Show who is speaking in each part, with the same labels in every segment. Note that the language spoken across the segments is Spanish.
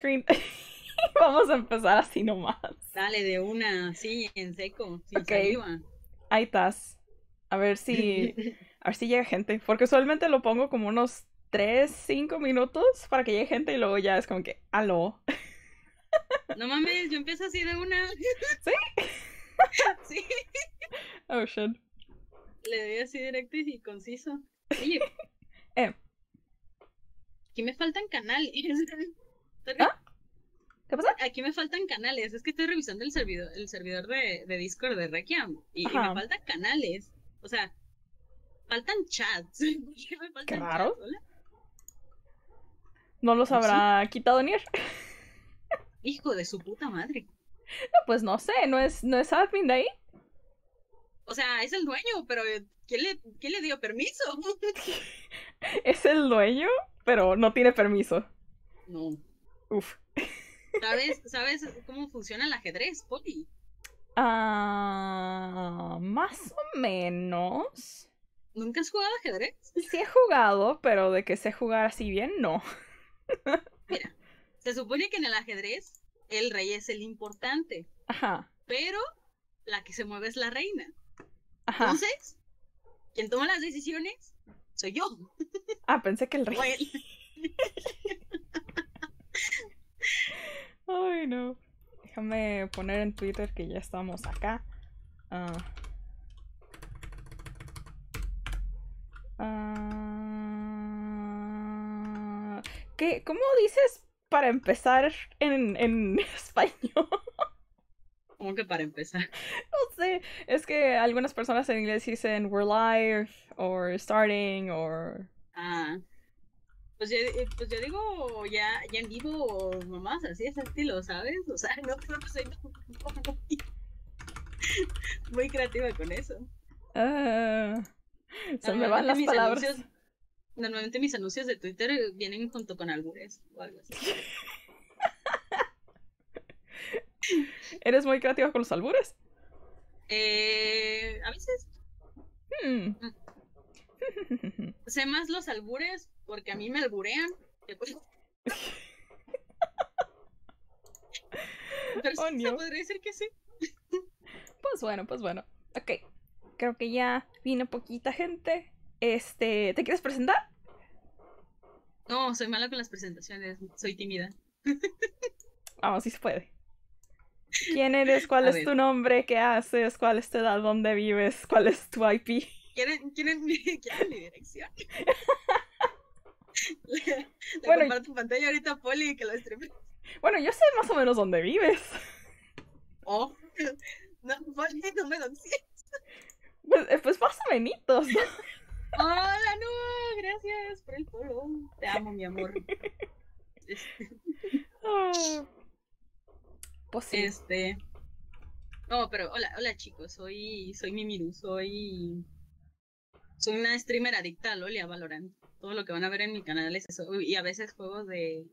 Speaker 1: Vamos a empezar así nomás.
Speaker 2: Dale de una, sí, en seco, sin
Speaker 1: Ok.
Speaker 2: saliva.
Speaker 1: Ahí estás. A ver si. A ver si llega gente. Porque usualmente lo pongo como unos 3, 5 minutos para que llegue gente y luego ya es como que. Aló.
Speaker 2: No mames, yo empiezo así de una.
Speaker 1: ¿Sí?
Speaker 2: sí,
Speaker 1: Oh shit.
Speaker 2: le doy así directo y conciso. Oye,
Speaker 1: Eh,
Speaker 2: aquí me faltan canales.
Speaker 1: ¿Ah? ¿qué pasa?
Speaker 2: Aquí me faltan canales. Es que estoy revisando el servidor, el servidor de, de Discord de Requiem. Y, me faltan canales. O sea, faltan chats. ¿Por qué me faltan
Speaker 1: Qué raro.
Speaker 2: chats? Hola.
Speaker 1: ¿No los habrá quitado Nier?
Speaker 2: Hijo de su puta madre.
Speaker 1: No, pues no sé. ¿No es, no es admin de ahí?
Speaker 2: O sea, es el dueño, pero ¿quién le, quién le dio permiso?
Speaker 1: Es el dueño, pero no tiene permiso.
Speaker 2: no.
Speaker 1: Uf.
Speaker 2: ¿Sabes, ¿Sabes cómo funciona el ajedrez, Poli?
Speaker 1: Ah, más o menos.
Speaker 2: ¿Nunca has jugado ajedrez?
Speaker 1: Sí he jugado, pero de que sé jugar así bien, no.
Speaker 2: Mira, se supone que en el ajedrez el rey es el importante,
Speaker 1: Ajá,
Speaker 2: pero la que se mueve es la reina.
Speaker 1: ajá.
Speaker 2: Entonces, quien toma las decisiones soy yo.
Speaker 1: Ah, pensé que el rey.
Speaker 2: él.
Speaker 1: Ay, no. Déjame poner en Twitter que ya estamos acá. Ah. Ah. ¿Qué? ¿Cómo dices para empezar en, en español?
Speaker 2: Como que para empezar.
Speaker 1: No sé. Es que algunas personas en inglés dicen we're live, or starting, or.
Speaker 2: Ah. Pues yo, eh, pues yo digo ya, ya en vivo o mamás, así ese estilo, ¿sabes? O sea, no creo que soy muy, muy creativa con eso.
Speaker 1: Ah. Se me van las palabras.
Speaker 2: anuncios- normalmente mis anuncios de Twitter vienen junto con albures o algo así.
Speaker 1: ¿Eres muy creativa con los albures?
Speaker 2: Eh, a veces
Speaker 1: Hmm.
Speaker 2: Sé más los albures porque a mí me alburean. Pero
Speaker 1: Oh, no.
Speaker 2: podría decir que sí.
Speaker 1: Pues bueno, pues bueno. Ok. Creo que ya vino poquita gente. Este, ¿te quieres presentar?
Speaker 2: No, soy mala con las presentaciones, soy tímida.
Speaker 1: Vamos, si se puede. ¿Quién eres? ¿Cuál
Speaker 2: A
Speaker 1: es
Speaker 2: ver.
Speaker 1: tu nombre? ¿Qué haces? ¿Cuál es tu edad? ¿Dónde vives? ¿Cuál es tu IP?
Speaker 2: ¿Quieren, quieren, mi- quieren mi dirección? Le, le
Speaker 1: Bueno,
Speaker 2: comparto pantalla ahorita a Poli que lo streame.
Speaker 1: Bueno, yo sé más o menos dónde vives.
Speaker 2: Oh, no, Poli, no me lo sé.
Speaker 1: Pues, eh, pues más o menos, ¿no?
Speaker 2: Hola, no, gracias por el follow. Te amo, mi amor.
Speaker 1: Pues sí.
Speaker 2: Este. No, pero hola, hola chicos, soy, soy Mimiru, soy. Soy una streamer adicta a LOL y a Valorant. Todo lo que van a ver en mi canal es eso. Y a veces juegos de.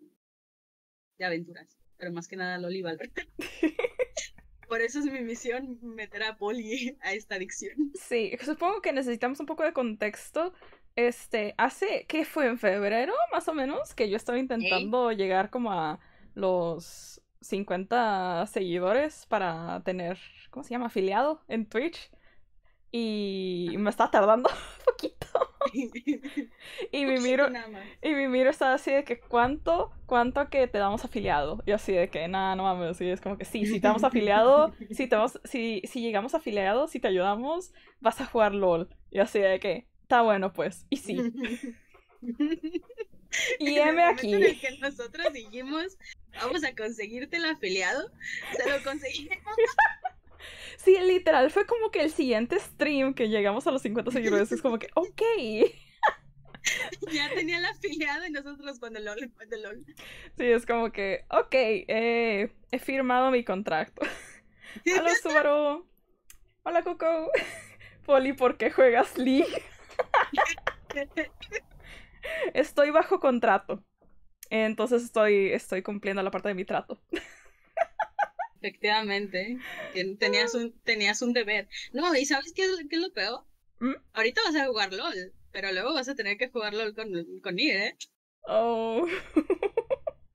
Speaker 2: de aventuras. Pero más que nada LOL y Valorant. Por eso es mi misión meter a Poli a esta adicción.
Speaker 1: Sí, supongo que necesitamos un poco de contexto. Este, hace, ¿qué fue? En febrero, más o menos, que yo estaba intentando llegar como a los 50 seguidores para tener, ¿cómo se llama? Afiliado en Twitch. Y me está tardando un poquito. Y mi miro, y mi miro estaba así de que, ¿cuánto? ¿Cuánto que te damos afiliado? Y así de que, nada, no mames. Y es como que, sí, si te damos afiliado, si, te vamos, si, si llegamos afiliados, si te ayudamos, vas a jugar LOL. Y así de que, está bueno, pues. Y sí. Y
Speaker 2: En el
Speaker 1: aquí.
Speaker 2: En el que nosotros dijimos, vamos a conseguirte el afiliado, se lo conseguimos.
Speaker 1: Sí, literal, fue como que el siguiente stream que llegamos a los 50 seguidores. Es como que, ok.
Speaker 2: Ya tenía el afiliado y nosotros cuando LOL, cuando LOL.
Speaker 1: Sí, es como que, ok, eh, he firmado mi contrato. Hola, Subaru. Hola, Coco. Poli, ¿por qué juegas League? Estoy bajo contrato. Entonces estoy, estoy cumpliendo la parte de mi trato.
Speaker 2: Efectivamente, ten- tenías un, tenías un deber. No, ¿y sabes qué es, qué es lo peor?
Speaker 1: ¿Mm?
Speaker 2: Ahorita vas a jugar LOL, pero luego vas a tener que jugar LOL con, con ¿eh?
Speaker 1: Oh.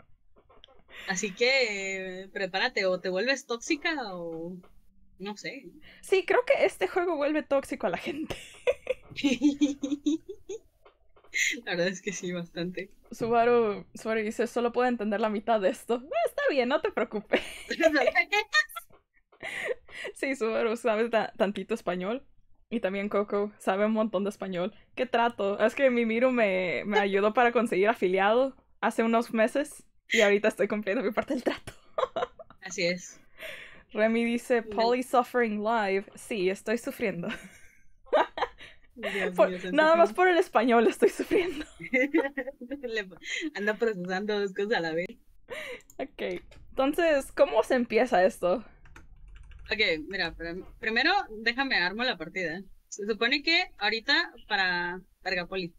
Speaker 2: Así que prepárate, o te vuelves tóxica o no sé.
Speaker 1: Sí, creo que este juego vuelve tóxico a la gente.
Speaker 2: La verdad es que sí, bastante.
Speaker 1: Subaru, Subaru dice, solo puedo entender la mitad de esto. Eh, está bien, no te preocupes. sí, Subaru sabe tantito español. Y también Coco sabe un montón de español. ¿Qué trato? Es que mi Miro me, me ayudó para conseguir afiliado hace unos meses. Y ahorita estoy cumpliendo mi parte del trato.
Speaker 2: Así es.
Speaker 1: Remy dice, Polly suffering live. Sí, estoy sufriendo. Nada más por el español estoy sufriendo.
Speaker 2: Anda procesando dos cosas a la vez.
Speaker 1: Ok. Entonces, ¿cómo se empieza esto?
Speaker 2: Ok, mira, primero déjame armo la partida. Se supone que ahorita para Poli,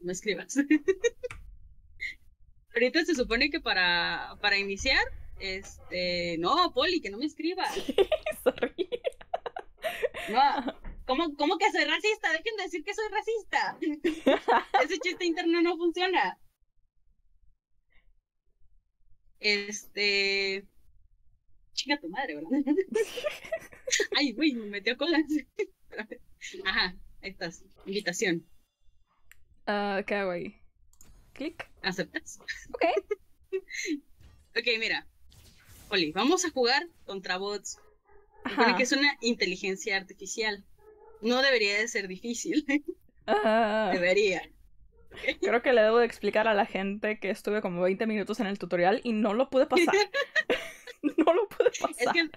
Speaker 2: no escribas. ahorita se supone que para, para iniciar, este, no, Poli, que no me escribas. Sorry. No, ¿Cómo, ¿Cómo que soy racista? Dejen de decir que soy racista. Ese chiste interno no funciona. Este. Chinga tu madre, ¿verdad? Ay, güey, me metió con la. Ajá, ahí estás. Invitación.
Speaker 1: Uh, ¿Qué hago ahí? Clic.
Speaker 2: ¿Aceptas?
Speaker 1: Ok.
Speaker 2: ok, mira. Oli, vamos a jugar contra bots. Supone que es una inteligencia artificial. No debería de ser difícil. Debería.
Speaker 1: Creo que le debo de explicar a la gente que estuve como 20 minutos en el tutorial y no lo pude pasar. no lo pude pasar.
Speaker 2: Es que,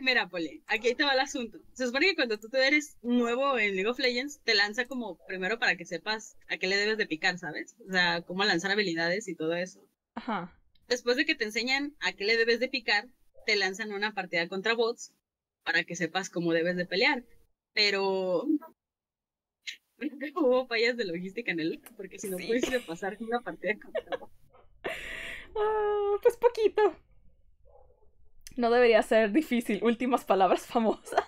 Speaker 2: mira, Poli, aquí te va el asunto. Se supone que cuando tú eres nuevo en League of Legends, te lanza como primero para que sepas a qué le debes de picar, ¿sabes? O sea, cómo lanzar habilidades y todo eso.
Speaker 1: Ajá.
Speaker 2: Después de que te enseñan a qué le debes de picar, te lanzan una partida contra bots para que sepas cómo debes de pelear pero hubo fallas de logística en el porque si no sí. pudiste pasar una partida con
Speaker 1: ah, pues poquito. No debería ser difícil. Últimas palabras famosas.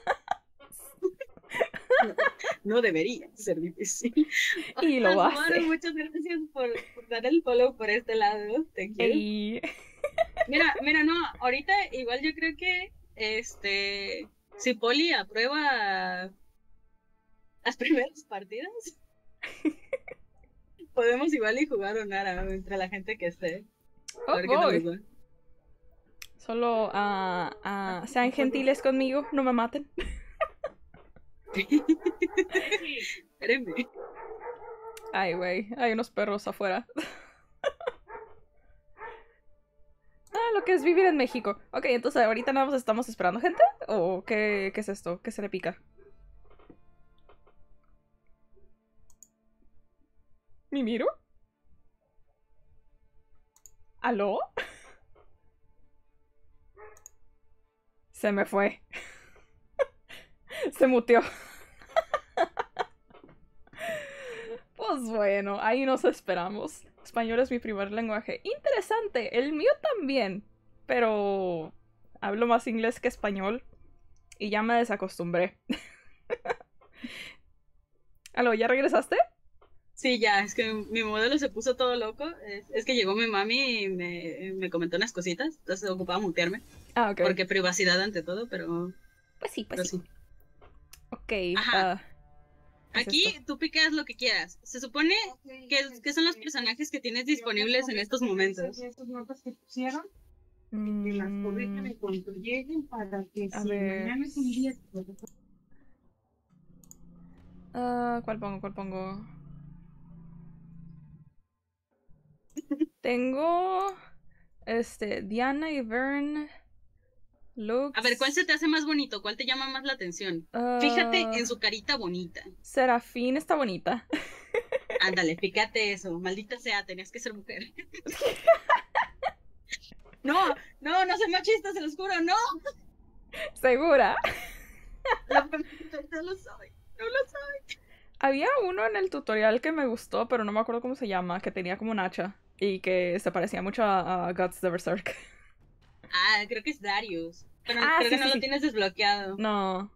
Speaker 2: No, debería ser difícil.
Speaker 1: Y lo hace.
Speaker 2: muchas gracias por, dar el follow por este lado. Te Mira, mira, no, ahorita igual yo creo que este si Poli aprueba las primeras partidas, podemos igual y jugar un Nara entre la gente que esté.
Speaker 1: Oh, Solo uh, sean gentiles conmigo, no me maten.
Speaker 2: Espérenme.
Speaker 1: Ay, güey, hay unos perros afuera. Lo que es vivir en México. Ok, entonces ahorita nada más estamos esperando gente. ¿O qué, es esto? ¿Qué se le pica? ¿Mi miro? ¿Aló? Se me fue. se muteó. pues bueno, ahí nos esperamos. Español es mi primer lenguaje. Interesante, el mío también, pero hablo más inglés que español y ya me desacostumbré. ¿Aló, ya regresaste?
Speaker 2: Sí, ya, es que mi modelo se puso todo loco. Es, que llegó mi mami y me, comentó unas cositas, entonces ocupaba mutearme.
Speaker 1: Ah, ok.
Speaker 2: Porque privacidad ante todo, pero...
Speaker 1: Pues sí, pues sí. Ok.
Speaker 2: Ajá. Ah, Aquí tú picas lo que quieras. Se supone que, son los personajes que tienes disponibles en estos momentos. que pusieron, que las cuando lleguen para que
Speaker 1: a si ver. Uh, ¿Cuál pongo? ¿Cuál pongo? Tengo este Diana y Vern
Speaker 2: a ver, ¿cuál se te hace más bonito? ¿Cuál te llama más la atención? Fíjate en su carita bonita.
Speaker 1: Serafín está bonita.
Speaker 2: Ándale, fíjate eso. Maldita sea, tenías que ser mujer. no, no, no soy machista, se los juro, no.
Speaker 1: ¿Segura?
Speaker 2: no lo soy, no lo soy.
Speaker 1: Había uno en el tutorial que me gustó, pero no me acuerdo cómo se llama, que tenía como un hacha y que se parecía mucho a, a Guts the Berserk.
Speaker 2: Ah, creo que es Darius. Pero ah, creo que no lo tienes desbloqueado.
Speaker 1: No.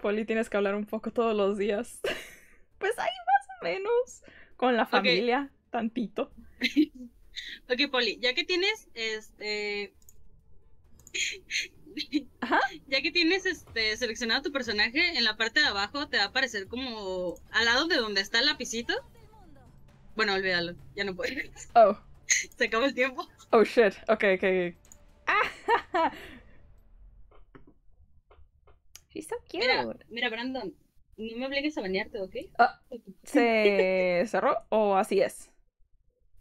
Speaker 1: Poli, tienes que hablar un poco todos los días. pues ahí más o menos. Con la familia, tantito.
Speaker 2: Ok, Poli, ya que tienes este.
Speaker 1: Ajá.
Speaker 2: Ya que tienes este seleccionado tu personaje, en la parte de abajo te va a aparecer como al lado de donde está el lapicito. Bueno, olvídalo, ya no puedes.
Speaker 1: Oh.
Speaker 2: Se acabó el tiempo.
Speaker 1: Oh shit. Ok, ok. Ah, She's so cute.
Speaker 2: Mira, mira, Brandon, no me obligues a bañarte, ¿ok?
Speaker 1: Ah. ¿Se cerró o así es?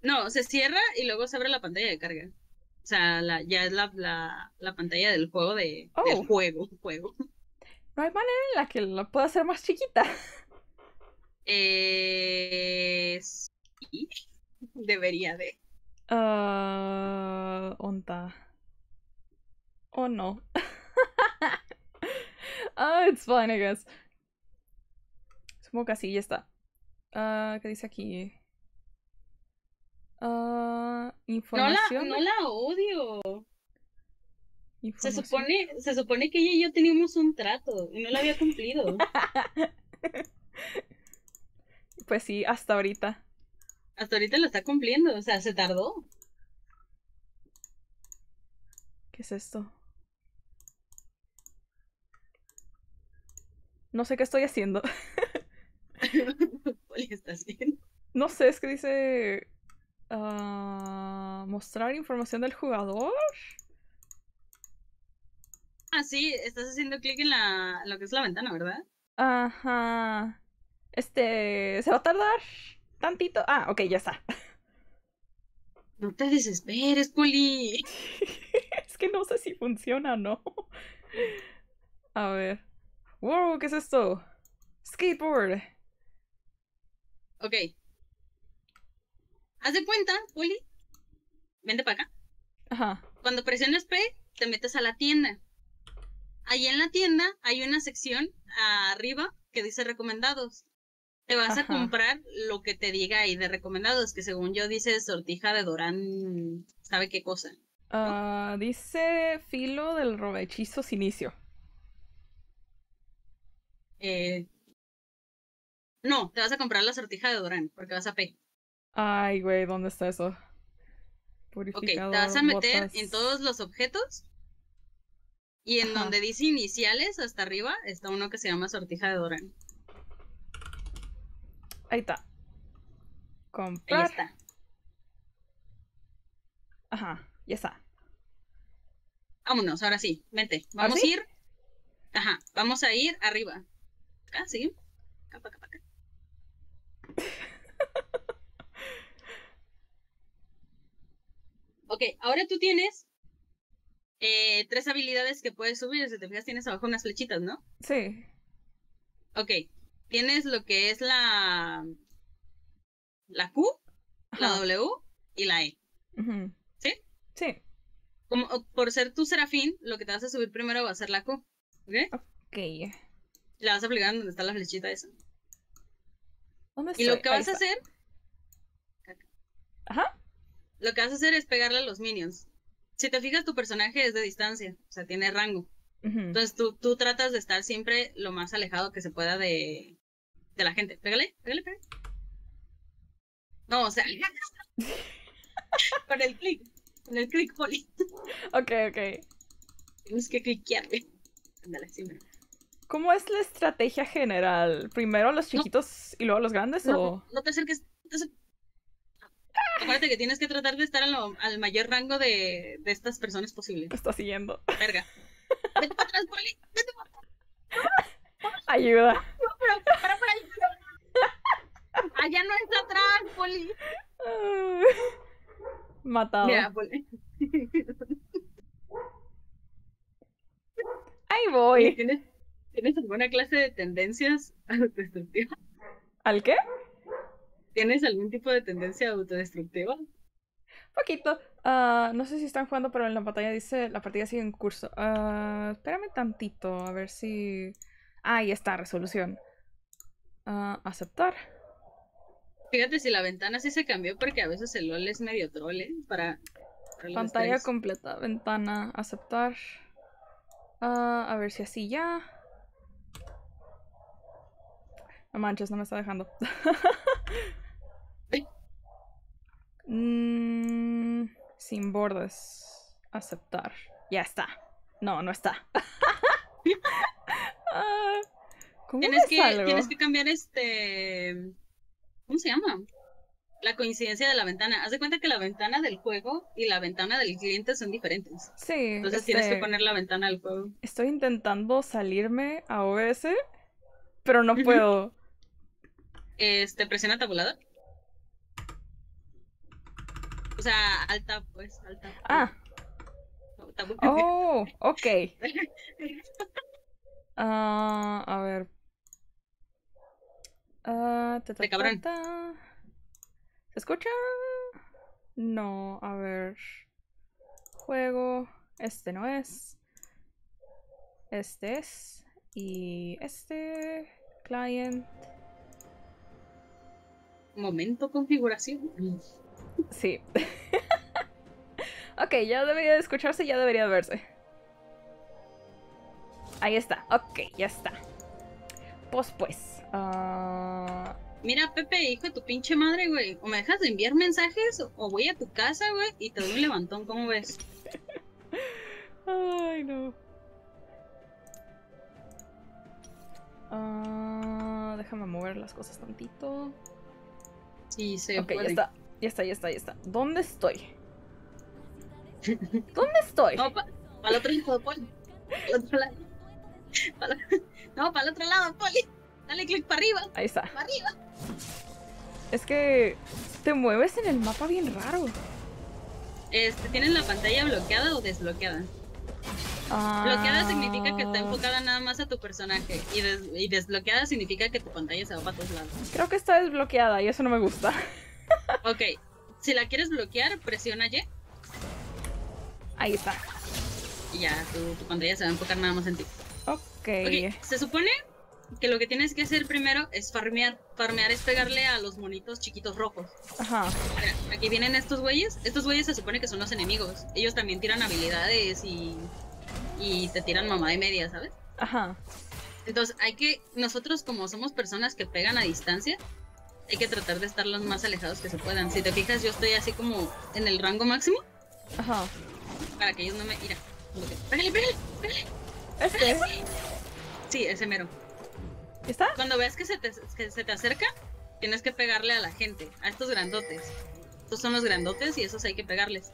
Speaker 2: No, se cierra y luego se abre la pantalla de carga. O sea, la, ya es la, la, la pantalla del juego de
Speaker 1: Oh.
Speaker 2: del juego, juego.
Speaker 1: No hay manera en la que la pueda hacer más chiquita.
Speaker 2: Eh, sí, debería de.
Speaker 1: Ah, onta. Oh no. Ah, it's fine, I guess. Supongo que así ya está. Ah, ¿qué dice aquí? Ah,
Speaker 2: No la,
Speaker 1: información.
Speaker 2: no la odio. Se supone, se supone que ella y yo teníamos un trato y no lo había cumplido.
Speaker 1: Pues sí, hasta ahorita.
Speaker 2: Hasta ahorita lo está cumpliendo, o sea, se tardó.
Speaker 1: ¿Qué es esto? No sé qué estoy haciendo.
Speaker 2: Poli, ¿estás bien?
Speaker 1: No sé, es que dice ah, mostrar información del jugador.
Speaker 2: Ah, sí, estás haciendo clic en la, lo que es la ventana, ¿verdad?
Speaker 1: Ajá. Este, ¿se va a tardar tantito? Ah, ok, ya está.
Speaker 2: No te desesperes, Poli.
Speaker 1: es que no sé si funciona o no. A ver. Wow, ¿qué es esto? Skateboard.
Speaker 2: Ok. Haz de cuenta, Poli. Vente para acá.
Speaker 1: Ajá.
Speaker 2: Cuando presiones P, te metes a la tienda. Ahí en la tienda hay una sección arriba que dice recomendados. Te vas a comprar lo que te diga ahí de recomendados, que según yo dice sortija de Dorán, ¿sabe qué cosa?
Speaker 1: Ah, dice filo del robehechizos inicio.
Speaker 2: Eh, no, te vas a comprar la sortija de Dorán, porque vas a P.
Speaker 1: Ay, güey, ¿dónde está eso?
Speaker 2: Ok, te vas a meter
Speaker 1: botas.
Speaker 2: en todos los objetos. Y en
Speaker 1: Ajá.
Speaker 2: donde dice iniciales, hasta arriba, está uno que se llama sortija de Dorán.
Speaker 1: Ahí está.
Speaker 2: Ahí
Speaker 1: Comprar.
Speaker 2: está.
Speaker 1: Ajá, ya está.
Speaker 2: Vámonos, ahora sí, vente.
Speaker 1: ¿Ahora
Speaker 2: Vamos a ir. Ajá, vamos a ir arriba. Acá, sí. Acá, pa' acá, pa' acá. Ok, ahora tú tienes eh, tres habilidades que puedes subir. Si te fijas, tienes abajo unas flechitas, ¿no?
Speaker 1: Sí.
Speaker 2: Ok, tienes lo que es la. La Q, la
Speaker 1: Ajá.
Speaker 2: W y la E. ¿Sí?
Speaker 1: Sí.
Speaker 2: Como, por ser tu serafín, lo que te vas a subir primero va a ser la Q. ¿Ok?
Speaker 1: Ok.
Speaker 2: La vas a aplicar donde está la flechita esa.
Speaker 1: ¿Dónde
Speaker 2: Y
Speaker 1: estoy?
Speaker 2: lo que
Speaker 1: Ahí
Speaker 2: vas a hacer,
Speaker 1: Ajá.
Speaker 2: lo que vas a hacer es pegarle a los minions. Si te fijas, tu personaje es de distancia, o sea, tiene rango. Entonces tú, tú tratas de estar siempre lo más alejado que se pueda de, de la gente. Pégale, pégale, pégale. No, o sea, con el clic, con el clic, Poli.
Speaker 1: Ok, ok.
Speaker 2: Tienes que cliquearle. Ándale, sí, mira.
Speaker 1: ¿Cómo es la estrategia general? ¿Primero los
Speaker 2: No.
Speaker 1: chiquitos y luego los grandes
Speaker 2: No,
Speaker 1: o...?
Speaker 2: no te acerques. no te Acuérdate que tienes que tratar de estar al mayor rango de, de estas personas posible.
Speaker 1: Me está siguiendo.
Speaker 2: Verga. Vete para atrás, Poli. Vete para
Speaker 1: Ayuda.
Speaker 2: pero para por ahí. Allá no está atrás, Poli.
Speaker 1: Matado.
Speaker 2: Mira, Poli.
Speaker 1: Ahí voy.
Speaker 2: ¿Tienes, ¿Tienes alguna clase de tendencias autodestructivas?
Speaker 1: ¿Al qué?
Speaker 2: ¿Tienes algún tipo de tendencia autodestructiva?
Speaker 1: Poquito. Ah, no sé si están jugando, pero en la pantalla dice la partida sigue en curso. Ah, espérame tantito, a ver si. Ah, ahí está, resolución. Aceptar.
Speaker 2: Fíjate si la ventana sí se cambió porque a veces el LOL es medio troll, ¿eh? Para,
Speaker 1: Pantalla completa, ventana, aceptar. A ver si así ya. No manches, no me está dejando. Mm, Sin bordes. Aceptar. Ya está. No, no está. Ah, ¿Cómo
Speaker 2: Tienes que, tienes que cambiar este. ¿Cómo se llama? La coincidencia de la ventana. Haz de cuenta que la ventana del juego y la ventana del cliente son diferentes.
Speaker 1: Sí.
Speaker 2: Entonces tienes que
Speaker 1: este,
Speaker 2: poner la ventana del juego.
Speaker 1: Estoy intentando salirme a OBS, pero no puedo.
Speaker 2: Este, presiona tabulador. O sea, alta, pues, alta.
Speaker 1: Ah, oh, ok. Ah, a ver. Ah, ta, ta,
Speaker 2: De cabrón.
Speaker 1: ta. ¿Se escucha? No, a ver. Juego. Este no es. Este es. Y este. Client.
Speaker 2: Momento configuración.
Speaker 1: Sí. ok, ya debería de escucharse, ya debería de verse. Ahí está. Ok, ya está. Pues pues. ah,
Speaker 2: Mira, Pepe, hijo de tu pinche madre, güey. O me dejas de enviar mensajes o voy a tu casa, güey, y te doy un levantón, ¿cómo ves?
Speaker 1: Ay, no. Ah, déjame mover las cosas tantito.
Speaker 2: Sí, se
Speaker 1: ok, ya está. Ya está, ya está, ya está. ¿Dónde estoy? ¿Dónde estoy?
Speaker 2: No, para el otro lado, Poli. Para el otro lado. Pa' la- No, para el otro lado, Poli. Dale clic para arriba,
Speaker 1: Ahí está.
Speaker 2: para arriba.
Speaker 1: Es que te mueves en el mapa bien raro.
Speaker 2: Este, ¿tienes la pantalla bloqueada o desbloqueada? Bloqueada significa que está
Speaker 1: Ah,
Speaker 2: enfocada nada más a tu personaje. Y, des- y desbloqueada significa que tu pantalla se va para todos lados.
Speaker 1: Creo que está desbloqueada y eso no me gusta.
Speaker 2: Ok. Si la quieres bloquear, presiona Y
Speaker 1: Ahí está.
Speaker 2: y ya tu, tu pantalla se va a enfocar nada más en ti.
Speaker 1: Ok.
Speaker 2: Ok, se supone que lo que tienes que hacer primero es farmear. Farmear es pegarle a los monitos chiquitos rojos.
Speaker 1: Ajá.
Speaker 2: Aquí vienen estos güeyes. Estos güeyes se supone que son los enemigos. Ellos también tiran habilidades y, y te tiran mamá de media, ¿sabes?
Speaker 1: Ajá.
Speaker 2: Entonces hay que, nosotros como somos personas que pegan a distancia, hay que tratar de estar los más alejados que se puedan. Si te fijas, yo estoy así como en el rango máximo
Speaker 1: Ajá.
Speaker 2: para que ellos no me... Mira, que, pégale, pégale, pégale.
Speaker 1: Este.
Speaker 2: Sí, ese mero.
Speaker 1: ¿Está?
Speaker 2: Cuando veas que se, te, que se te acerca, tienes que pegarle a la gente, a estos grandotes. Estos son los grandotes y esos hay que pegarles.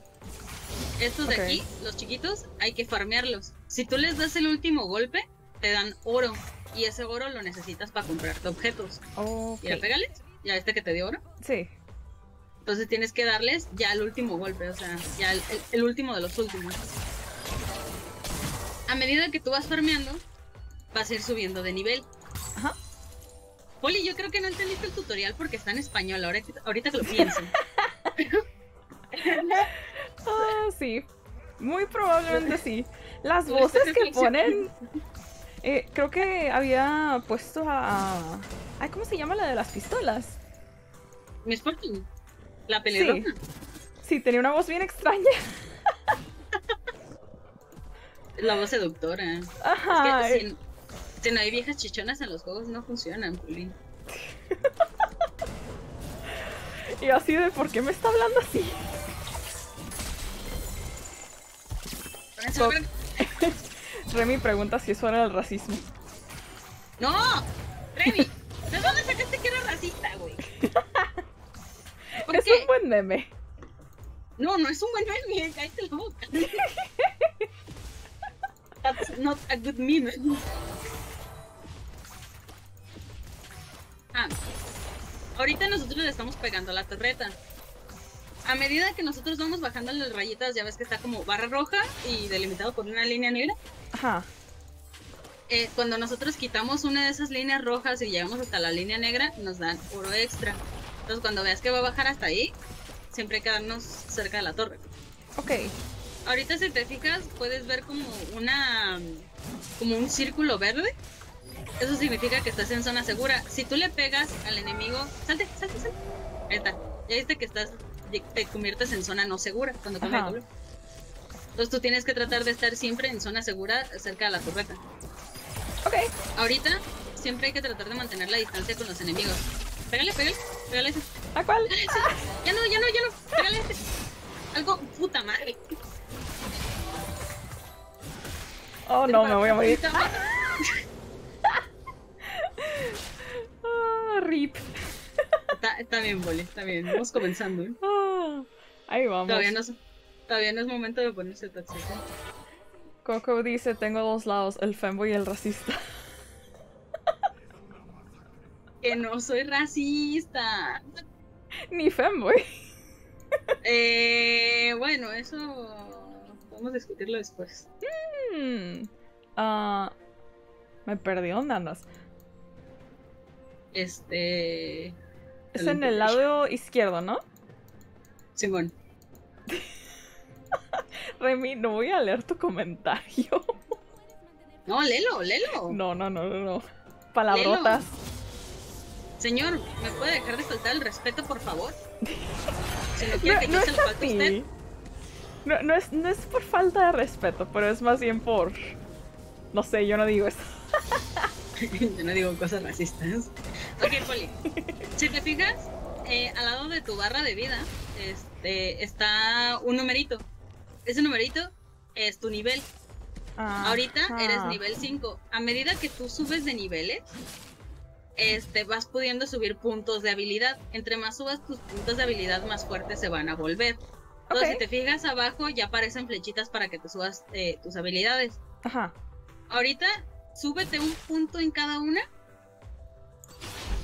Speaker 2: Estos de aquí, los chiquitos, hay que farmearlos. Si tú les das el último golpe, te dan oro. Y ese oro lo necesitas para comprarte objetos.
Speaker 1: Ok.
Speaker 2: Mira, pégales. Ya este que te dio oro.
Speaker 1: Sí.
Speaker 2: Entonces tienes que darles ya el último golpe, o sea, ya el, el- el último de los últimos. A medida que tú vas farmeando, vas a ir subiendo de nivel.
Speaker 1: Ajá.
Speaker 2: Poli, yo creo que no entendiste el tutorial porque está en español, ahora, ahorita que lo pienso.
Speaker 1: Ah, sí. Muy probablemente sí. Las voces que ponen. eh, creo que había puesto a. Ay, ¿cómo se llama la de las pistolas?
Speaker 2: Miss Fortune, la pelirroja.
Speaker 1: Sí, tenía una voz bien extraña.
Speaker 2: La voz seductora. Es
Speaker 1: Ajá.
Speaker 2: que
Speaker 1: eh,
Speaker 2: si, si no hay viejas chichonas en los juegos no funcionan, Poli.
Speaker 1: Y así de por qué me está hablando así. Remy pregunta si eso era el racismo.
Speaker 2: ¡No! ¡Remy! ¿De dónde sacaste que era racista, güey? ¿Por
Speaker 1: Es
Speaker 2: qué?
Speaker 1: un buen meme.
Speaker 2: No, no es un buen meme, cállate la boca. That's not a good meme. Ah, ahorita nosotros le estamos pegando a la torreta. A medida que nosotros vamos bajando las rayitas, ya ves que está como barra roja y delimitado por una línea negra.
Speaker 1: Ajá.
Speaker 2: Eh, cuando nosotros quitamos una de esas líneas rojas y llegamos hasta la línea negra, nos dan oro extra. Entonces, cuando veas que va a bajar hasta ahí, siempre hay que quedarnos cerca de la torre.
Speaker 1: Ok.
Speaker 2: Ahorita si te fijas puedes ver como una como un círculo verde. Eso significa que estás en zona segura. Si tú le pegas al enemigo, salte, salte, salte. Ahí está. Ya viste que estás te conviertes en zona no segura cuando cambia de color. Entonces tú tienes que tratar de estar siempre en zona segura cerca de la torreta.
Speaker 1: Ok.
Speaker 2: Ahorita siempre hay que tratar de mantener la distancia con los enemigos. Pégale, pégale, pégale ese.
Speaker 1: ¿A cuál?
Speaker 2: Ya no, ya no, ya no. Pégale ese. algo puta madre.
Speaker 1: Oh no, me voy a morir. Ah, rip.
Speaker 2: Está, está bien, Boli, está bien. Vamos comenzando. ¿eh?
Speaker 1: Ah, ahí vamos.
Speaker 2: Todavía no, es- todavía no es momento de ponerse tóxico.
Speaker 1: Coco dice, tengo dos lados, el femboy y el racista.
Speaker 2: Que no soy racista.
Speaker 1: Ni femboy.
Speaker 2: Eh, bueno, eso podemos discutirlo después.
Speaker 1: Hmm. Ah, me perdí, ¿dónde andas?
Speaker 2: Este.
Speaker 1: Es en el lado izquierdo, ¿no?
Speaker 2: Simón.
Speaker 1: Remy, no voy a leer tu comentario.
Speaker 2: No, léelo, léelo.
Speaker 1: No, no, no, no, no. Palabrotas.
Speaker 2: Señor, ¿me puede dejar de faltar el respeto, por favor? Si no
Speaker 1: No,
Speaker 2: quiere que
Speaker 1: no
Speaker 2: yo se lo falte a usted.
Speaker 1: No, no es, no es por falta de respeto, pero es más bien por... No sé, yo no digo eso.
Speaker 2: Yo no digo cosas racistas. Ok, Poli. Si te fijas, eh, al lado de tu barra de vida este, está un numerito. Ese numerito es tu nivel. Ahorita
Speaker 1: Ajá.
Speaker 2: eres nivel 5. A medida que tú subes de niveles, este, vas pudiendo subir puntos de habilidad. Entre más subas tus puntos de habilidad, más fuertes se van a volver. Entonces,
Speaker 1: Ok.
Speaker 2: si te fijas abajo, ya aparecen flechitas para que te subas eh, tus habilidades.
Speaker 1: Ajá.
Speaker 2: Ahorita, súbete un punto en cada una.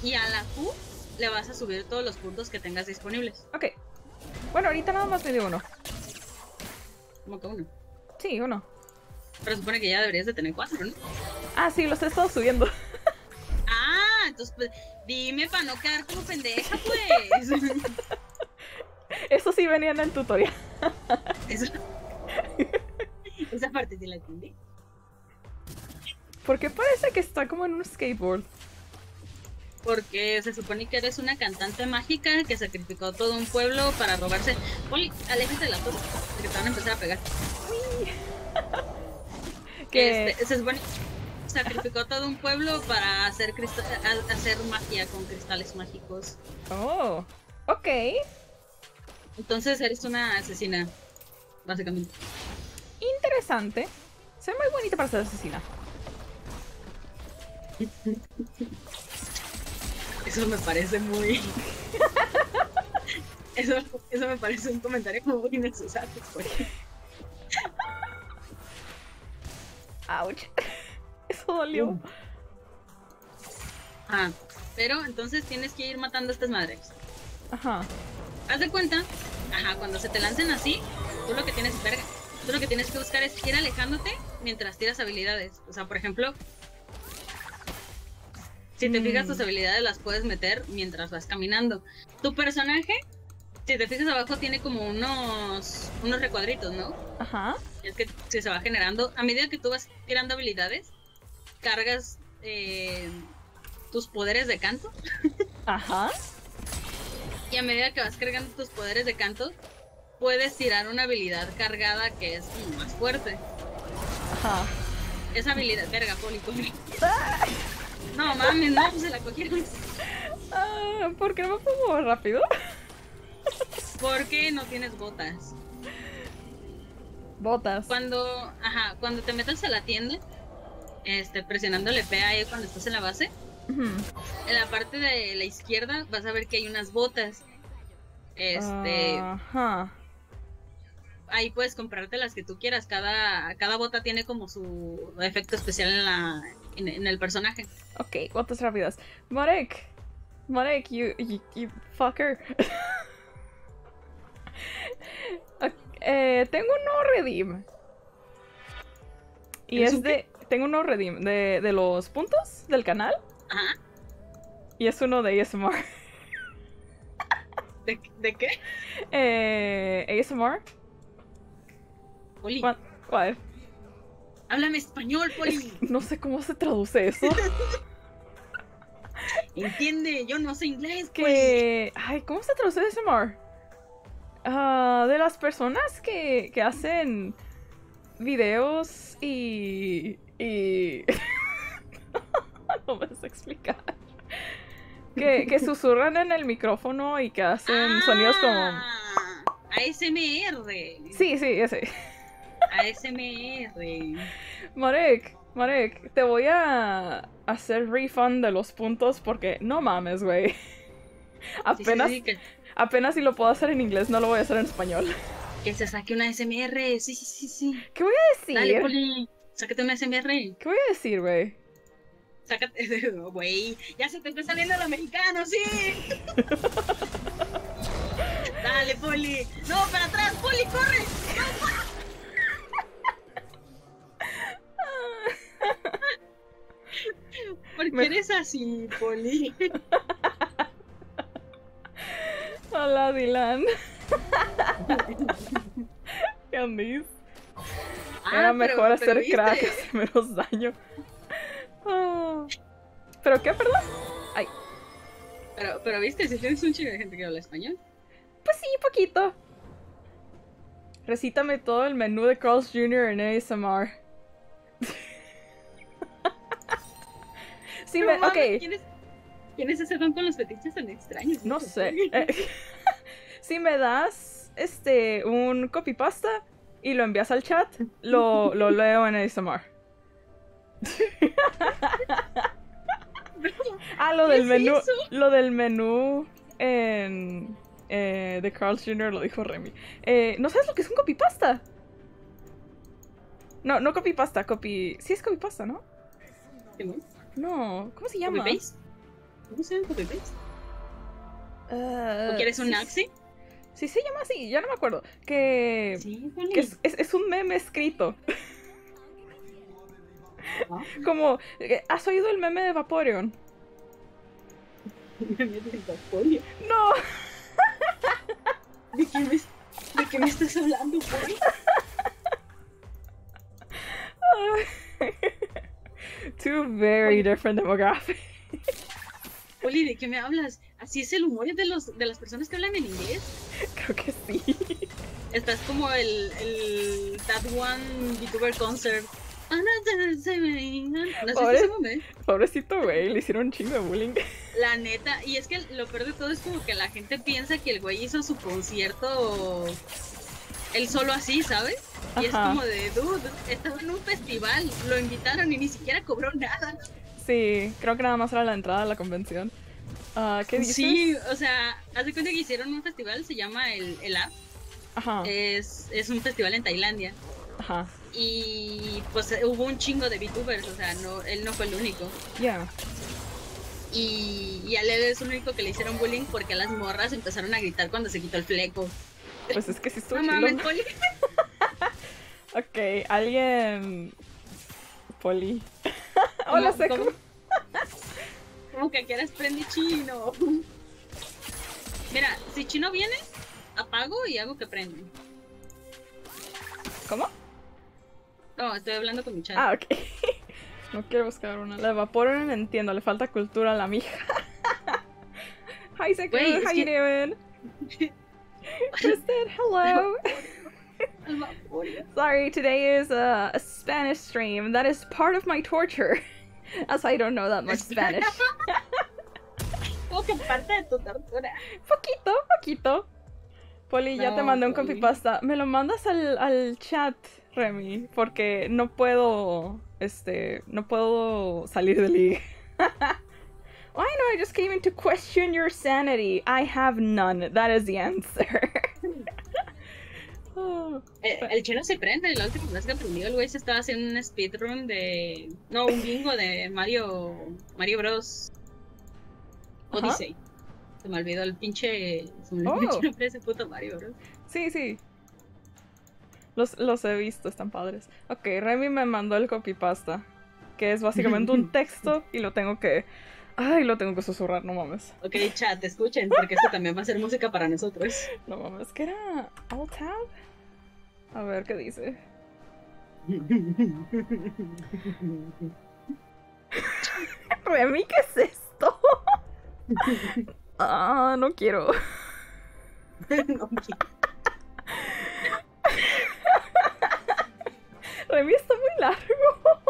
Speaker 2: Y a la Q le vas a subir todos los puntos que tengas disponibles.
Speaker 1: Ok. Bueno, ahorita nada más me dio uno.
Speaker 2: Como que uno.
Speaker 1: Sí, uno.
Speaker 2: Pero supone que ya deberías de tener cuatro, ¿no?
Speaker 1: Ah, sí, los he estado subiendo.
Speaker 2: Ah, entonces pues, dime para no quedar como pendeja, pues.
Speaker 1: Eso sí venía en el tutorial.
Speaker 2: Eso- Esa parte sí la entendí.
Speaker 1: Porque parece que está como en un skateboard.
Speaker 2: Porque se supone que eres una cantante mágica que sacrificó todo un pueblo para robarse. Poli, aléjate de la torre, porque te van a empezar a pegar.
Speaker 1: Que...
Speaker 2: Este, se supone sacrificó todo un pueblo para hacer hacer magia con cristales mágicos.
Speaker 1: Oh. Ok.
Speaker 2: Entonces eres una asesina, básicamente.
Speaker 1: Interesante. Se ve muy bonita para ser asesina.
Speaker 2: Eso me parece muy. Eso, eso me parece un comentario muy innecesario.
Speaker 1: Ouch. Eso dolió.
Speaker 2: Uh. Ah, pero entonces tienes que ir matando a estas madres.
Speaker 1: Ajá.
Speaker 2: Haz de cuenta, ajá, cuando se te lancen así, tú lo que tienes, verga, tú lo que tienes que buscar es ir alejándote mientras tiras habilidades. O sea, por ejemplo, si te fijas,
Speaker 1: Mm.
Speaker 2: tus habilidades las puedes meter mientras vas caminando. Tu personaje, si te fijas abajo, tiene como unos, unos recuadritos, ¿no?
Speaker 1: Ajá.
Speaker 2: Es que si se va generando, a medida que tú vas tirando habilidades, cargas eh, tus poderes de canto.
Speaker 1: Ajá.
Speaker 2: Y a medida que vas cargando tus poderes de canto, puedes tirar una habilidad cargada que es más fuerte.
Speaker 1: Ajá.
Speaker 2: Esa habilidad, verga, poli, corre. No mames, no, pues se la cogieron.
Speaker 1: Ah, ¿Por qué no me rápido?
Speaker 2: Porque no tienes botas.
Speaker 1: Botas.
Speaker 2: Cuando, ajá, cuando te metas a la tienda, este, presionándole P ahí cuando estás en la base, en la parte de la izquierda vas a ver que hay unas botas. Este,
Speaker 1: Ajá.
Speaker 2: ahí puedes comprarte las que tú quieras. Cada, cada bota tiene como su efecto especial en la, en, en el personaje.
Speaker 1: Ok, botas rápidas. Marek. Marek, you, you, you fucker. Eh, tengo un nuevo redeem. Y
Speaker 2: ¿Tienes
Speaker 1: es de. Tengo un nuevo redeem de, de los puntos del canal.
Speaker 2: Ajá.
Speaker 1: Y es uno de ASMR.
Speaker 2: ¿De, de qué?
Speaker 1: Eh, ASMR.
Speaker 2: Poli.
Speaker 1: ¿Cuál?
Speaker 2: Háblame español, Poli.
Speaker 1: No sé cómo se traduce eso.
Speaker 2: Entiende, yo no sé inglés, Poli.
Speaker 1: que. Ay, ¿cómo se traduce ASMR? Ah, de las personas que, que hacen videos y. y. no me sé explicar. Que, que susurran en el micrófono y que hacen sonidos como.
Speaker 2: Ah, ASMR.
Speaker 1: Sí, sí, ese.
Speaker 2: ASMR.
Speaker 1: Marek, Marek, te voy a hacer refund de los puntos porque no mames, güey. Apenas,
Speaker 2: Sí, sí, sí, que,
Speaker 1: apenas si lo puedo hacer en inglés, no lo voy a hacer en español.
Speaker 2: que se saque una ASMR. Sí, sí, sí, sí.
Speaker 1: ¿Qué voy a decir?
Speaker 2: Dale, Poli. Sácate una ASMR.
Speaker 1: ¿Qué voy a decir, güey?
Speaker 2: Sácate. Güey, ya se te está saliendo lo mexicano, sí. Dale, Poli. No, para atrás, Poli, corre. ¿Por qué eres así, Poli?
Speaker 1: Hola, Dylan. ¿Qué andis? Era
Speaker 2: Ah,
Speaker 1: mejor
Speaker 2: pero-
Speaker 1: hacer
Speaker 2: pero
Speaker 1: crack, hacer menos daño. Ah. ¿Pero qué, perdón?
Speaker 2: Pero, pero viste, si tienes un chico de gente que habla español.
Speaker 1: Pues sí, poquito. Recítame todo el menú de Carl's Jr. en ASMR. Sí,
Speaker 2: No
Speaker 1: me,
Speaker 2: mames,
Speaker 1: ok.
Speaker 2: ¿Quién es, quién es ese don con los fetiches tan extraños?
Speaker 1: No sé. Eh, si me das este un copypasta y lo envías al chat, lo, lo leo en ASMR. Ah, lo
Speaker 2: ¿Qué
Speaker 1: del menú.
Speaker 2: eso?
Speaker 1: Lo del menú en eh, de Carl Jr. lo dijo Remy. Eh, ¿No sabes lo que es un copypasta? No, no copypasta, copy. Sí es copypasta, ¿no? No, ¿cómo se llama?
Speaker 2: ¿Copy-paste? ¿Cómo se llama copy-paste? ¿O quieres un
Speaker 1: sí,
Speaker 2: Naxi?
Speaker 1: Sí, se llama así, ya no me acuerdo. Que,
Speaker 2: Sí,
Speaker 1: que es, es- es un meme escrito.
Speaker 2: Ah.
Speaker 1: Como, eh, ¿has oído el meme de Vaporeon? No.
Speaker 2: ¿De qué me, de qué me estás hablando, Poli?
Speaker 1: Two very different demographics.
Speaker 2: Poli, ¿de qué me hablas? ¿Así es el humor de, los, de las personas que hablan en inglés?
Speaker 1: Creo que sí.
Speaker 2: Estás como el, el That One VTuber Concert. No
Speaker 1: Pobre.
Speaker 2: ese.
Speaker 1: Pobrecito güey, le hicieron un chingo de bullying.
Speaker 2: La neta, y es que lo peor de todo es como que la gente piensa que el güey hizo su concierto él solo así, ¿sabes? Y es como de, dude, estaba en un festival, lo invitaron y ni siquiera cobró nada.
Speaker 1: Sí, creo que nada más era la entrada a la convención. Ah, ¿Qué dices?
Speaker 2: Sí, o sea, haz de cuenta que hicieron un festival, se llama el, el App,
Speaker 1: Ajá,
Speaker 2: es, es un festival en Tailandia.
Speaker 1: ajá.
Speaker 2: Y pues hubo un chingo de VTubers, o sea, no, él no fue el único.
Speaker 1: Ya.
Speaker 2: Y, y a él es el único que le hicieron bullying porque las morras empezaron a gritar cuando se quitó el fleco.
Speaker 1: Pues es que sí estuvo
Speaker 2: No mames, Poli.
Speaker 1: Ok, alguien. Poli. Hola,
Speaker 2: ¿Cómo-
Speaker 1: Seco.
Speaker 2: cómo? Como que quieras prende chino. Mira, si chino viene, apago y hago que prenda.
Speaker 1: ¿Cómo?
Speaker 2: No, estoy hablando con mi chat.
Speaker 1: Ah, ok. No quiero buscar una. La evaporan, entiendo. Le falta cultura a la mija. Hi, Seco. You doing? Kristen, hello. Sorry, today is a, a Spanish stream. That is part of my torture. As I don't know that much Spanish.
Speaker 2: Como que parte de tu tortura.
Speaker 1: Poquito, poquito. Poli, ya te
Speaker 2: No,
Speaker 1: mandé un copypasta. Me lo mandas al, al chat, Remy, porque no puedo, este, no puedo salir de League. Why no? I just came in to question your sanity. I have none. That is the answer. Oh,
Speaker 2: el chino se prende. La última vez que aprendió, el güey se estaba haciendo un speedrun de. No, un bingo de Mario. Mario Bros. Odyssey. Se me olvidó el pinche. Se me olvidó el
Speaker 1: Oh.
Speaker 2: pinche nombre de ese puto Mario Bros.
Speaker 1: sí, sí. Los, los he visto, están padres. Ok, Remy me mandó el copypasta, que es básicamente un texto y lo tengo que... Ay, lo tengo que susurrar, no mames.
Speaker 2: Ok, chat, escuchen, porque esto también va a ser música para nosotros.
Speaker 1: No mames, ¿qué era? Alt tab? A ver qué dice. Remy, ¿qué es esto? ah, no quiero.
Speaker 2: No,
Speaker 1: Remy está muy largo.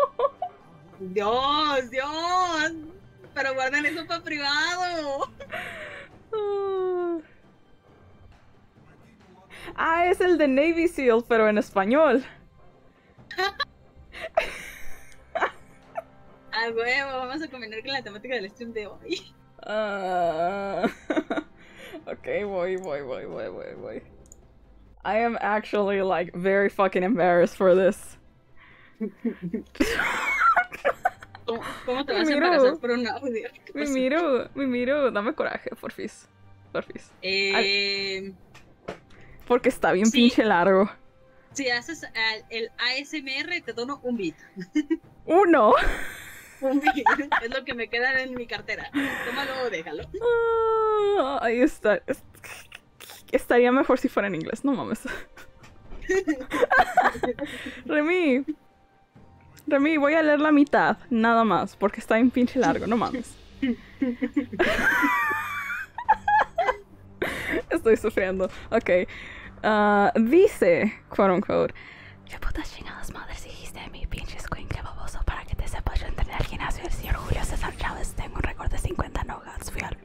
Speaker 2: Dios, Dios. Pero guarden eso para privado.
Speaker 1: Ah, es el de Navy SEAL, pero en español.
Speaker 2: Ah, huevo, vamos a combinar con la temática del stream de hoy.
Speaker 1: Ah, ok, voy, voy, voy, voy, voy, voy. I am actually like very fucking embarrassed for this.
Speaker 2: ¿Cómo, cómo te vas a
Speaker 1: Miro.
Speaker 2: embarazar por un audio? ¿Qué
Speaker 1: Me miro, me miro, dame coraje, porfis. Porfis.
Speaker 2: Eh,
Speaker 1: Porque está bien
Speaker 2: Sí.
Speaker 1: pinche largo.
Speaker 2: si haces el ASMR, te dono un beat.
Speaker 1: Uno.
Speaker 2: Un beat. es lo que me queda en mi cartera. Tómalo o déjalo.
Speaker 1: Ah, ahí está. Es- Estaría mejor si fuera en inglés, no mames. Remy. Remy, voy a leer la mitad, nada más, porque está bien pinche largo, no mames. Estoy sufriendo. Ok. Ah, dice, quote unquote. ¿Qué putas chingadas madres dijiste de mi pinche escuincle baboso? Para que te sepas, yo entrené al gimnasio del señor Julio César Chávez. Tengo un récord de 50 nuggets. Fui al...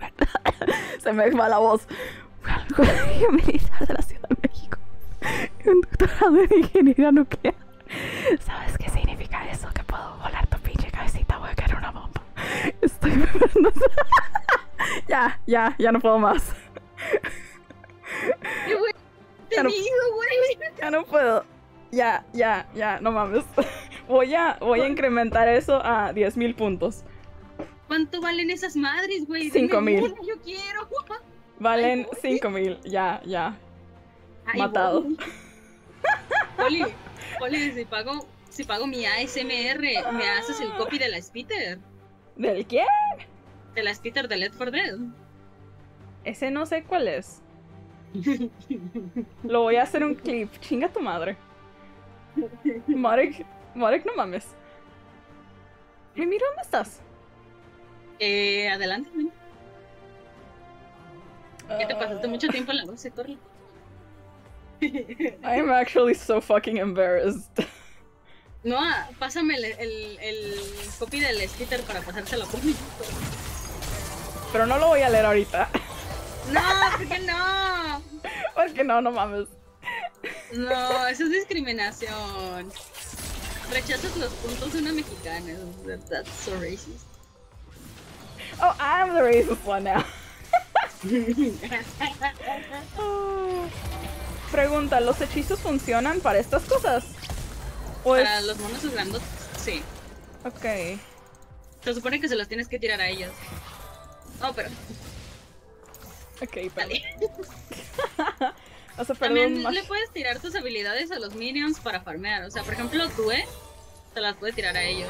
Speaker 1: Se me va la voz. Fui al colegio militar de la Ciudad de México. Un doctorado en ingeniería nuclear. ¿Sabes qué significa eso? Que puedo volar tu pinche cabecita. Voy a caer una bomba. Estoy ya, ya, ya no puedo más. Ya no-. Ya no puedo. Ya, ya, ya, no mames. Voy a, voy a incrementar eso a 10.000 puntos.
Speaker 2: ¿Cuánto valen esas madres, güey?
Speaker 1: Cinco
Speaker 2: Dime
Speaker 1: mil.
Speaker 2: una, Yo quiero.
Speaker 1: Valen
Speaker 2: Ay,
Speaker 1: 5.000. Ya, ya.
Speaker 2: Ay,
Speaker 1: Matado.
Speaker 2: güey. Poli, si pago, si pago mi ASMR, ¿me haces el copy de la Spitter?
Speaker 1: ¿Del qué?
Speaker 2: De la Spitter de Left 4 Dead.
Speaker 1: Ese no sé cuál es. Lo voy a hacer un clip. Chinga tu madre. Marek, Marek, no mames. Mimi, ¿dónde estás?
Speaker 2: Eh, adelante. ¿Qué te pasaste mucho tiempo en la voz, corre?
Speaker 1: I am actually so fucking embarrassed.
Speaker 2: No, ah, pásame el, el, el copy del Spitter para pasárselo por mí.
Speaker 1: Pero no lo voy a leer ahorita.
Speaker 2: No, ¿por qué no?
Speaker 1: Porque no, no mames.
Speaker 2: No, eso es discriminación. Rechazas los puntos de una mexicana. That's so racist.
Speaker 1: Oh, I'm the racist one now. Ah. Pregunta, ¿los hechizos funcionan para estas cosas? ¿O es-
Speaker 2: Para los monos grandes, sí.
Speaker 1: Ok.
Speaker 2: Se supone que se los tienes que tirar a ellos. Oh, pero
Speaker 1: Ok,
Speaker 2: dale.
Speaker 1: o sea,
Speaker 2: También
Speaker 1: más-
Speaker 2: le puedes tirar tus habilidades a los minions para farmear. O sea, por ejemplo, Due te las puede tirar a ellos.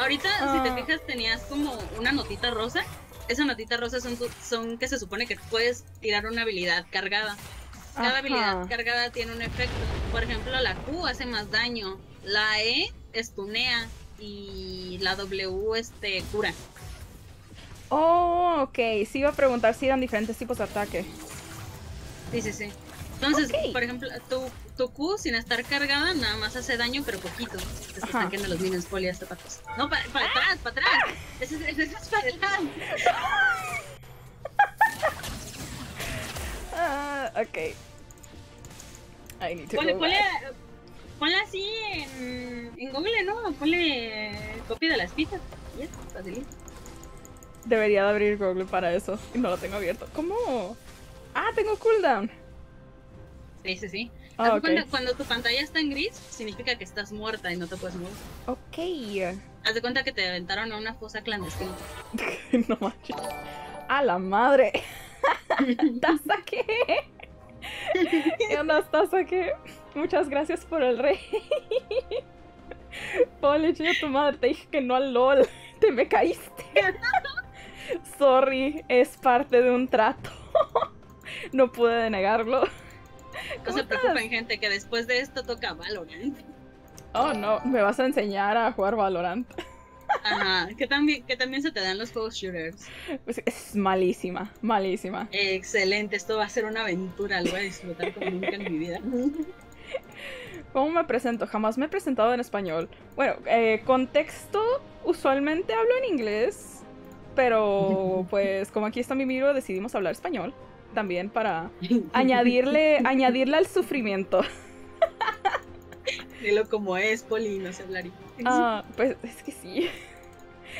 Speaker 2: Ahorita, si
Speaker 1: Ah.
Speaker 2: te fijas, tenías como una notita rosa. Esa notita rosa son, tu- son que se supone que puedes tirar una habilidad cargada. Cada
Speaker 1: Ajá.
Speaker 2: habilidad cargada tiene un efecto. Por ejemplo, la Q hace más daño. La E estunea. Y la W este cura.
Speaker 1: Oh, ok. Sí iba a preguntar si eran diferentes tipos de ataque.
Speaker 2: Sí, sí, sí. Entonces,
Speaker 1: Ok.
Speaker 2: por ejemplo, tu, tu Q sin estar cargada nada más hace daño, pero poquito. Te
Speaker 1: Ajá.
Speaker 2: están quedando los minions poli hasta. No, para atrás, para atrás. Ese es- ese es para atrás.
Speaker 1: Ok. I need to
Speaker 2: Ponle,
Speaker 1: go
Speaker 2: ponle, ponle así en, en Google, ¿no? Ponle copia de las pistas. Ya, facilito.
Speaker 1: Debería de abrir Google para eso. Y no lo tengo abierto. ¿Cómo? Ah, tengo cooldown.
Speaker 2: Sí, sí, sí.
Speaker 1: Ah,
Speaker 2: cuando tu pantalla está en gris, significa que estás muerta y no te puedes mover.
Speaker 1: Ok.
Speaker 2: Haz de cuenta que te aventaron a una fosa clandestina.
Speaker 1: no manches. A la madre. ¿Taza qué? ¿Qué onda, Taza qué? Muchas gracias por el rey. Poli, chinga tu madre, te dije que no al LOL. Te me caíste. Sorry, es parte de un trato. No pude negarlo.
Speaker 2: No
Speaker 1: ¿Cómo
Speaker 2: se preocupen, gente, que después de esto toca Valorant.
Speaker 1: Oh no, me vas a enseñar a jugar Valorant.
Speaker 2: Ajá, que también, que también se te dan los juegos shooters.
Speaker 1: Pues es malísima, malísima.
Speaker 2: Excelente, esto va a ser una aventura, lo voy a disfrutar como nunca en mi vida.
Speaker 1: ¿Cómo me presento? Jamás me he presentado en español. Bueno, eh, contexto, usualmente hablo en inglés, pero pues como aquí está mi miro, decidimos hablar español. también para añadirle, añadirle al sufrimiento.
Speaker 2: Dilo como es, Poli, no sé hablar.
Speaker 1: Ah, pues es que sí.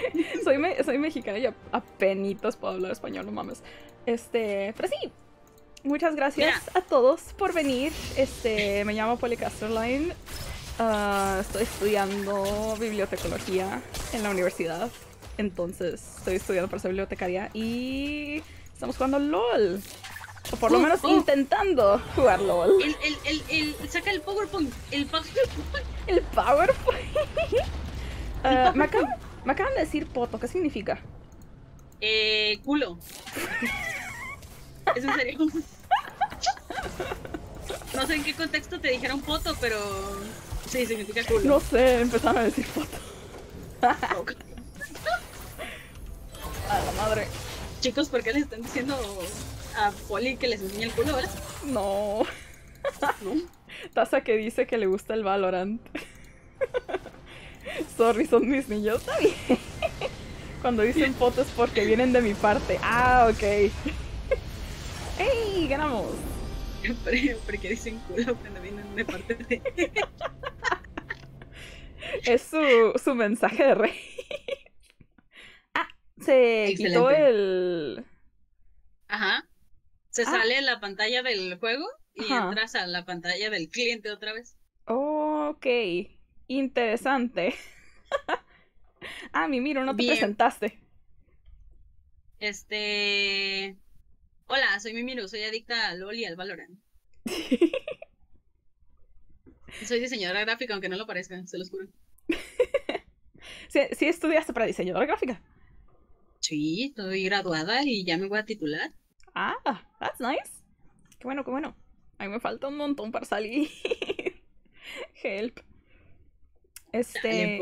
Speaker 1: soy, soy mexicana y apenas puedo hablar español, no mames. Este, pero sí. Muchas gracias a todos por venir. Este, me llamo Poli Casterline. Ah, estoy estudiando bibliotecología en la universidad. Entonces, estoy estudiando para ser bibliotecaria y estamos jugando LOL. O por lo menos intentando jugar LOL.
Speaker 2: El, el, el, el, saca el PowerPoint. El PowerPoint.
Speaker 1: El PowerPoint. uh, me, acaban, me, acaban, de decir poto. ¿Qué significa?
Speaker 2: Eh, culo. ¿Es en serio? No sé en qué contexto te dijeron poto, pero sí, significa culo.
Speaker 1: No sé, empezaron a decir poto. a la madre.
Speaker 2: Chicos, ¿por qué les están diciendo a Polly que les enseña el culo, verdad?
Speaker 1: No. ¿No? Taza que dice que le gusta el Valorant. Sorry, son mis niños. Está bien. Cuando dicen fotos porque vienen de mi parte. Ah, ok. ¡Ey! ¡Ganamos!
Speaker 2: Porque dicen culo cuando vienen de parte de.
Speaker 1: es su, su mensaje de rey. ah, se quitó el.
Speaker 2: Ajá. Se ah. sale la pantalla del juego y entras a la pantalla del cliente otra vez.
Speaker 1: Ok, interesante. ah, mi miro, no te presentaste.
Speaker 2: Este. Hola, soy Mimiru, soy adicta al LOL y al Valorant. soy diseñadora gráfica, aunque no lo parezca, se los juro.
Speaker 1: ¿Sí, ¿Sí estudiaste para diseñadora gráfica?
Speaker 2: Sí, estoy graduada y ya me voy a titular.
Speaker 1: Ah, that's nice. Qué bueno, qué bueno. A mí me falta un montón para salir. Help. Este.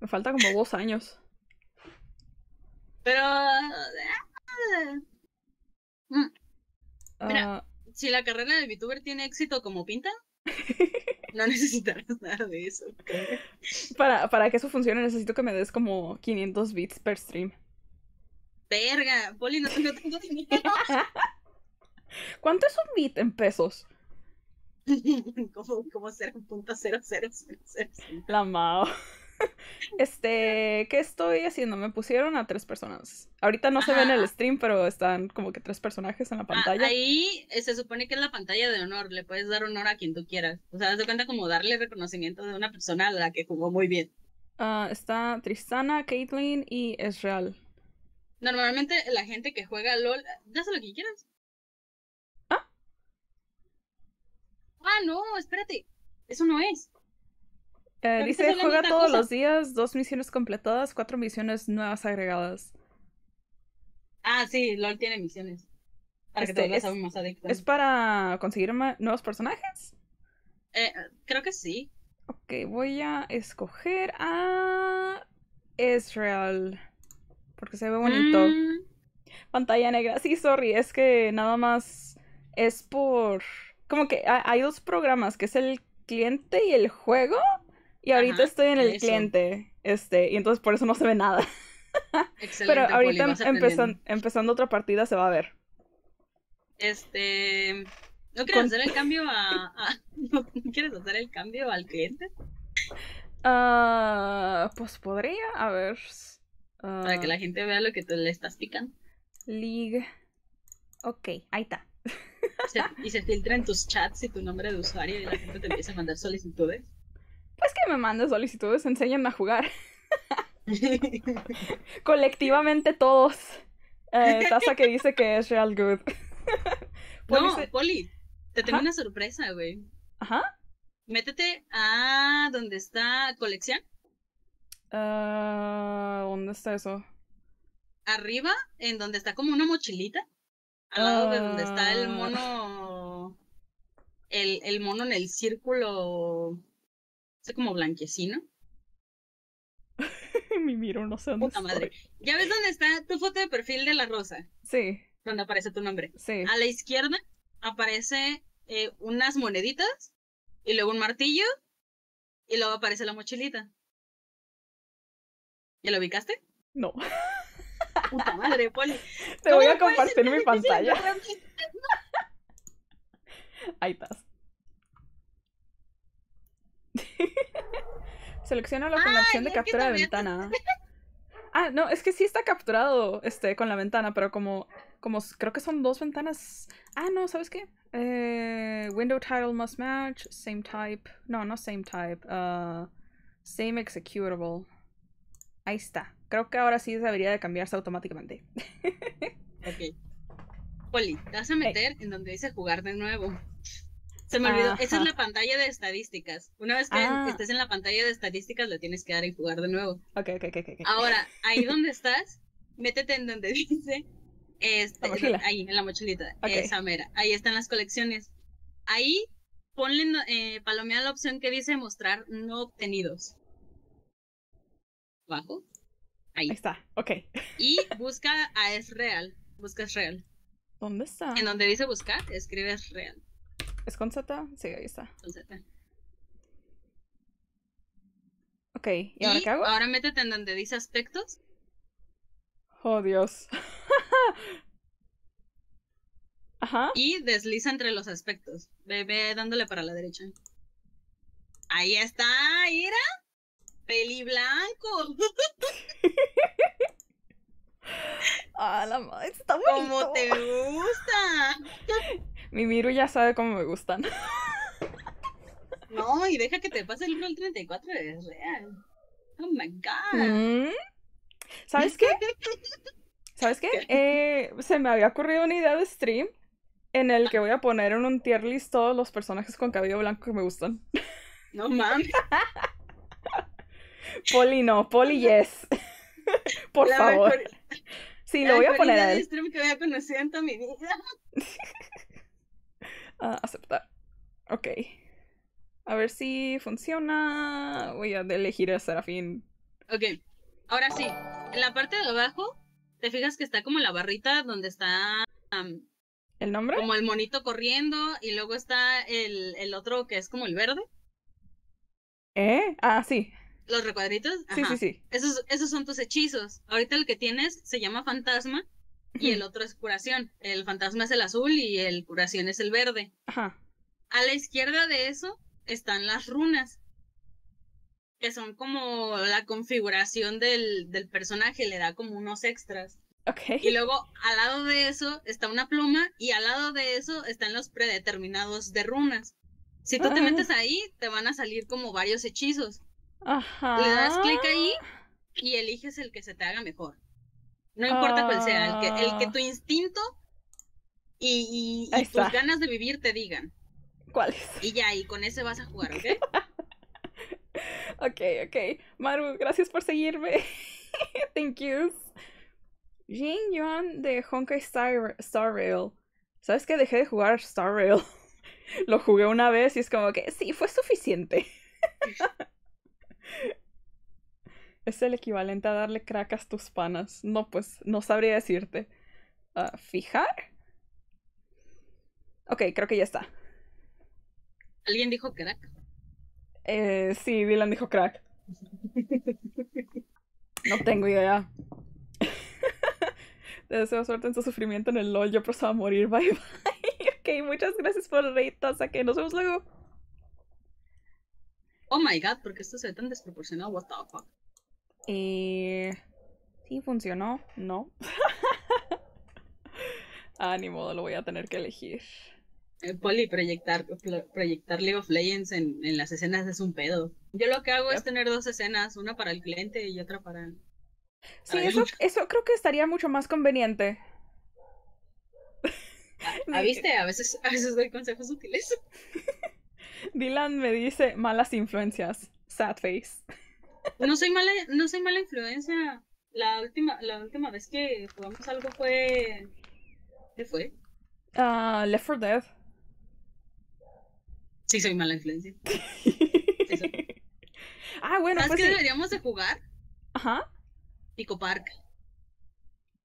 Speaker 1: me falta como dos años.
Speaker 2: Pero. Ah, mm. Mira, ah. si la carrera de VTuber tiene éxito como pinta, no necesitarás nada de eso.
Speaker 1: Para, para que eso funcione, necesito que me des como 500 bits per stream.
Speaker 2: Verga, Poli, no tengo tanto dinero.
Speaker 1: ¿Cuánto es un bit en pesos?
Speaker 2: como, como 0.00000.
Speaker 1: La mao. Este, ¿qué estoy haciendo? Me pusieron a tres personas. Ahorita no se ve en el stream, pero están como que tres personajes en la ah, pantalla.
Speaker 2: ahí eh, se supone que es la pantalla de honor. Le puedes dar honor a quien tú quieras. O sea, das cuenta como darle reconocimiento de una persona a la que jugó muy bien.
Speaker 1: Ah, está Tristana, Caitlyn y Ezreal.
Speaker 2: Normalmente la gente que juega LOL, haz lo que quieras.
Speaker 1: ¿Ah?
Speaker 2: Ah, no, espérate. Eso no es.
Speaker 1: Eh, dice, juega todos los días, dos misiones completadas, cuatro misiones nuevas agregadas.
Speaker 2: Ah, sí, LOL tiene misiones. Para que te este, es, más adicto.
Speaker 1: ¿Es para conseguir nuevos personajes?
Speaker 2: Eh, creo que sí.
Speaker 1: Ok, voy a escoger a Israel porque se ve bonito. Mm. Pantalla negra. Sí, sorry, es que nada más es por... Como que hay dos programas, que es el cliente y el juego. Y ahorita estoy en el cliente. Este, y entonces por eso no se ve nada. Pero ahorita empezando otra partida se va a ver.
Speaker 2: Este. ¿No quieres hacer el cambio a, ¿No quieres hacer el cambio al cliente?
Speaker 1: Ah, pues podría, a ver.
Speaker 2: Para que la ah. gente vea lo que tú le estás picando.
Speaker 1: League. Ok, ahí está.
Speaker 2: y se filtra en tus chats y tu nombre de usuario y la gente te empieza a mandar solicitudes.
Speaker 1: Pues que me mandes solicitudes, enséñame a jugar. Colectivamente todos. Eh, Taza que dice que es real good.
Speaker 2: no, Poli, te tengo una sorpresa, güey.
Speaker 1: Ajá.
Speaker 2: Métete a donde está colección
Speaker 1: Uh, ¿Dónde está eso?
Speaker 2: Arriba, en donde está como una mochilita. Al lado de donde está el ah. mono. El, el mono en el círculo. Como blanquecino.
Speaker 1: Mi miro, no sé dónde Puta madre.
Speaker 2: ¿Ya ves dónde está tu foto de perfil de la rosa?
Speaker 1: Sí.
Speaker 2: Donde aparece tu nombre.
Speaker 1: Sí.
Speaker 2: A la izquierda aparece eh, unas moneditas y luego un martillo y luego aparece la mochilita. ¿Ya lo ubicaste?
Speaker 1: No.
Speaker 2: Puta madre, Poli.
Speaker 1: Te voy a
Speaker 2: ¿Cómo puede ser
Speaker 1: compartir mi pantalla. Ahí estás. Seleccionalo con la opción de captura de ventana. Ah, no, es que sí está capturado este, con la ventana, pero como, como creo que son dos ventanas. Ah, no, ¿sabes qué? Eh, window title must match, same type. No, no same type. uh, same executable. Ahí está. Creo que ahora sí debería de cambiarse automáticamente.
Speaker 2: Ok. Poli, te vas a meter en donde dice jugar de nuevo. Se me olvidó. Esa es
Speaker 1: Ajá.
Speaker 2: la pantalla de estadísticas. Una vez que
Speaker 1: Ah.
Speaker 2: estés en la pantalla de estadísticas, le tienes que dar en jugar de nuevo.
Speaker 1: Ok, ok, ok, ok. ok.
Speaker 2: Ahora, ahí donde estás, métete en donde dice. Este,
Speaker 1: mochila.
Speaker 2: Ahí, en la mochilita.
Speaker 1: Ok.
Speaker 2: Esa mera. Ahí están las colecciones. Ahí ponle, eh, palomea la opción que dice mostrar no obtenidos. Abajo. Ahí.
Speaker 1: Ahí está, ok.
Speaker 2: Y busca a es real. Busca es real.
Speaker 1: ¿Dónde está?
Speaker 2: En donde dice buscar, escribe es real.
Speaker 1: ¿Es con Z? Sí, ahí está.
Speaker 2: Entonces, eh.
Speaker 1: Ok, ¿y ahora qué hago?
Speaker 2: ahora métete en donde dice aspectos.
Speaker 1: Oh, Dios. Ajá.
Speaker 2: y desliza entre los aspectos. Ve, ve dándole para la derecha. Ahí está, mira. Peli blanco.
Speaker 1: Ah, la madre, está
Speaker 2: Como
Speaker 1: bonito.
Speaker 2: te gusta.
Speaker 1: Mi Miru ya sabe cómo me gustan.
Speaker 2: No, y deja que te pase el Rol 34, es real. Oh my god.
Speaker 1: Mm. ¿Sabes qué? ¿Sabes qué? Eh, se me había ocurrido una idea de stream en el que voy a poner en un tier list todos los personajes con cabello blanco que me gustan.
Speaker 2: No mames.
Speaker 1: Poli no, Poli yes. Por
Speaker 2: La
Speaker 1: favor.
Speaker 2: mejor-
Speaker 1: Sí, lo voy a poner a él.
Speaker 2: stream que había conocido en toda mi vida.
Speaker 1: Ah, aceptar. Ok. A ver si funciona. Voy a elegir a Serafín.
Speaker 2: Ok, ahora sí. En la parte de abajo, te fijas que está como la barrita donde está
Speaker 1: ¿El nombre?
Speaker 2: como el monito corriendo y luego está el, el otro que es como el verde.
Speaker 1: ¿Eh? Ah, sí.
Speaker 2: Los recuadritos. Ajá.
Speaker 1: sí, sí.
Speaker 2: Esos, esos son tus hechizos. Ahorita el que tienes se llama fantasma y el otro es curación. El fantasma es el azul y el curación es el verde.
Speaker 1: Ajá.
Speaker 2: A la izquierda de eso están las runas, que son como la configuración del, del personaje, le da como unos extras.
Speaker 1: Ok.
Speaker 2: Y luego al lado de eso está una pluma y al lado de eso están los predeterminados de runas. Si tú te
Speaker 1: Ah.
Speaker 2: metes ahí, te van a salir como varios hechizos.
Speaker 1: Ajá.
Speaker 2: Le das clic ahí y eliges el que se te haga mejor. No importa cuál sea, el que, el que tu instinto y, y- y
Speaker 1: Ahí
Speaker 2: tus ganas de vivir te digan.
Speaker 1: ¿Cuál es?
Speaker 2: Y ya, y con ese vas a jugar, ¿ok?
Speaker 1: Ok, ok. Maru, gracias por seguirme. Thank you. Jin Yuan de Honkai Star, Star Rail. ¿Sabes que dejé de jugar Star Rail? Lo jugué una vez y es como que sí, fue suficiente. es el equivalente a darle crack a tus panas. No, pues, no sabría decirte. Ah, ¿Fijar? Ok, creo que ya está.
Speaker 2: Alguien dijo crack.
Speaker 1: Eh, sí, Dylan dijo crack. No tengo idea. Te deseo suerte en tu sufrimiento en el LOL. Yo a morir. Bye bye. ok, muchas gracias por el rate, Taza, que nos vemos luego.
Speaker 2: Oh my god, ¿por qué esto se ve tan desproporcionado? What the fuck.
Speaker 1: Eh... ¿Sí funcionó? No. ah, ni modo, lo voy a tener que elegir.
Speaker 2: Eh, Poli, proyectar, pro- proyectar League of Legends en, en las escenas es un pedo. Yo lo que hago es tener dos escenas, una para el cliente y otra para...
Speaker 1: Sí,
Speaker 2: Ay.
Speaker 1: eso, eso creo que estaría mucho más conveniente.
Speaker 2: ¿Ah, viste? A veces, a veces doy consejos útiles.
Speaker 1: Dylan me dice malas influencias. Sad face.
Speaker 2: No soy mala, no soy mala influencia. La última, la última vez que jugamos algo fue... ¿Qué fue?
Speaker 1: Ah, Left 4 Dead.
Speaker 2: Sí, soy mala influencia.
Speaker 1: ah, bueno,
Speaker 2: ¿Sabes
Speaker 1: pues
Speaker 2: qué
Speaker 1: sí.
Speaker 2: deberíamos de jugar?
Speaker 1: Ajá.
Speaker 2: Pico Park.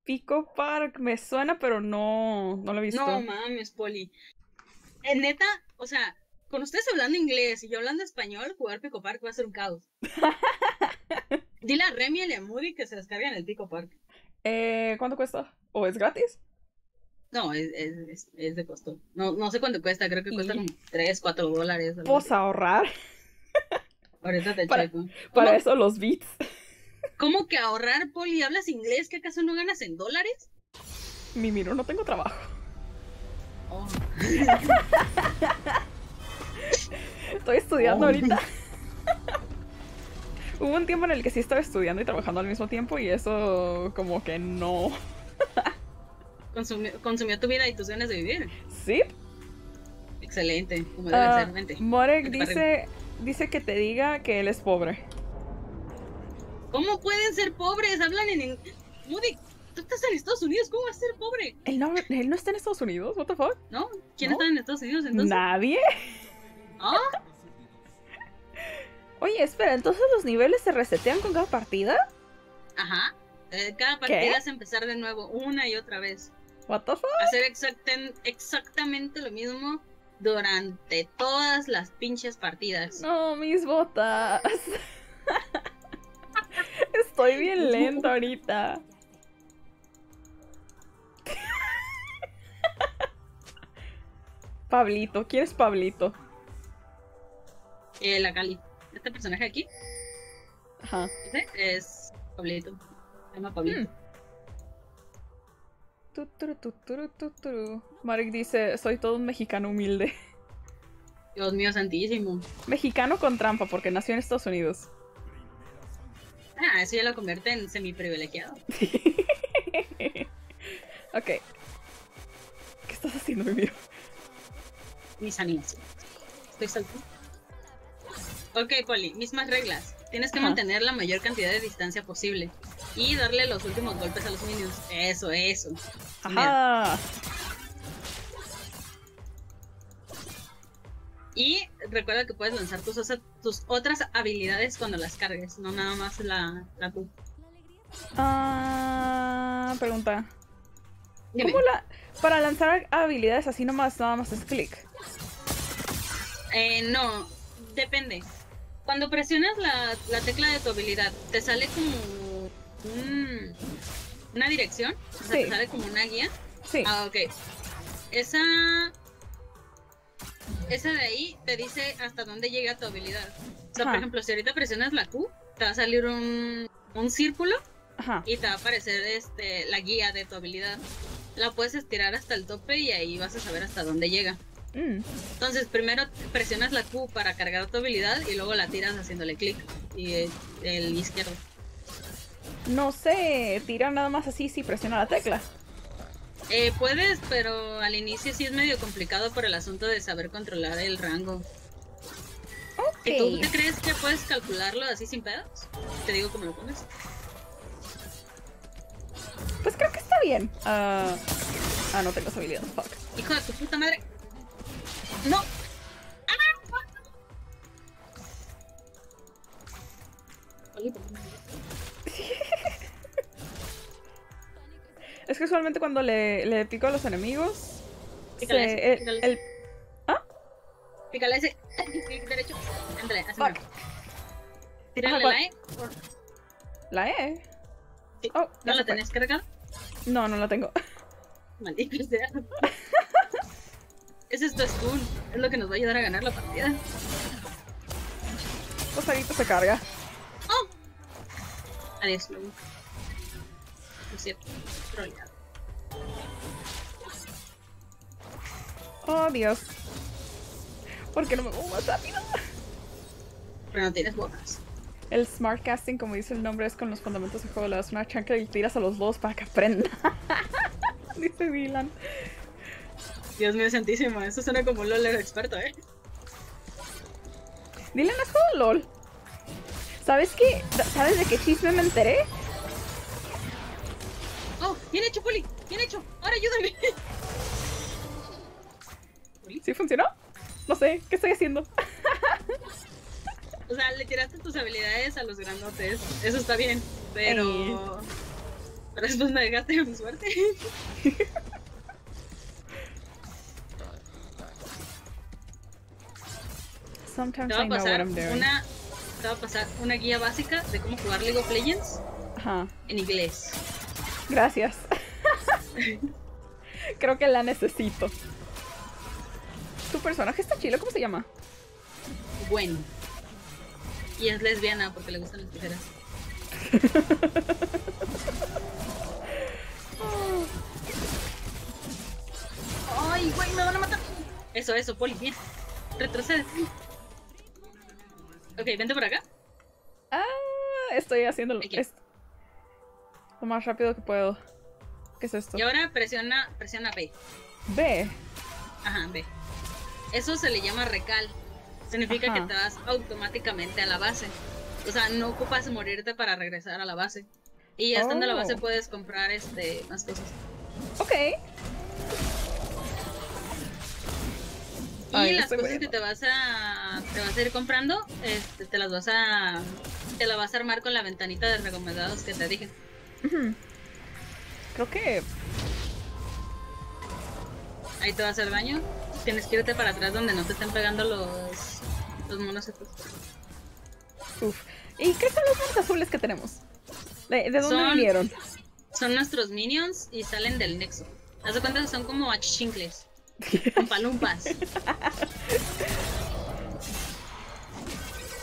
Speaker 1: Pico Park me suena, pero no, no lo he visto.
Speaker 2: No mames, Poli. En neta, o sea, con ustedes hablando inglés y yo hablando español, jugar Pico Park va a ser un caos. Dile a Remy y a Moody que se descarguen el Pico Park.
Speaker 1: Eh, ¿Cuánto cuesta? ¿O es gratis?
Speaker 2: No, es, es, es de costo. No, no sé cuánto cuesta, creo que cuesta como 3, 4 dólares.
Speaker 1: Pues
Speaker 2: así.
Speaker 1: ahorrar.
Speaker 2: Ahorita te
Speaker 1: para-
Speaker 2: checo.
Speaker 1: Para
Speaker 2: ¿Cómo,
Speaker 1: eso los beats.
Speaker 2: ¿Cómo que ahorrar, Poli? ¿Hablas inglés? ¿Que acaso no ganas en dólares?
Speaker 1: Mi miro, no tengo trabajo.
Speaker 2: Oh.
Speaker 1: Estoy estudiando
Speaker 2: Oh.
Speaker 1: ahorita. Hubo un tiempo en el que sí estaba estudiando y trabajando al mismo tiempo y eso como que no.
Speaker 2: Consumió, consumió tu vida y tus ganas de vivir.
Speaker 1: ¿Sí?
Speaker 2: Excelente, como debe
Speaker 1: Ah,
Speaker 2: ser, mente.
Speaker 1: Morek dice, dice que te diga que él es pobre.
Speaker 2: ¿Cómo pueden ser pobres? Hablan en... Moody, tú estás en Estados Unidos, ¿cómo vas a ser pobre?
Speaker 1: ¿Él no, él no está en Estados Unidos? ¿What the fuck?
Speaker 2: ¿No? ¿Quién
Speaker 1: ¿No?
Speaker 2: está en Estados Unidos entonces?
Speaker 1: ¿Nadie?
Speaker 2: ¿Ah?
Speaker 1: Oye, espera, ¿entonces los niveles se resetean con cada partida?
Speaker 2: Ajá. Eh, cada partida es empezar de nuevo, una y otra vez.
Speaker 1: ¿What the fuck?
Speaker 2: Hacer exacten- exactamente lo mismo durante todas las pinches partidas.
Speaker 1: No, mis botas. Estoy bien lento ahorita. Pablito, ¿quién es Pablito?
Speaker 2: Eh, la Cali. Este personaje aquí,
Speaker 1: Ajá.
Speaker 2: ese es Pablito. Se llama Pablito.
Speaker 1: Tuturu, tuturu, tuturu. Marek dice, soy todo un mexicano humilde.
Speaker 2: Dios mío santísimo.
Speaker 1: Mexicano con trampa porque nació en Estados Unidos.
Speaker 2: Ah, eso ya lo convierte en semi-privilegiado.
Speaker 1: ok. ¿Qué estás haciendo, mi vida?
Speaker 2: Mis animaciones. Estoy saltando. Ok, Poli, mismas reglas. Tienes que
Speaker 1: Ajá.
Speaker 2: mantener la mayor cantidad de distancia posible. Y darle los últimos golpes a los minions. Eso, eso.
Speaker 1: Ajá.
Speaker 2: Y recuerda que puedes lanzar tus, otras habilidades cuando las cargues, no nada más la, la Q.
Speaker 1: Ah, pregunta.
Speaker 2: Dime.
Speaker 1: ¿Cómo la... Para lanzar habilidades así nomás, nada más es clic?
Speaker 2: Eh, no, depende. Cuando presionas la, la tecla de tu habilidad, te sale como un- una dirección, o sea,
Speaker 1: Sí.
Speaker 2: te sale como una guía.
Speaker 1: Sí.
Speaker 2: Ah, ok. Esa. Esa de ahí te dice hasta dónde llega tu habilidad. O sea,
Speaker 1: Ajá.
Speaker 2: por ejemplo, si ahorita presionas la Q, te va a salir un, un círculo
Speaker 1: Ajá.
Speaker 2: y te va a aparecer este, la guía de tu habilidad. La puedes estirar hasta el tope y ahí vas a saber hasta dónde llega.
Speaker 1: Mm.
Speaker 2: Entonces, primero presionas la Q para cargar tu habilidad y luego la tiras haciéndole clic y el izquierdo.
Speaker 1: No sé, tira nada más así si presiona la tecla.
Speaker 2: Eh, puedes, pero al inicio sí es medio complicado por el asunto de saber controlar el rango. ¿Y tú te crees que puedes calcularlo así sin pedos? Te digo cómo lo pones.
Speaker 1: Pues creo que está bien. Ah, ah, no tengo esa habilidad. Fuck.
Speaker 2: Hijo de tu puta madre. No. ¿por?
Speaker 1: Es que usualmente cuando le, le pico a los enemigos.
Speaker 2: Pícale
Speaker 1: se-
Speaker 2: ese,
Speaker 1: el-
Speaker 2: pícale
Speaker 1: el-
Speaker 2: Pícale ese. Clic derecho. Ándale, mero. Tírale la E.
Speaker 1: La E.
Speaker 2: Sí.
Speaker 1: Oh,
Speaker 2: ¿No la tenés cargada?
Speaker 1: No, no la tengo.
Speaker 2: Maldita sea. Ese es tu stun. Es lo que nos va a ayudar a ganar la partida.
Speaker 1: Pues ahorita se carga.
Speaker 2: ¡Oh! Adiós, Lobo. Lo cierto. troleado.
Speaker 1: Oh, Dios. ¿Por qué no me muevo más rápido?
Speaker 2: Pero no tienes botas.
Speaker 1: El smart casting, como dice el nombre, es con los fundamentos del juego. Le das una chancla y tiras a los dos para que aprenda. dice Dylan.
Speaker 2: Dios mío santísimo, eso suena como un LOLer experto, ¿eh?
Speaker 1: Dylan has jugado LOL. ¿Sabes qué? ¿Sabes de qué chisme me enteré?
Speaker 2: ¡Oh! ¡Bien hecho, Poli! ¡Bien hecho! ¡Ahora ayúdame!
Speaker 1: ¿Sí funcionó? No sé, ¿qué estoy haciendo?
Speaker 2: O sea, le tiraste tus habilidades a los grandotes. Eso está bien, pero... Pero después me dejaste con suerte.
Speaker 1: Sometimes
Speaker 2: Te va a pasar una... Te va a pasar una guía básica de cómo jugar League of Legends
Speaker 1: Ajá.
Speaker 2: en inglés.
Speaker 1: Gracias. Creo que la necesito. Tu personaje está chilo, ¿cómo se llama?
Speaker 2: Bueno. Y es lesbiana porque le gustan las tijeras. ¡Ay, güey! ¡Me van a matar! Eso, eso, Poli, bien. Retrocede. Ok, vente por acá.
Speaker 1: Ah, estoy haciéndolo. Es- Lo más rápido que puedo. ¿Qué es esto?
Speaker 2: Y ahora presiona, presiona B.
Speaker 1: B.
Speaker 2: Ajá, B. Eso se le llama recal. Significa
Speaker 1: Ajá.
Speaker 2: que te vas automáticamente a la base. O sea, no ocupas morirte para regresar a la base. Y ya estando en la base
Speaker 1: Oh.
Speaker 2: puedes comprar este más cosas.
Speaker 1: Ok.
Speaker 2: Y las cosas que te vas a te vas a ir comprando, este, te las vas a te la vas a armar con la ventanita de recomendados que te dije.
Speaker 1: Creo que.
Speaker 2: Ahí te va a hacer daño. Tienes que irte para atrás donde no te estén pegando los los monos estos.
Speaker 1: Uf. ¿Y qué son los monos azules que tenemos? ¿De, de dónde
Speaker 2: Son-
Speaker 1: vinieron?
Speaker 2: Son nuestros minions y salen del nexo. Haz de cuenta que son como achichincles, palumpas.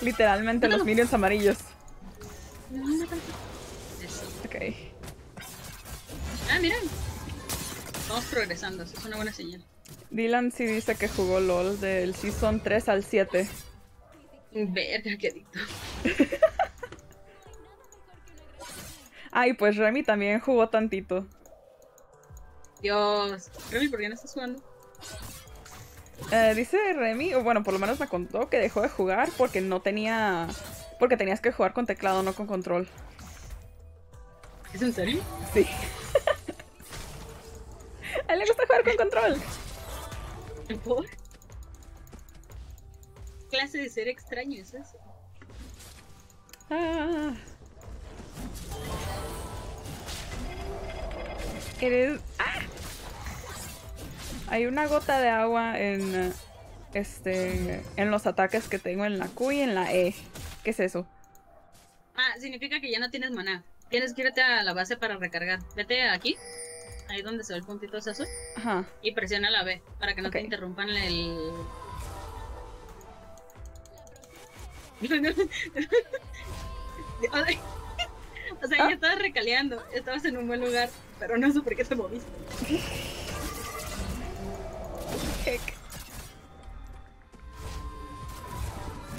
Speaker 1: Literalmente los minions amarillos.
Speaker 2: Eso.
Speaker 1: Ok.
Speaker 2: Ah, miren. Vamos progresando, eso es una buena señal.
Speaker 1: Dylan sí dice que jugó LOL del Season 3 al 7.
Speaker 2: Verga, qué adicto.
Speaker 1: Ay, pues Remy también jugó tantito.
Speaker 2: Dios. Remy, ¿por qué no estás jugando?
Speaker 1: Eh, dice Remy, o bueno, por lo menos me contó que dejó de jugar porque no tenía. Porque tenías que jugar con teclado, no con control.
Speaker 2: ¿Es en serio?
Speaker 1: Sí. A él le gusta jugar con control.
Speaker 2: ¿Por? ¿Qué clase de ser extraño es eso?
Speaker 1: Ah. Eres. ¡Ah! Hay una gota de agua en. eh, Este. En los ataques que tengo en la Q y en la E. ¿Qué es eso?
Speaker 2: Ah, significa que ya no tienes maná. Tienes que irte a la base para recargar. Vete aquí, ahí donde se ve el puntito ese azul,
Speaker 1: Ajá.
Speaker 2: y presiona la B para que no te interrumpan el. o sea,
Speaker 1: Ah.
Speaker 2: ya estabas recaleando, estabas en un buen lugar, pero no sé por qué te moviste.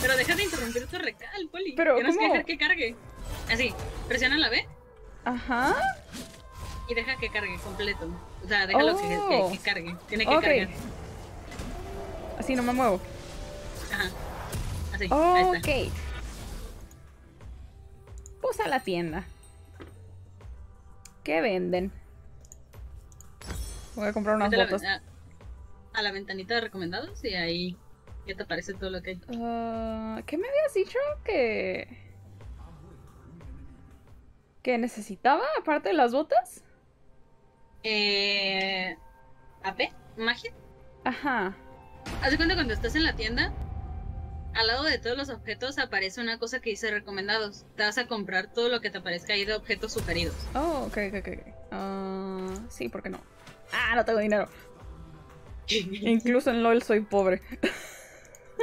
Speaker 2: Pero deja de interrumpir tu recal, Poli.
Speaker 1: Pero,
Speaker 2: Tienes que
Speaker 1: ¿cómo?
Speaker 2: dejar que cargue. Así, presiona la B
Speaker 1: Ajá.
Speaker 2: y deja que cargue completo. O sea, déjalo que,
Speaker 1: Oh.
Speaker 2: que- que cargue. Tiene que cargar.
Speaker 1: Así no me muevo.
Speaker 2: Ajá. Así, ahí está.
Speaker 1: Ok. Pues a la tienda. ¿Qué venden? Voy a comprar unas botas.
Speaker 2: a, a la ventanita de recomendados y ahí ya te aparece todo lo que hay.
Speaker 1: Ah, ¿Qué me habías dicho que... que necesitaba aparte de las botas?
Speaker 2: Eh, AP, magia.
Speaker 1: Ajá.
Speaker 2: Haz de cuenta cuando estás en la tienda, al lado de todos los objetos aparece una cosa que dice recomendados. Te vas a comprar todo lo que te aparezca ahí de objetos sugeridos.
Speaker 1: Oh, ok, ok, ok. Ah, sí, ¿por qué no? Ah, no tengo dinero. Incluso en LOL soy pobre.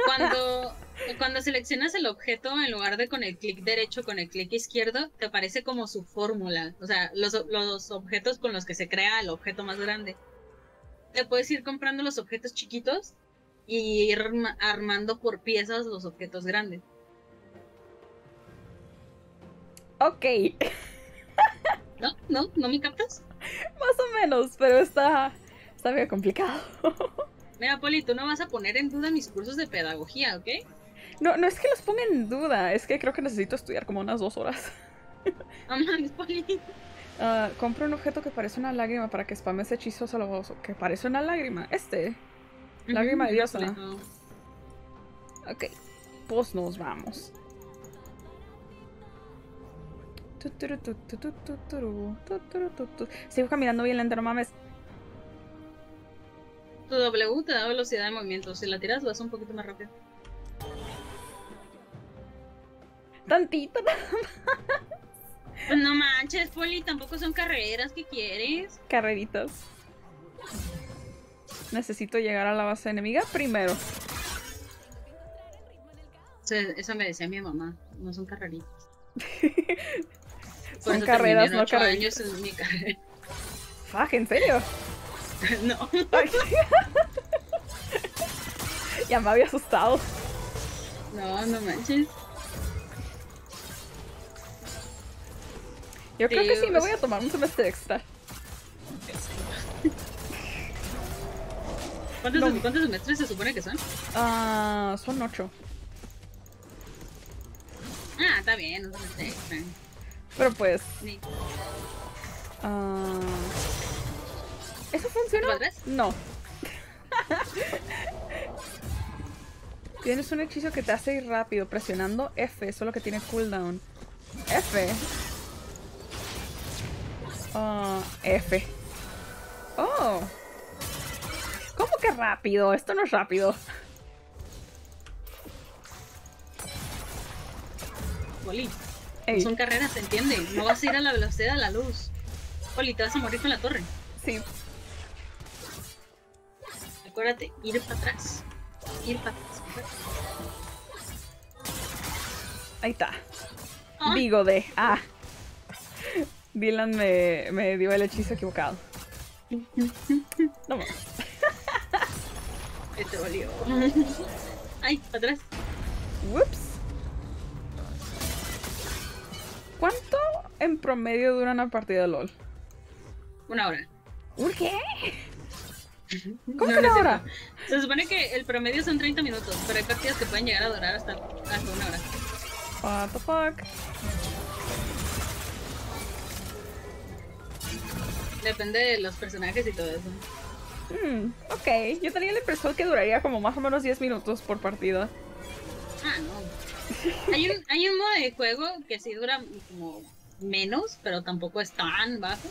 Speaker 2: Cuando, cuando seleccionas el objeto, en lugar de con el clic derecho, con el clic izquierdo, te aparece como su fórmula. O sea, los, los objetos con los que se crea el objeto más grande. Te puedes ir comprando los objetos chiquitos y ir arma- armando por piezas los objetos grandes.
Speaker 1: Ok,
Speaker 2: ¿No? ¿No? ¿No me captas?
Speaker 1: más o menos, pero está... está bien complicado.
Speaker 2: Mira, Poli, tú no vas a poner en duda mis cursos de pedagogía, ¿ok?
Speaker 1: No, no es que los ponga en duda, es que creo que necesito estudiar como unas dos horas.
Speaker 2: No mames, Poli.
Speaker 1: Ah, compra un objeto que parece una lágrima para que spames hechizos a los que parece una lágrima. Este. Lágrima de diosa.
Speaker 2: No.
Speaker 1: Ok. Pues nos vamos. Sigo caminando bien lento, no mames.
Speaker 2: Tu W te da velocidad de movimiento. Si la tiras, lo hace un poquito más rápido.
Speaker 1: Tantito nada más.
Speaker 2: Pues no manches, Poli, tampoco son carreras, ¿qué quieres?
Speaker 1: Carreritas. Necesito llegar a la base enemiga primero.
Speaker 2: Eso, eso me decía mi mamá, no son carreritas.
Speaker 1: Son carreras, no
Speaker 2: ocho
Speaker 1: carreritas.
Speaker 2: años en mi carrera.
Speaker 1: Fuck, ¿en serio?
Speaker 2: No,
Speaker 1: ya me había asustado.
Speaker 2: no, no manches.
Speaker 1: Yo creo que sí me voy a tomar un semestre extra.
Speaker 2: ¿Cuántos,
Speaker 1: No.
Speaker 2: ¿Cuántos semestres se supone que son?
Speaker 1: Ah, son ocho.
Speaker 2: Ah, está bien, un semestre extra.
Speaker 1: Pero pues.
Speaker 2: Ni-
Speaker 1: ah, ¿Eso
Speaker 2: ves?
Speaker 1: No. Tienes un hechizo que te hace ir rápido presionando F, solo que tiene cooldown. F. Ah, F. Oh. ¿Cómo que rápido? Esto no es rápido.
Speaker 2: Poli,
Speaker 1: Ey,
Speaker 2: son carreras, ¿se entiende? No vas a ir a la velocidad de la luz. Poli, te vas a morir con la torre.
Speaker 1: sí.
Speaker 2: Acuérdate, ir para atrás. Ir para atrás.
Speaker 1: Ahí está.
Speaker 2: Ah,
Speaker 1: Digo de. Ah. Dylan me, me dio el hechizo equivocado. No mames.
Speaker 2: Este volvió. Ay, para atrás.
Speaker 1: Whoops. ¿Cuánto en promedio dura una partida de LOL?
Speaker 2: Una hora.
Speaker 1: ¿Un qué? ¿Cómo
Speaker 2: No,
Speaker 1: que
Speaker 2: no
Speaker 1: hora?
Speaker 2: Se supone que el promedio son 30 minutos, pero hay partidas que pueden llegar a durar hasta, hasta una hora.
Speaker 1: What the fuck?
Speaker 2: Depende de los personajes y todo eso.
Speaker 1: Hmm, ok. Yo tenía la impresión que duraría como más o menos 10 minutos por partida.
Speaker 2: Ah, no. Hay un, hay un modo de juego que sí dura como menos, pero tampoco es tan bajo.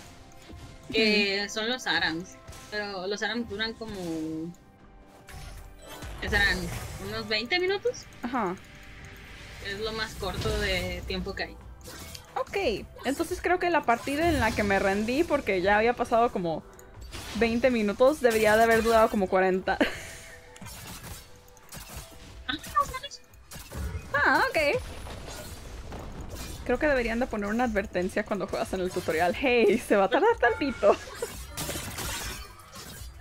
Speaker 2: Que son los ARAMs. Pero los ARAMs duran como. ¿Qué serán? ¿Unos 20 minutos?
Speaker 1: Ajá.
Speaker 2: Es lo más corto de tiempo que hay.
Speaker 1: Ok. Entonces creo que la partida en la que me rendí, porque ya había pasado como 20 minutos, debería de haber durado como 40.
Speaker 2: Ah.
Speaker 1: Ah, ok. Creo que deberían de poner una advertencia cuando juegas en el tutorial. Hey, se va a tardar tantito.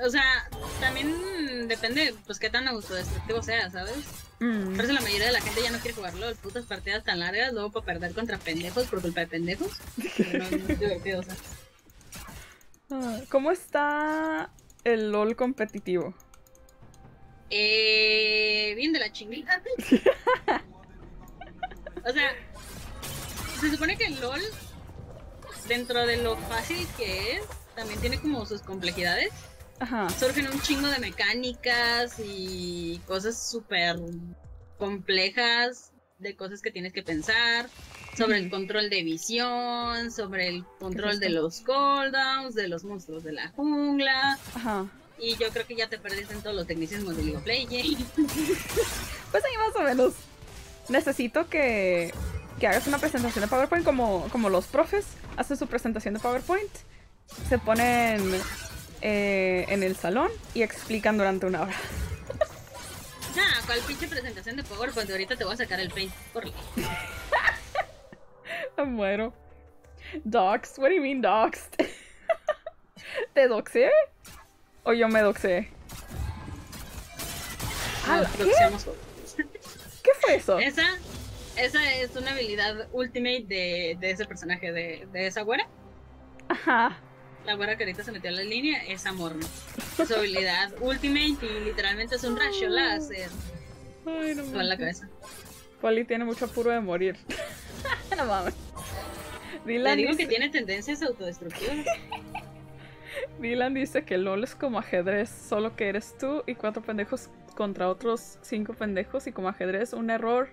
Speaker 2: O sea, también depende, pues, qué tan autodestructivo sea, ¿sabes?
Speaker 1: Mm,
Speaker 2: Por eso la mayoría de la gente ya no quiere jugarlo. Putas partidas tan largas, luego para perder contra pendejos por culpa de pendejos. No, es divertido, sea.
Speaker 1: ah, ¿Cómo está el LOL competitivo?
Speaker 2: Eh, bien de la chingada. o sea, se supone que el LOL, dentro de lo fácil que es, también tiene como sus complejidades.
Speaker 1: Ajá.
Speaker 2: Surgen un chingo de mecánicas y cosas súper complejas de cosas que tienes que pensar. Sobre el control de visión, sobre el control de los cooldowns, de los monstruos de la jungla.
Speaker 1: Ajá.
Speaker 2: Y yo creo que ya te perdiste en todos los tecnicismos de League of Legends.
Speaker 1: Pues ahí más o menos. Necesito que, que hagas una presentación de PowerPoint como, como los profes hacen su presentación de PowerPoint. Se ponen eh, en el salón y explican durante una hora.
Speaker 2: Ah, ¿cuál pinche presentación de PowerPoint? Ahorita te voy a sacar el paint. Corre.
Speaker 1: Muero. Docs, what do you mean doxed? ¿Te doxé? ¿O yo me doxé? Ah, ¿qué? ¿Qué fue eso?
Speaker 2: Esa, esa es una habilidad ultimate de, de ese personaje, de, de esa güera.
Speaker 1: Ajá.
Speaker 2: La güera que ahorita se metió a la línea es amor. Su habilidad ultimate y literalmente es un rayo láser.
Speaker 1: Ay, no
Speaker 2: en la cabeza.
Speaker 1: Poli tiene mucho apuro de morir. no mames.
Speaker 2: Le
Speaker 1: Dylan
Speaker 2: digo que tiene tendencias autodestructivas.
Speaker 1: Dylan dice que LOL es como ajedrez, solo que eres tú y cuatro pendejos contra otros cinco pendejos y como ajedrez un error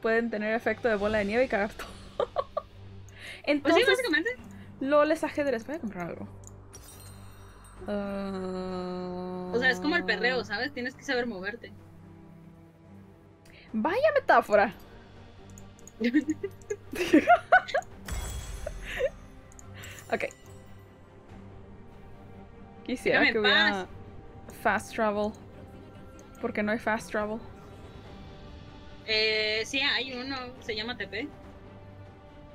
Speaker 1: pueden tener efecto de bola de nieve y cagar todo.
Speaker 2: Pues sí,
Speaker 1: Entonces,
Speaker 2: básicamente.
Speaker 1: LOL es ajedrez, voy a comprar algo. Ah. Ah.
Speaker 2: O sea, es como el perreo, ¿sabes? Tienes que saber moverte.
Speaker 1: Vaya metáfora. ok.
Speaker 2: Quisiera
Speaker 1: que hubiera fast travel. Porque no hay fast travel.
Speaker 2: Eh, sí, hay uno, se llama TP.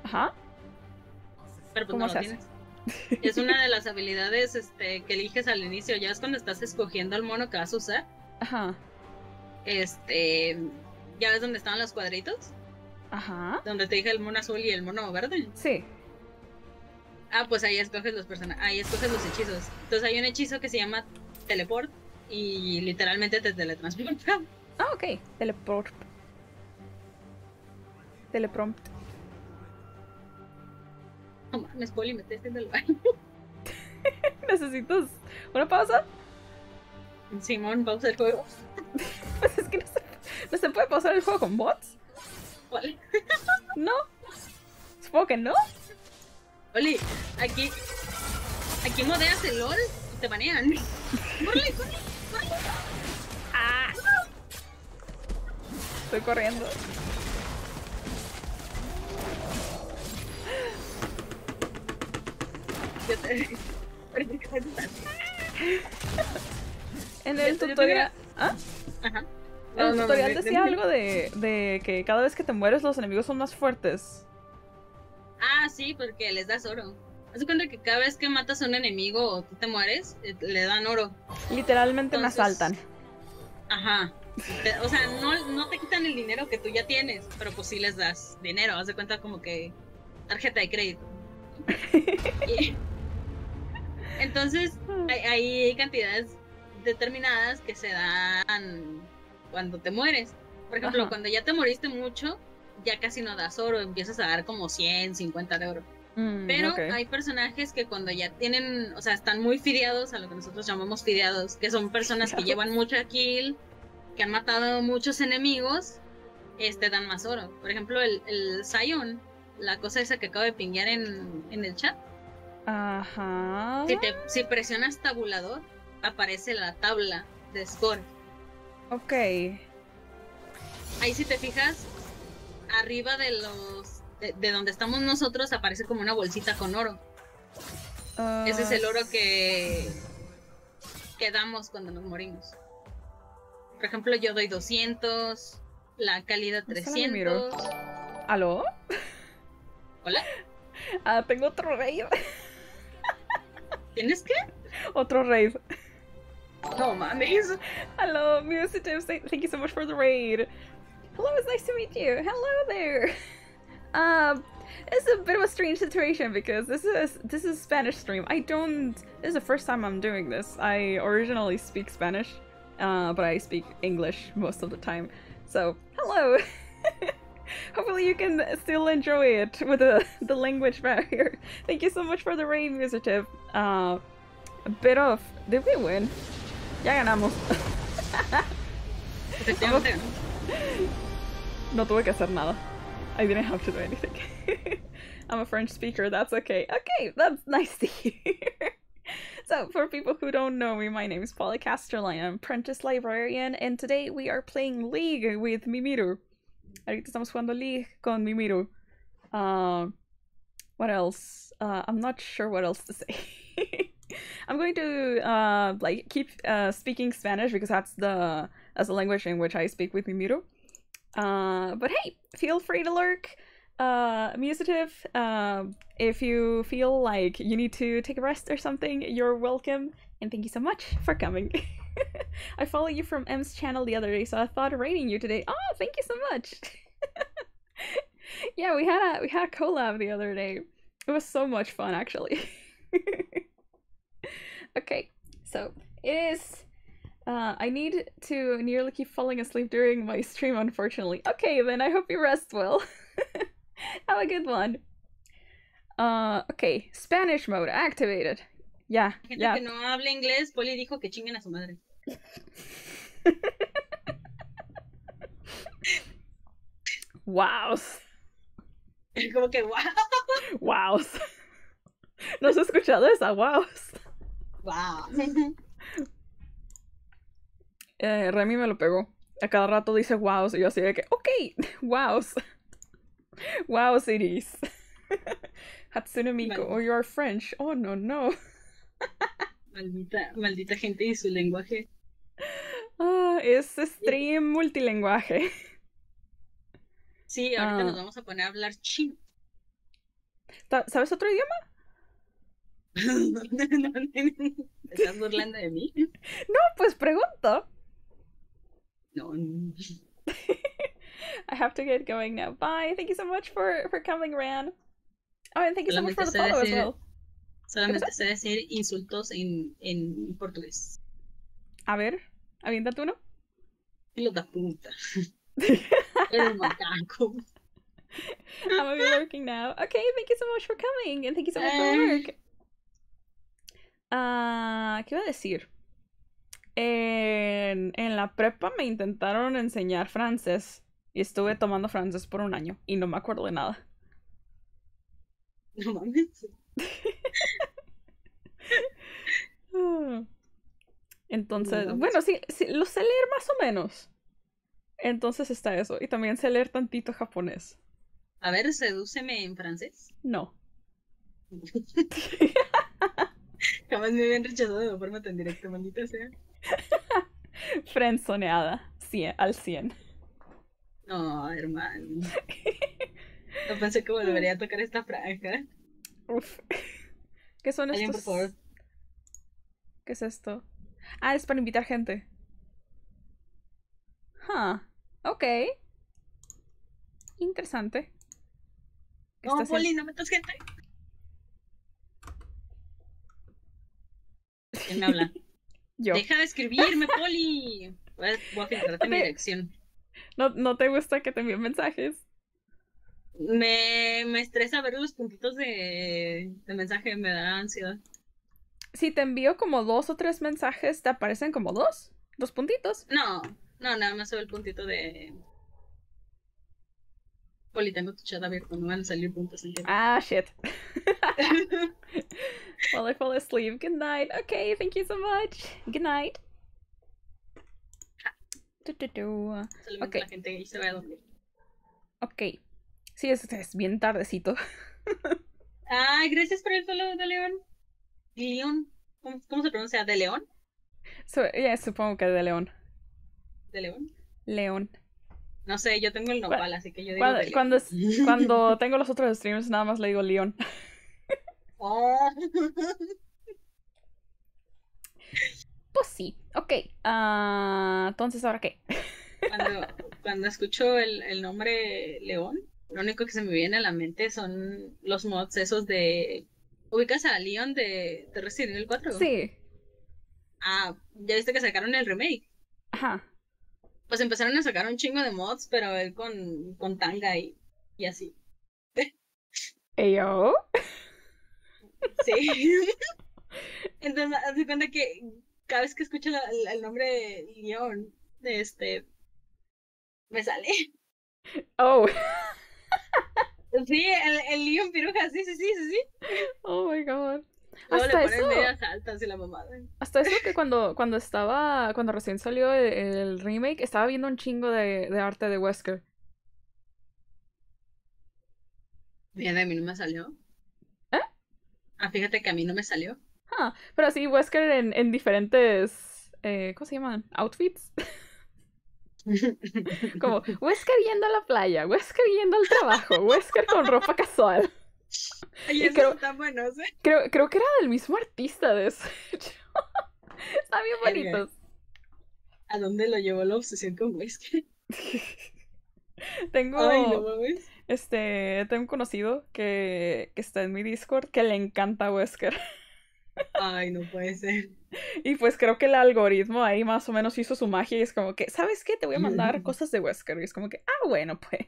Speaker 1: Ajá
Speaker 2: pero pues
Speaker 1: ¿Cómo
Speaker 2: no
Speaker 1: se
Speaker 2: lo
Speaker 1: hace?
Speaker 2: tienes. Es una de las habilidades este, que eliges al inicio, ya es cuando estás escogiendo el mono que vas a usar.
Speaker 1: Ajá.
Speaker 2: Este, ya ves dónde estaban los cuadritos,
Speaker 1: Ajá.
Speaker 2: donde te dije el mono azul y el mono verde.
Speaker 1: Sí.
Speaker 2: Ah, pues ahí escoges los personajes, ahí escoges los hechizos. Entonces hay un hechizo que se llama teleport y literalmente te teletransporta.
Speaker 1: Ah, ok. Teleport. Teleprompt.
Speaker 2: No mames, Poli, me estoy haciendo el baño.
Speaker 1: ¿Necesitas una pausa?
Speaker 2: Simón, pausa el juego.
Speaker 1: Pues es que no se, no se puede pausar el juego con bots.
Speaker 2: Poli,
Speaker 1: No. Supongo que no.
Speaker 2: Poli, aquí, aquí modeas el LOL y te banean. Corre, corre, corre.
Speaker 1: Ah. Estoy corriendo.
Speaker 2: Yo te-
Speaker 1: En el tutorial. ¿Ah?
Speaker 2: Ajá.
Speaker 1: En el
Speaker 2: No,
Speaker 1: tutorial
Speaker 2: no,
Speaker 1: decía algo de, de que cada vez que te mueres los enemigos son más fuertes.
Speaker 2: Ah, sí, porque les das oro. Haz de cuenta que cada vez que matas a un enemigo o tú te mueres, eh, le dan oro.
Speaker 1: Literalmente me asaltan.
Speaker 2: Ajá. O sea, no, no te quitan el dinero que tú ya tienes, pero pues sí les das dinero. Haz de cuenta como que tarjeta de crédito. Y- entonces, hay, hay cantidades determinadas que se dan cuando te mueres. Por ejemplo,
Speaker 1: Ajá.
Speaker 2: cuando ya te moriste mucho, ya casi no das oro, empiezas a dar como 100, 50 de oro.
Speaker 1: Mm,
Speaker 2: Pero hay personajes que cuando ya tienen, o sea, están muy fideados a lo que nosotros llamamos fideados, que son personas que llevan mucha kill, que han matado muchos enemigos, este dan más oro. Por ejemplo, el, el Zion, la cosa esa que acabo de pinguear en, en el chat,
Speaker 1: Ajá.
Speaker 2: si, te, si presionas tabulador, aparece la tabla de score.
Speaker 1: Ok.
Speaker 2: Ahí si te fijas, arriba de los de, de donde estamos nosotros aparece como una bolsita con oro. Ese es el oro que, que damos cuando nos morimos. Por ejemplo, yo doy 200, la calidad
Speaker 1: ¿Dónde está la Miro?
Speaker 2: 300.
Speaker 1: ¿Aló?
Speaker 2: Hola,
Speaker 1: Ah, tengo otro raid.
Speaker 2: ¿Tienes que?
Speaker 1: otro raid.
Speaker 2: No mames.
Speaker 1: Hello, Musitive. say- Thank you so much for the raid. Hello, it's nice to meet you. Hello there. Um, it's a bit of a strange situation because this is this is Spanish stream. I don't. This is the first time I'm doing this. I originally speak Spanish, uh, but I speak English most of the time. So hello. Hopefully you can still enjoy it with the the language barrier. Thank you so much for the raid, Musitive. Uh, a bit of. Did we win? Ya ganamos. No tuve que hacer nada. I didn't have to do anything. I'm a French speaker, that's okay. Okay, that's nice to hear. so, for people who don't know me, my name is Polly Casterline. I'm apprentice librarian, and today we are playing League with Mimiru. Ahorita estamos jugando League con Mimiru. Uh, what else? Uh, I'm not sure what else to say. I'm going to uh, like keep uh, speaking Spanish because that's the as the language in which I speak with Mimiru. Uh, but hey, feel free to lurk. Uh, Musitive, uh, if you feel like you need to take a rest or something, you're welcome. And thank you so much for coming. I followed you from M's channel the other day, so I thought of rating you today. Oh, thank you so much. yeah, we had a we had a collab the other day. It was so much fun, actually. okay, so it is uh, I need to nearly keep falling asleep during my stream, unfortunately. Okay, then I hope you rest well. Have a good one. Uh, okay, Spanish mode activated. Yeah,
Speaker 2: Gente
Speaker 1: yeah.
Speaker 2: que no habla inglés, Poli dijo que chinguen a su madre.
Speaker 1: Wow.
Speaker 2: Como que, wow.
Speaker 1: Wow. ¿No has escuchado esa? Wow.
Speaker 2: Wow.
Speaker 1: Eh, Remy me lo pegó. A cada rato dice wow, y yo así de que, ok, wow. Wow cities. Hatsune Miku,
Speaker 2: Vale.
Speaker 1: oh, you are French. Oh, no, no.
Speaker 2: Maldita, maldita gente y su lenguaje.
Speaker 1: Ah, es stream multilenguaje.
Speaker 2: Sí, ahorita nos
Speaker 1: Ah.
Speaker 2: vamos a poner a hablar chino.
Speaker 1: ¿Sabes otro idioma?
Speaker 2: No, no, no, ¿Te estás burlando de mí?
Speaker 1: No, pues pregunto.
Speaker 2: No.
Speaker 1: I have to get going now. Bye. Thank you so much for, for coming, Ran. Oh, and thank you so much for the follow as
Speaker 2: decir-
Speaker 1: well.
Speaker 2: Solamente sé decir insultos en, en portugués.
Speaker 1: A ver, aviéntate uno.
Speaker 2: Filho da puta. Eres macaco.
Speaker 1: I'm gonna be lurking now. Okay, thank you so much for coming and thank you so much for work. Ah, ¿qué iba a decir? En, en la prepa me intentaron enseñar francés y estuve tomando francés por un año y no me acuerdo de nada.
Speaker 2: No mames.
Speaker 1: Entonces,
Speaker 2: No,
Speaker 1: bueno, sí, sí, lo sé leer más o menos. Entonces está eso. Y también sé leer tantito japonés.
Speaker 2: A ver, sedúceme en francés.
Speaker 1: No.
Speaker 2: Jamás me habían rechazado de forma tan directa, maldita sea.
Speaker 1: Frenzoneada. Cien, al 100.
Speaker 2: No, hermano. No pensé que volvería a tocar esta franja.
Speaker 1: Uf. ¿Qué son
Speaker 2: Alguien, por
Speaker 1: estos?
Speaker 2: favor.
Speaker 1: ¿Qué es esto? Ah, es para invitar gente. Huh. Ok. Interesante. ¿Qué
Speaker 2: No, Poli, no metas gente. ¿Quién me habla?
Speaker 1: Yo.
Speaker 2: Deja de escribirme, Poli. Voy a, voy a filtrarte mi dirección.
Speaker 1: ¿No, ¿No te gusta que te envíen mensajes?
Speaker 2: Me, me estresa ver los puntitos de, de mensaje, me da ansiedad.
Speaker 1: Si te envío como dos o tres mensajes, ¿te aparecen como dos? ¿Dos puntitos?
Speaker 2: No, no, nada más se ve el puntito de. Poli, tengo tu chat abierto, no van a salir puntos en
Speaker 1: Ah, shit. well, I fall asleep. Good night. Okay, thank you so much. Good night. Du, du, du.
Speaker 2: Solamente
Speaker 1: ok.
Speaker 2: la gente ahí se va a dormir.
Speaker 1: Ok. Sí, es, es bien tardecito.
Speaker 2: Ah, gracias por el follow de León. León, ¿cómo, cómo se pronuncia? ¿De León?
Speaker 1: So, yeah, supongo que de León.
Speaker 2: ¿De León?
Speaker 1: León.
Speaker 2: No sé, yo tengo el nopal, así que yo digo
Speaker 1: Cuando,
Speaker 2: de
Speaker 1: cuando, es- cuando tengo los otros streams, nada más le digo León.
Speaker 2: Oh.
Speaker 1: Pues sí. Ok. Ah, entonces, ¿ahora qué?
Speaker 2: cuando, cuando escucho el, el nombre León, lo único que se me viene a la mente son los mods esos de... ¿Ubicas a Leon de, de Resident Evil 4?
Speaker 1: Sí.
Speaker 2: Ah, ya viste que sacaron el remake.
Speaker 1: Ajá.
Speaker 2: Pues empezaron a sacar un chingo de mods, pero él con, con tanga y, y así.
Speaker 1: Eyo.
Speaker 2: Sí. Entonces, haz de cuenta que cada vez que escucho la- el, el nombre de León, de este, me sale.
Speaker 1: Oh.
Speaker 2: Sí, el, el Leon Piruja, sí, sí, sí, sí, sí.
Speaker 1: Oh my god.
Speaker 2: Luego
Speaker 1: Hasta
Speaker 2: le ponen
Speaker 1: eso.
Speaker 2: altas y la mamada.
Speaker 1: Hasta eso que cuando, cuando estaba, cuando recién salió el, el remake, estaba viendo un chingo de, de arte de Wesker.
Speaker 2: Fíjate, a mí no me salió.
Speaker 1: ¿Eh?
Speaker 2: Ah, fíjate que a mí no me salió.
Speaker 1: Ah, pero sí, Wesker en, en diferentes, eh, ¿cómo se llaman? Outfits. Como Wesker yendo a la playa, Wesker yendo al trabajo, Wesker con ropa casual. Y creo-
Speaker 2: ¿eh?
Speaker 1: Creo, creo que era del mismo artista, de hecho. Están bien
Speaker 2: Verga.
Speaker 1: bonitos.
Speaker 2: ¿A dónde lo llevó la obsesión con Wesker?
Speaker 1: Tengo,
Speaker 2: Ay, no mames.
Speaker 1: este, tengo un conocido que, que está en mi Discord que le encanta Wesker.
Speaker 2: Ay, no puede ser.
Speaker 1: Y pues creo que el algoritmo ahí más o menos hizo su magia y es como que, ¿sabes qué? Te voy a mandar cosas de Wesker. Y es como que, ah, bueno, pues.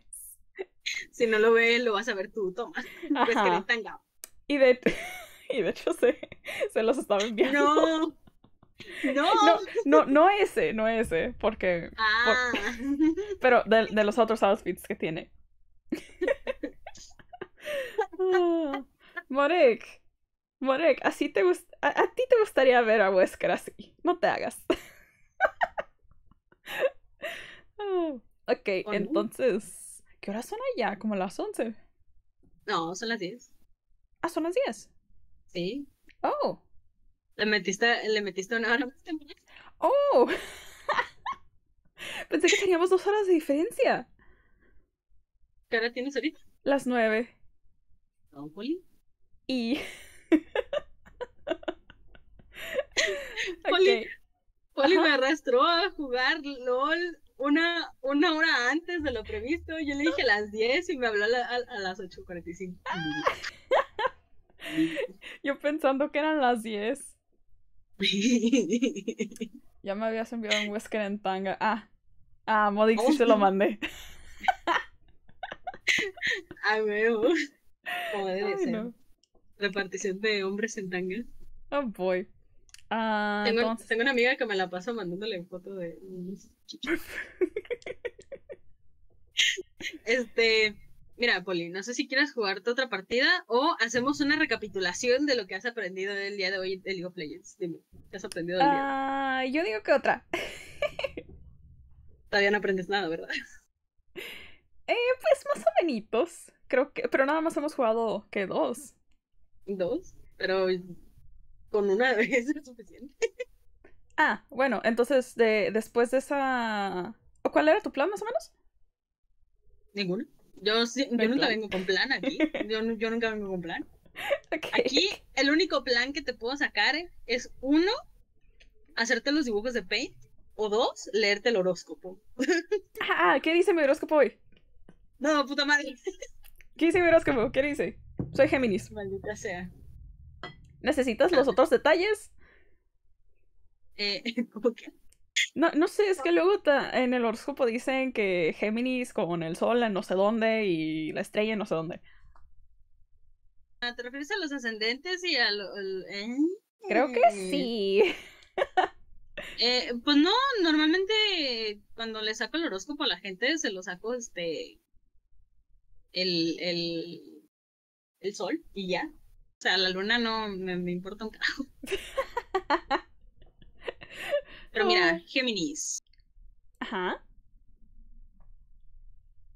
Speaker 2: Si no lo ves, lo vas a ver tú, toma. Wesker en tanga.
Speaker 1: Y de, y de hecho se, se los estaba enviando.
Speaker 2: No. No.
Speaker 1: No, no, no ese, no ese, porque,
Speaker 2: Ah.
Speaker 1: pero de, de los otros outfits que tiene. Ah, Morek, Morek, así te gust a, a ti te gustaría ver a Wesker así, no te hagas. Ah, ok, entonces, ¿qué horas son allá? Como las 11.
Speaker 2: No, son las 10.
Speaker 1: Ah, son las 10.
Speaker 2: Sí.
Speaker 1: Oh,
Speaker 2: Le metiste, le metiste una hora más temprano.
Speaker 1: ¡Oh! Pensé que teníamos dos horas de diferencia.
Speaker 2: ¿Qué hora tienes ahorita?
Speaker 1: Las nueve.
Speaker 2: ¿No, Poli?
Speaker 1: Y.
Speaker 2: Poli, me arrastró a jugar LOL una, una hora antes de lo previsto. Yo le dije a las 10 y me habló a, la- a- a las 8.45.
Speaker 1: Yo pensando que eran las diez. Ya me habías enviado un Wesker en tanga. Ah. Ah, Modix sí se lo mandé.
Speaker 2: A huevo. Como debe
Speaker 1: Ay,
Speaker 2: ser.
Speaker 1: no.
Speaker 2: Repartición de hombres en tanga.
Speaker 1: Oh boy. Ah,
Speaker 2: Tengo,
Speaker 1: entonces.
Speaker 2: tengo una amiga que me la pasa mandándole foto de. Este. Mira, Poli, no sé si quieres jugarte otra partida o hacemos una recapitulación de lo que has aprendido el día de hoy de League of Legends. Dime, ¿qué has aprendido del día?
Speaker 1: Ah, yo digo que otra.
Speaker 2: Todavía no aprendes nada, ¿verdad?
Speaker 1: Eh, pues más o menos. Creo que. Pero nada más hemos jugado, ¿qué? Dos.
Speaker 2: Dos, pero con una vez es suficiente.
Speaker 1: Ah, bueno, entonces de, después de esa. ¿o ¿Cuál era tu plan más o menos?
Speaker 2: Ninguna. Yo, sí-
Speaker 1: ¿No
Speaker 2: yo nunca
Speaker 1: plan?
Speaker 2: vengo con plan aquí. Yo, yo nunca vengo con plan. Aquí, el único plan que te puedo sacar es uno, hacerte los dibujos de Paint, o dos, leerte el horóscopo.
Speaker 1: Ah, ¿qué dice mi horóscopo hoy?
Speaker 2: No, puta madre.
Speaker 1: ¿Qué dice mi horóscopo? ¿Qué dice? Soy Géminis.
Speaker 2: Maldita sea.
Speaker 1: ¿Necesitas los otros detalles?
Speaker 2: Eh, ¿cómo que?
Speaker 1: No, no sé, es que luego en el horóscopo dicen que Géminis con el sol en no sé dónde y la estrella en no sé dónde.
Speaker 2: Ah, ¿Te refieres a los ascendentes y a lo- el- eh?
Speaker 1: Creo que sí.
Speaker 2: Eh, pues no, normalmente cuando le saco el horóscopo a la gente se lo saco este el, el, el sol y ya. O sea, la luna no me, me importa un carajo. Pero mira. Géminis.
Speaker 1: Ajá.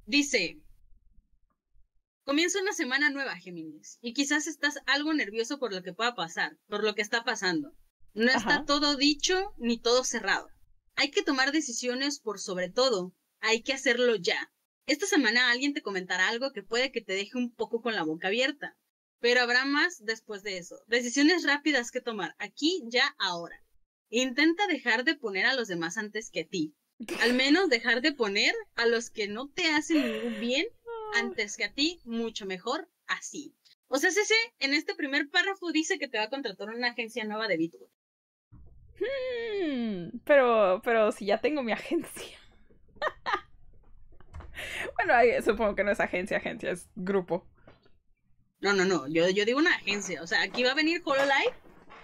Speaker 2: Dice, comienza una semana nueva, Géminis, y quizás estás algo nervioso por lo que pueda pasar, por lo que está pasando. No está todo dicho ni todo cerrado. Hay que tomar decisiones por sobre todo. Hay que hacerlo ya. Esta semana alguien te comentará algo que puede que te deje un poco con la boca abierta, pero habrá más después de eso. Decisiones rápidas que tomar, aquí, ya, ahora. Intenta dejar de poner a los demás antes que a ti. Al menos dejar de poner a los que no te hacen ningún bien antes que a ti, mucho mejor así. O sea, ese en este primer párrafo dice que te va a contratar una agencia nueva de Bitcoin.
Speaker 1: Hmm, pero, pero si ya tengo mi agencia. bueno, ahí supongo que no es agencia, agencia, es grupo.
Speaker 2: No, no, no, yo, yo digo una agencia. O sea, aquí va a venir Hololive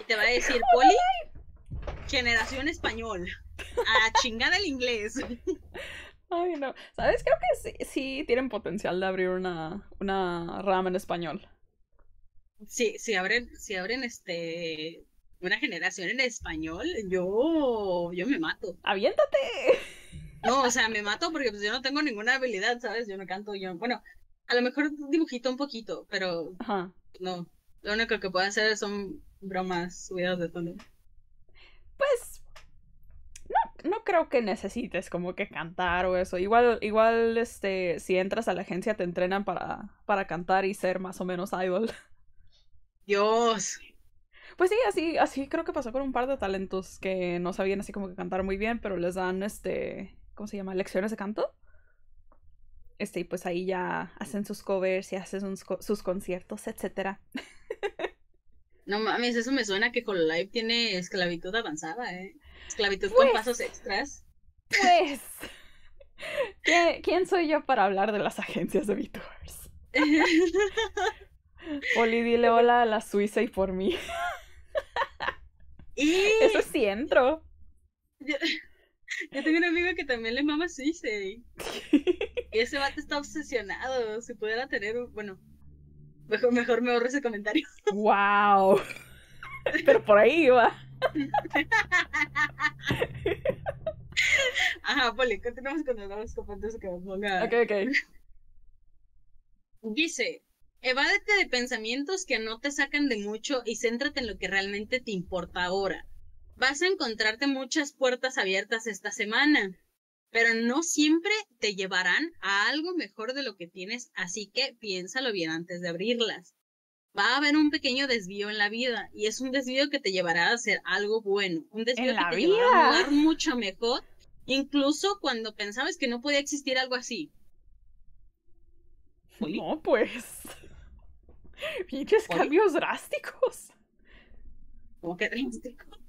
Speaker 2: y te va a decir, Poli, generación español. A chingar el inglés.
Speaker 1: Ay, no. ¿Sabes? Creo que sí, sí tienen potencial de abrir una, una rama en español.
Speaker 2: Sí, si abren, si abren este una generación en español, yo, yo me mato.
Speaker 1: ¡Aviéntate!
Speaker 2: No, o sea, me mato porque pues yo no tengo ninguna habilidad, ¿sabes? Yo no canto, yo, bueno, a lo mejor dibujito un poquito, pero
Speaker 1: Ajá.
Speaker 2: no. Lo único que puedo hacer son bromas subidas de tono.
Speaker 1: Pues. No, no creo que necesites como que cantar o eso. Igual, igual, este, si entras a la agencia te entrenan para, para cantar y ser más o menos idol.
Speaker 2: Dios.
Speaker 1: Pues sí, así, así creo que pasó con un par de talentos que no sabían así como que cantar muy bien, pero les dan este, ¿cómo se llama? Lecciones de canto. Este, y pues ahí ya hacen sus covers y hacen sus, co- sus conciertos, etcétera.
Speaker 2: No mames, eso me suena que Hololive tiene esclavitud avanzada, ¿eh? Esclavitud
Speaker 1: Pues.
Speaker 2: con pasos extras.
Speaker 1: Pues, ¿qué- ¿quién soy yo para hablar de las agencias de VTubers? Oli, dile hola a la Suiza y por mí.
Speaker 2: y
Speaker 1: Eso sí entro.
Speaker 2: yo, yo tengo un amigo que también le mama. Y ese vato está obsesionado. Si pudiera tener un. Bueno, mejor, mejor me ahorro ese comentario.
Speaker 1: ¡Wow! Pero por ahí va.
Speaker 2: Ajá, Poli, continuamos con el horóscopo antes que me ponga.
Speaker 1: Ok, ok.
Speaker 2: Dice: evádete de pensamientos que no te sacan de mucho y céntrate en lo que realmente te importa ahora. Vas a encontrarte muchas puertas abiertas esta semana, pero no siempre te llevarán a algo mejor de lo que tienes, así que piénsalo bien antes de abrirlas. Va a haber un pequeño desvío en la vida y es un desvío que te llevará a hacer algo bueno, un desvío que te llevará a jugar mucho mejor, incluso cuando pensabas que no podía existir algo así.
Speaker 1: No, pues. Pinches cambios drásticos.
Speaker 2: ¿Cómo que drásticos?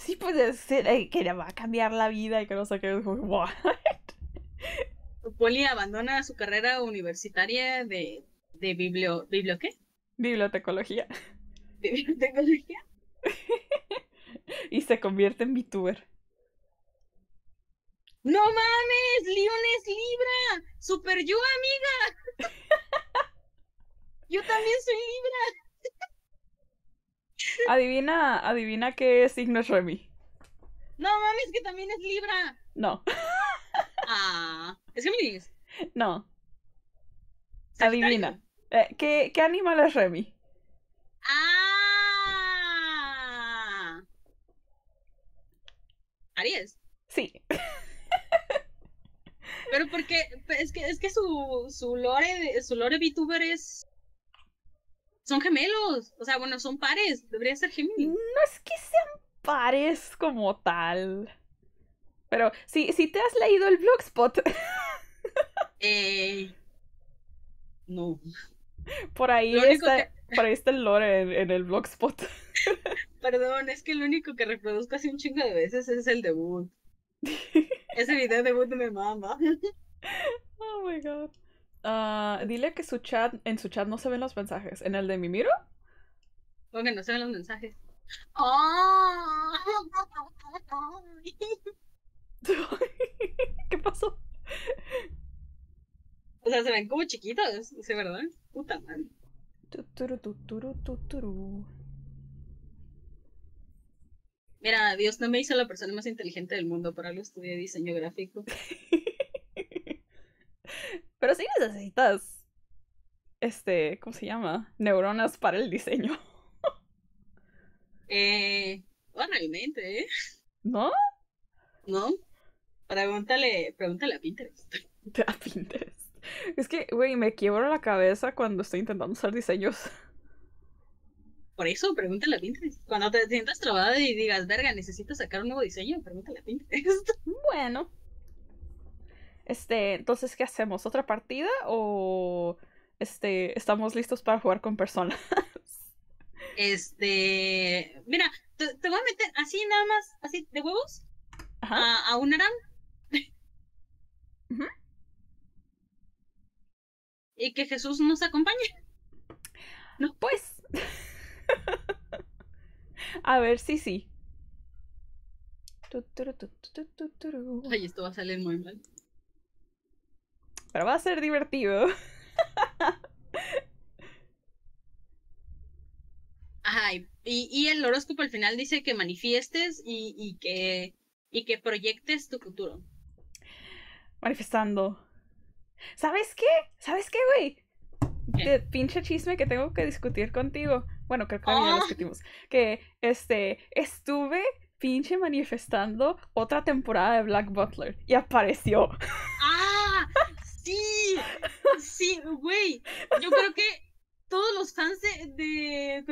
Speaker 1: Sí, pues decir que le va a cambiar la vida y que no sé qué. What?
Speaker 2: Poli abandona su carrera universitaria de, de biblio, ¿biblio qué?
Speaker 1: Bibliotecología.
Speaker 2: ¿Bibliotecología?
Speaker 1: y se convierte en VTuber.
Speaker 2: ¡No mames! ¡Leon es Libra! ¡Super yo, amiga! yo también soy Libra.
Speaker 1: Adivina, adivina qué signo es Remy.
Speaker 2: No mames, que también es Libra.
Speaker 1: No.
Speaker 2: ah, ¿es Géminis?
Speaker 1: No. Adivina. Eh, ¿qué, ¿Qué animal es Remy?
Speaker 2: Ah. Aries.
Speaker 1: Sí.
Speaker 2: Pero porque es que es que su su lore su lore VTuber es son gemelos, o sea, bueno, son pares, debería ser Géminis.
Speaker 1: No es que sean pares como tal. Pero sí, si te has leído el blogspot.
Speaker 2: eh no.
Speaker 1: Por ahí está por ahí está el lore en, en el blogspot.
Speaker 2: Perdón, es que el único que reproduzco así un chingo de veces es el debut. Ese video debut me mama.
Speaker 1: Oh my god. Uh, dile que su chat, en su chat no se ven los mensajes. ¿En el de Mimiro?
Speaker 2: ¿Cómo que no se ven los mensajes? ¡Oh!
Speaker 1: ¿Qué pasó?
Speaker 2: O sea, se ven como chiquitos, ¿es verdad? Puta madre.
Speaker 1: Tuturu, tuturu, tuturu.
Speaker 2: Mira, Dios no me hizo la persona más inteligente del mundo, por algo estudié diseño gráfico.
Speaker 1: Pero sí necesitas, este, ¿cómo se llama? Neuronas para el diseño.
Speaker 2: eh, bueno, realmente, ¿eh?
Speaker 1: ¿No?
Speaker 2: ¿No? Pregúntale, pregúntale a Pinterest.
Speaker 1: A Pinterest. Es que, güey, me quiebro la cabeza cuando estoy intentando hacer diseños.
Speaker 2: Por eso, pregúntale a Pinterest. Cuando te sientas trabada y digas, verga, necesito sacar un nuevo diseño, pregúntale a Pinterest.
Speaker 1: Bueno. Este, entonces, ¿qué hacemos? ¿Otra partida o este, estamos listos para jugar con personas?
Speaker 2: Este, mira, te, voy a meter así nada más, así de huevos, A, a, un aram. Y que Jesús nos acompañe.
Speaker 1: No, pues. a ver, sí, sí.
Speaker 2: Ay, esto va a salir muy mal.
Speaker 1: Pero va a ser divertido.
Speaker 2: Ajá, y, y, el horóscopo al final dice que manifiestes y, y, que, y que proyectes tu futuro.
Speaker 1: Manifestando. ¿Sabes qué? ¿Sabes qué, güey? De pinche chisme que tengo que discutir contigo. Bueno, creo que ya lo ¡Ah! discutimos. Que, este, estuve pinche manifestando otra temporada de Black Butler y apareció.
Speaker 2: Sí, sí, güey. Yo creo que todos los fans de, de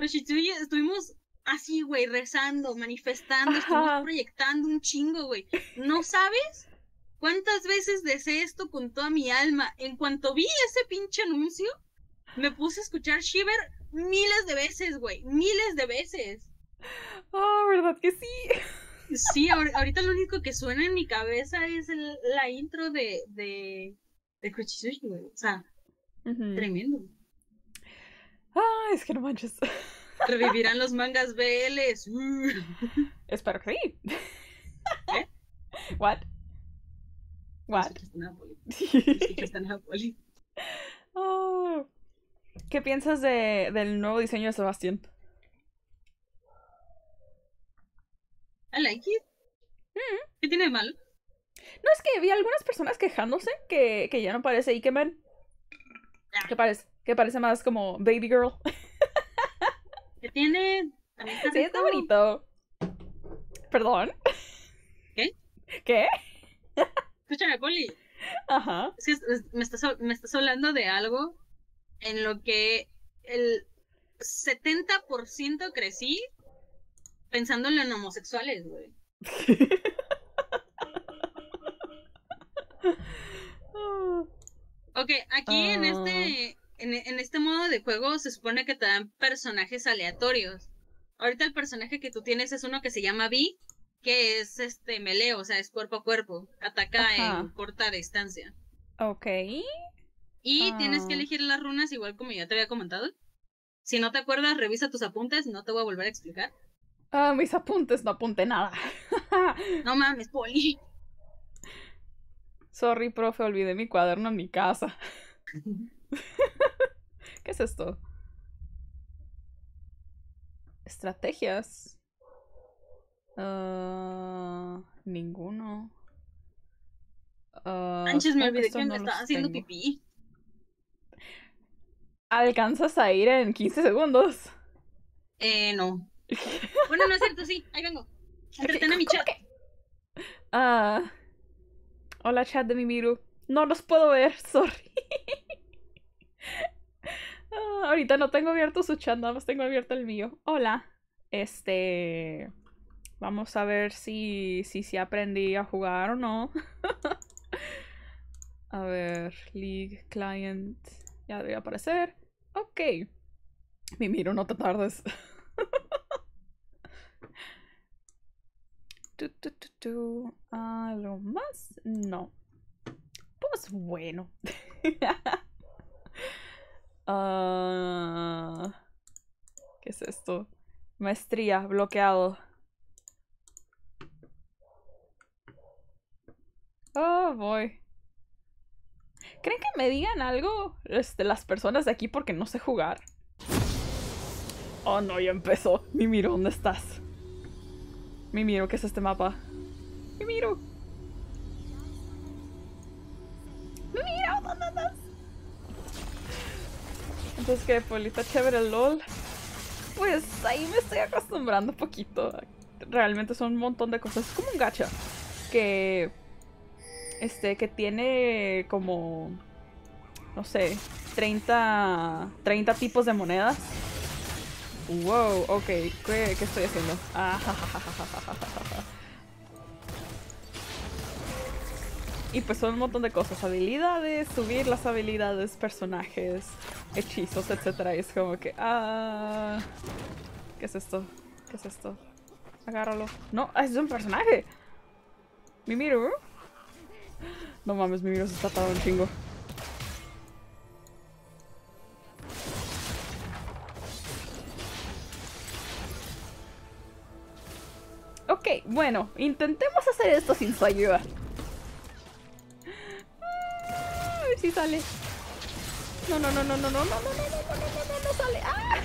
Speaker 2: estuvimos así, güey, rezando, manifestando, estuvimos proyectando un chingo, güey. ¿No sabes cuántas veces deseé esto con toda mi alma? En cuanto vi ese pinche anuncio, me puse a escuchar Shiver miles de veces, güey, miles de veces.
Speaker 1: Oh, ¿verdad que sí?
Speaker 2: Sí, ahorita lo único que suena en mi cabeza es la intro de, de, de güey. O sea, tremendo.
Speaker 1: Ah, es que no manches.
Speaker 2: Revivirán los mangas BLs.
Speaker 1: Espero que sí. ¿Eh? What? What? Oh. ¿Qué piensas de, del nuevo diseño de Sebastián?
Speaker 2: I like it. Mm. ¿Qué tiene de malo?
Speaker 1: No, es que vi algunas personas quejándose que, que ya no parece Ikemen. Que, parece, Que parece más como Baby Girl.
Speaker 2: Que tiene.
Speaker 1: Sí, está bonito. ¿Perdón?
Speaker 2: ¿Qué?
Speaker 1: ¿Qué?
Speaker 2: Escúchame, Poli.
Speaker 1: Ajá.
Speaker 2: Es que me estás, me estás hablando de algo en lo que el 70% crecí pensando en homosexuales, güey. ok, aquí en
Speaker 1: Ah.
Speaker 2: este en, en este modo de juego se supone que te dan personajes aleatorios. Ahorita el personaje que tú tienes es uno que se llama Vi, que es este melee, o sea, es cuerpo a cuerpo, ataca
Speaker 1: Ajá.
Speaker 2: en corta distancia.
Speaker 1: Ok.
Speaker 2: Y tienes que
Speaker 1: Ah.
Speaker 2: elegir las runas igual como ya te había comentado. Si no te acuerdas, revisa tus apuntes, no te voy a volver a explicar.
Speaker 1: Ah, mis apuntes, no apunté nada.
Speaker 2: No mames, Poli.
Speaker 1: Sorry, profe, olvidé mi cuaderno en mi casa. ¿Qué es esto? Estrategias. Ah, ninguno. Ah,
Speaker 2: Manches, me olvidé que
Speaker 1: no
Speaker 2: estaba haciendo
Speaker 1: tengo.
Speaker 2: pipí.
Speaker 1: ¿Alcanzas a ir en 15 segundos?
Speaker 2: Eh, no. Bueno, no es cierto, sí, ahí vengo. Entretén a mi chat.
Speaker 1: Ah. Hola, chat de Mimiru. No los puedo ver, sorry. Ah, ahorita no tengo abierto su chat, nada más tengo abierto el mío. Hola. Este. Vamos a ver si, si, si aprendí a jugar o no. a ver, League, Client. Ya debería aparecer. Ok. Mimiru, no te tardes. Tu, tu, tu. ¿Algo más? No. Pues bueno. Ah, ¿Qué es esto? Maestría, bloqueado. Oh, boy. ¿Creen que me digan algo este, las personas de aquí porque no sé jugar? Oh, no, ya empezó. Mimiro, ¿dónde estás? Mimiro, ¿qué es este mapa? Mimiro. Mimiro, ¿dónde andas? Entonces, ¿qué? Polita chévere LOL. Pues ahí me estoy acostumbrando un poquito. Realmente son un montón de cosas. Es como un gacha. Que. Este, que tiene como. No sé. 30. 30 tipos de monedas. Wow, ok. ¿Qué, estoy haciendo? Y pues son un montón de cosas. Habilidades, subir las habilidades, personajes, hechizos, etc. Es como que... Ah, ¿Qué es esto? ¿Qué es esto? Agárralo. No, ah, es un personaje. Mimiru. No mames, Mimiru se está tapado un chingo. Ok, bueno, intentemos hacer esto sin su ayuda. Ah, A ver si sale. No, no, no, no, no, no, no, no, no, no, no, no, no, sale. ¡Ah!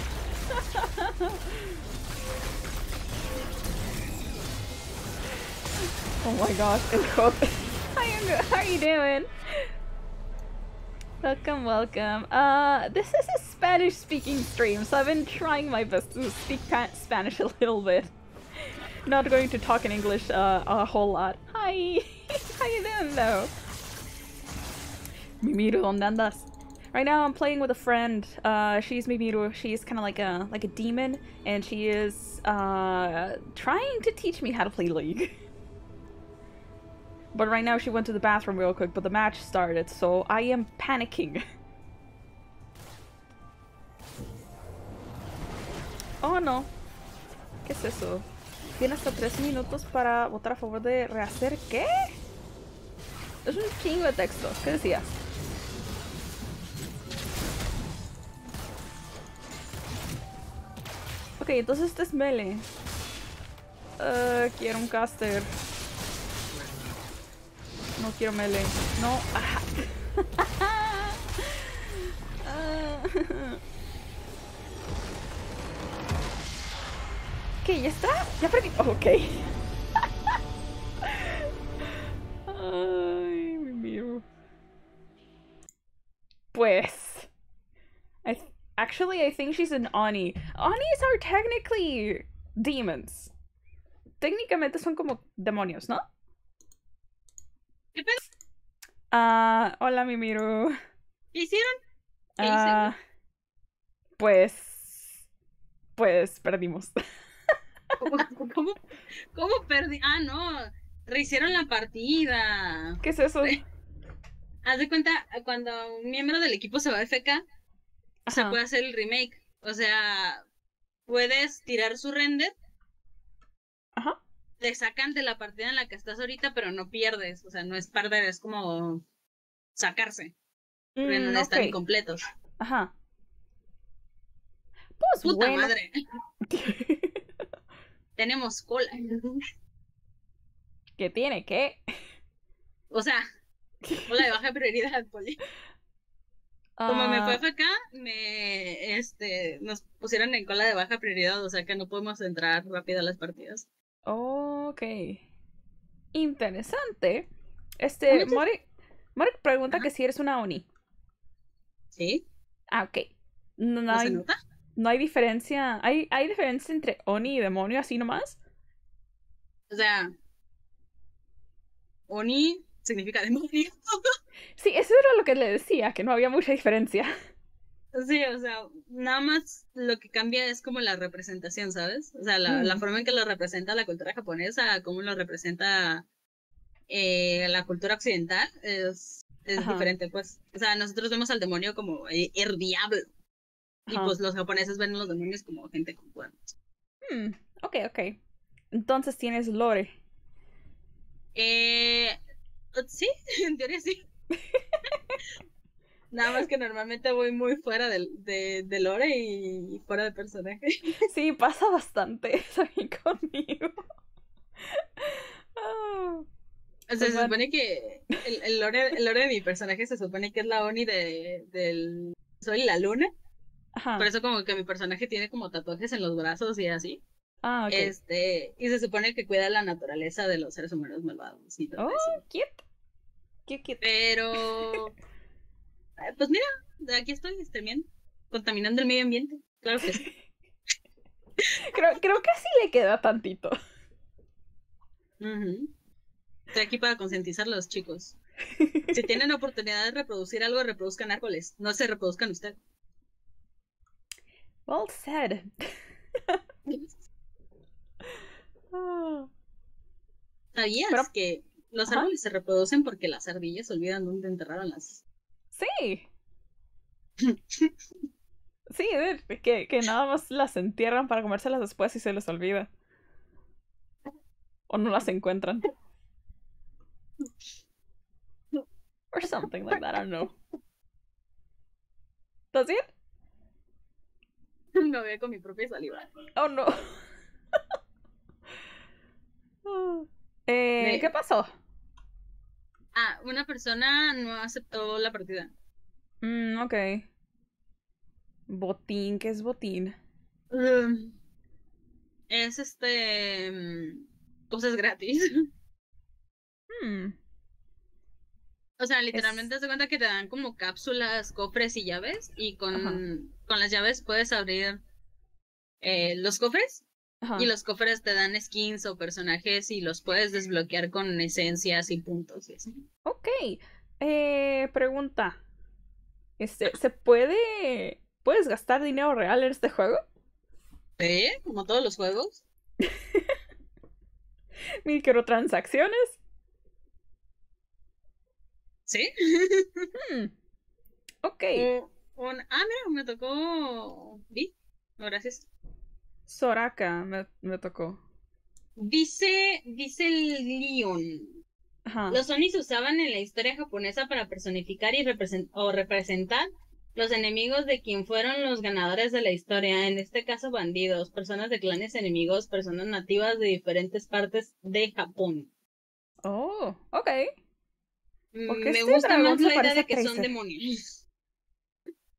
Speaker 1: Oh my gosh, el hot. Hi. How are you doing? Welcome, welcome. Uh, this is a Spanish-speaking stream, so I've been trying my best to speak pa- Spanish a little bit. Not going to talk in English uh, a whole lot. Hi, how you doing though? Mimiru, ¿dónde? Right now, I'm playing with a friend. Uh, she's Mimiru. She's kind of like a like a demon, and she is uh, trying to teach me how to play League. But right now, she went to the bathroom real quick. But the match started, so I am panicking. Oh no. ¿Qué es eso? Tiene hasta tres minutos para votar a favor de rehacer. ¿Qué? Es un chingo de texto. ¿Qué decías? Ok, entonces este es melee. Uh, quiero un caster. No quiero melee. No. Ajá. Ah. ¿Qué? ¿Ya está? ¿Ya perdí? ok. Ay, mi. Pues. Actually, I think she's an Oni. Onis are technically demons. Técnicamente son como demonios, ¿no?
Speaker 2: ¿Qué pedo?
Speaker 1: Ah, hola, Mimiru.
Speaker 2: ¿Qué hicieron? ¿Qué
Speaker 1: Ah, pues. Pues perdimos.
Speaker 2: ¿Cómo, cómo, cómo perdí? Ah, no. Rehicieron la partida.
Speaker 1: ¿Qué es eso?
Speaker 2: Haz de cuenta, cuando un miembro del equipo se va a FK, se puede hacer el remake. O sea, puedes tirar su render,
Speaker 1: Ajá.
Speaker 2: te sacan de la partida en la que estás ahorita, pero no pierdes. O sea, no es perder, es como sacarse.
Speaker 1: Mm,
Speaker 2: no están incompletos.
Speaker 1: Ajá. Pues
Speaker 2: Puta
Speaker 1: bueno.
Speaker 2: madre. Tenemos cola.
Speaker 1: ¿Qué tiene? ¿Qué?
Speaker 2: O sea, cola de baja prioridad, Poli. Como me fue
Speaker 1: Ah,
Speaker 2: FK, me este nos pusieron en cola de baja prioridad, o sea que no podemos entrar rápido a las partidas.
Speaker 1: Ok. Interesante. Este,
Speaker 2: Muchas-
Speaker 1: Mori, Mori pregunta
Speaker 2: Ajá.
Speaker 1: que si eres una Oni.
Speaker 2: ¿Sí?
Speaker 1: Ah, ok. No,
Speaker 2: ¿No se nota?
Speaker 1: No hay diferencia. ¿Hay, ¿Hay diferencia entre Oni y demonio así nomás?
Speaker 2: O sea, Oni significa demonio.
Speaker 1: Sí, eso era lo que le decía, que no había mucha diferencia.
Speaker 2: Sí, o sea, nada más lo que cambia es como la representación, ¿sabes? O sea, la, la forma en que lo representa la cultura japonesa, cómo lo representa eh, la cultura occidental, es, es diferente, pues. O sea, nosotros vemos al demonio como el diablo. Y pues los japoneses ven a los demonios como gente con cuernos.
Speaker 1: Hmm, ok, ok. Entonces tienes lore.
Speaker 2: Eh, sí, en teoría sí. Nada más que normalmente voy muy fuera de, de lore y fuera de personaje.
Speaker 1: Sí, pasa bastante eso ahí conmigo. Ah,
Speaker 2: O sea,
Speaker 1: Pues
Speaker 2: se supone que el, el lore, el lore de mi personaje se supone que es la Oni de, del Sol y la Luna.
Speaker 1: Ajá.
Speaker 2: Por eso como que mi personaje tiene como tatuajes en los brazos y así.
Speaker 1: Ah, ok.
Speaker 2: Este, y se supone que cuida la naturaleza de los seres humanos malvados y todo
Speaker 1: Oh,
Speaker 2: eso.
Speaker 1: cute. Cute, cute.
Speaker 2: Pero, eh, pues mira, aquí estoy streameando, contaminando el medio ambiente. Claro que sí.
Speaker 1: Creo, creo que sí le queda tantito.
Speaker 2: Estoy aquí para concientizar a los chicos. Si tienen oportunidad de reproducir algo, reproduzcan árboles. No se reproduzcan ustedes.
Speaker 1: Well said. Ah,
Speaker 2: ¿Sabías
Speaker 1: Pero-
Speaker 2: que los
Speaker 1: Ajá.
Speaker 2: árboles se reproducen porque las ardillas olvidan dónde enterraron las...
Speaker 1: Sí. Sí, que, que nada más las entierran para comérselas después y se les olvida. O no las encuentran. Or something like that, I don't know. ¿Estás bien?
Speaker 2: Me voy con mi propia saliva.
Speaker 1: Oh no. Eh, ¿Qué pasó?
Speaker 2: Ah, una persona no aceptó la partida.
Speaker 1: Mm, ok. Botín, ¿qué es botín?
Speaker 2: Um, es este... mm, Cosas gratis.
Speaker 1: Hmm.
Speaker 2: O sea, literalmente se cuenta que te dan como cápsulas, cofres y llaves. Y con,
Speaker 1: Ajá.
Speaker 2: con las llaves puedes abrir eh, los cofres.
Speaker 1: Ajá.
Speaker 2: Y los cofres te dan skins o personajes y los puedes desbloquear con esencias y puntos y así.
Speaker 1: Ok. Eh, pregunta. Este, ¿se puede. ¿Puedes gastar dinero real en este juego?
Speaker 2: ¿Sí? Como todos los juegos.
Speaker 1: Microtransacciones.
Speaker 2: ¿Sí?
Speaker 1: Hmm. Ok.
Speaker 2: O- un- ah, mira, me tocó. Vi. No, gracias.
Speaker 1: Soraka me, me tocó.
Speaker 2: Dice, dice el Leon.
Speaker 1: Ajá.
Speaker 2: Los Oni se usaban en la historia japonesa para personificar y represent- o representar los enemigos de quien fueron los ganadores de la historia, en este caso bandidos, personas de clanes enemigos, personas nativas de diferentes partes de Japón.
Speaker 1: Oh, ok. ¿Por qué
Speaker 2: Me
Speaker 1: este
Speaker 2: gusta más la idea
Speaker 1: parece
Speaker 2: de que son demonios.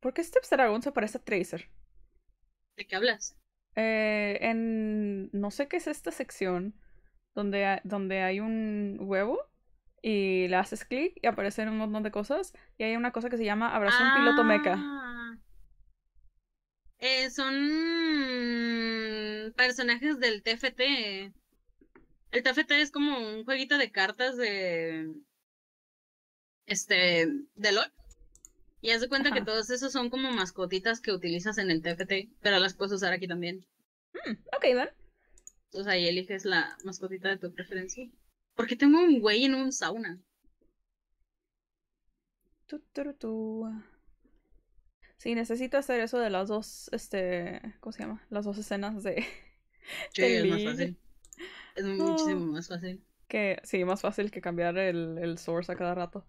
Speaker 1: ¿Por qué este dragón se parece a Tracer?
Speaker 2: ¿De qué hablas?
Speaker 1: Eh, en. No sé qué es esta sección. Donde, ha- donde hay un huevo. Y le haces clic y aparecen un montón de cosas. Y hay una cosa que se llama Abrazo un piloto mecha.
Speaker 2: Ah. Eh, son personajes del TFT. El TFT es como un jueguito de cartas de. Este. de LOL. Y haz de cuenta que todos esos son como mascotitas que utilizas en el TFT, pero las puedes usar aquí también.
Speaker 1: Hmm, ok, then.
Speaker 2: Entonces ahí eliges la mascotita de tu preferencia. Porque tengo un güey en un sauna.
Speaker 1: Tu, tu, tu, tu. Sí, necesito hacer eso de las dos, este, ¿cómo se llama? Las dos escenas de
Speaker 2: Sí,
Speaker 1: de
Speaker 2: es más fácil. Es
Speaker 1: Oh.
Speaker 2: muchísimo más fácil.
Speaker 1: Que sí, más fácil que cambiar el, el source a cada rato.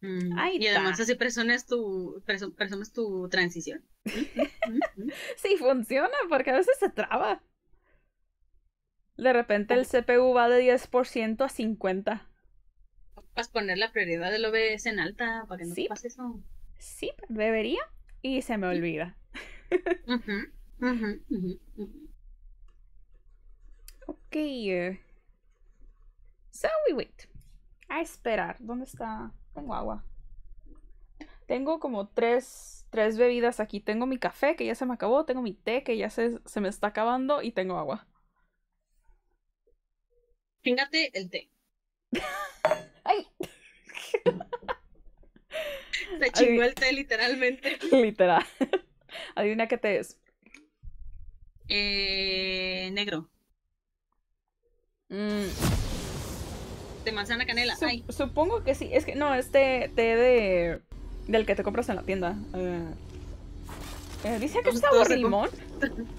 Speaker 2: Mm, y además así presumes tu, presu- presumes tu transición. Mm, mm.
Speaker 1: Sí, funciona, porque a veces se traba. De repente el CPU va de 10% a 50%.
Speaker 2: Vas a poner la prioridad del OBS en alta para que no
Speaker 1: Sí.
Speaker 2: te pase eso.
Speaker 1: Sí, debería. Y se me olvida.
Speaker 2: Ujú.
Speaker 1: Ok. eh. So we wait. A esperar. ¿Dónde está? Tengo agua. Tengo como tres, tres bebidas aquí. Tengo mi café que ya se me acabó. Tengo mi té que ya se, se me está acabando. Y tengo agua.
Speaker 2: Chingate el té.
Speaker 1: ¡Ay!
Speaker 2: Se chingó el té literalmente.
Speaker 1: Literal. Adivina qué té es.
Speaker 2: Eh, negro.
Speaker 1: Mm,
Speaker 2: De manzana canela. Ay,
Speaker 1: supongo que sí. Es que no, es té, té de. del que te compras en la tienda. Eh, eh, dice que es
Speaker 2: Todo
Speaker 1: sabor
Speaker 2: recom-
Speaker 1: limón.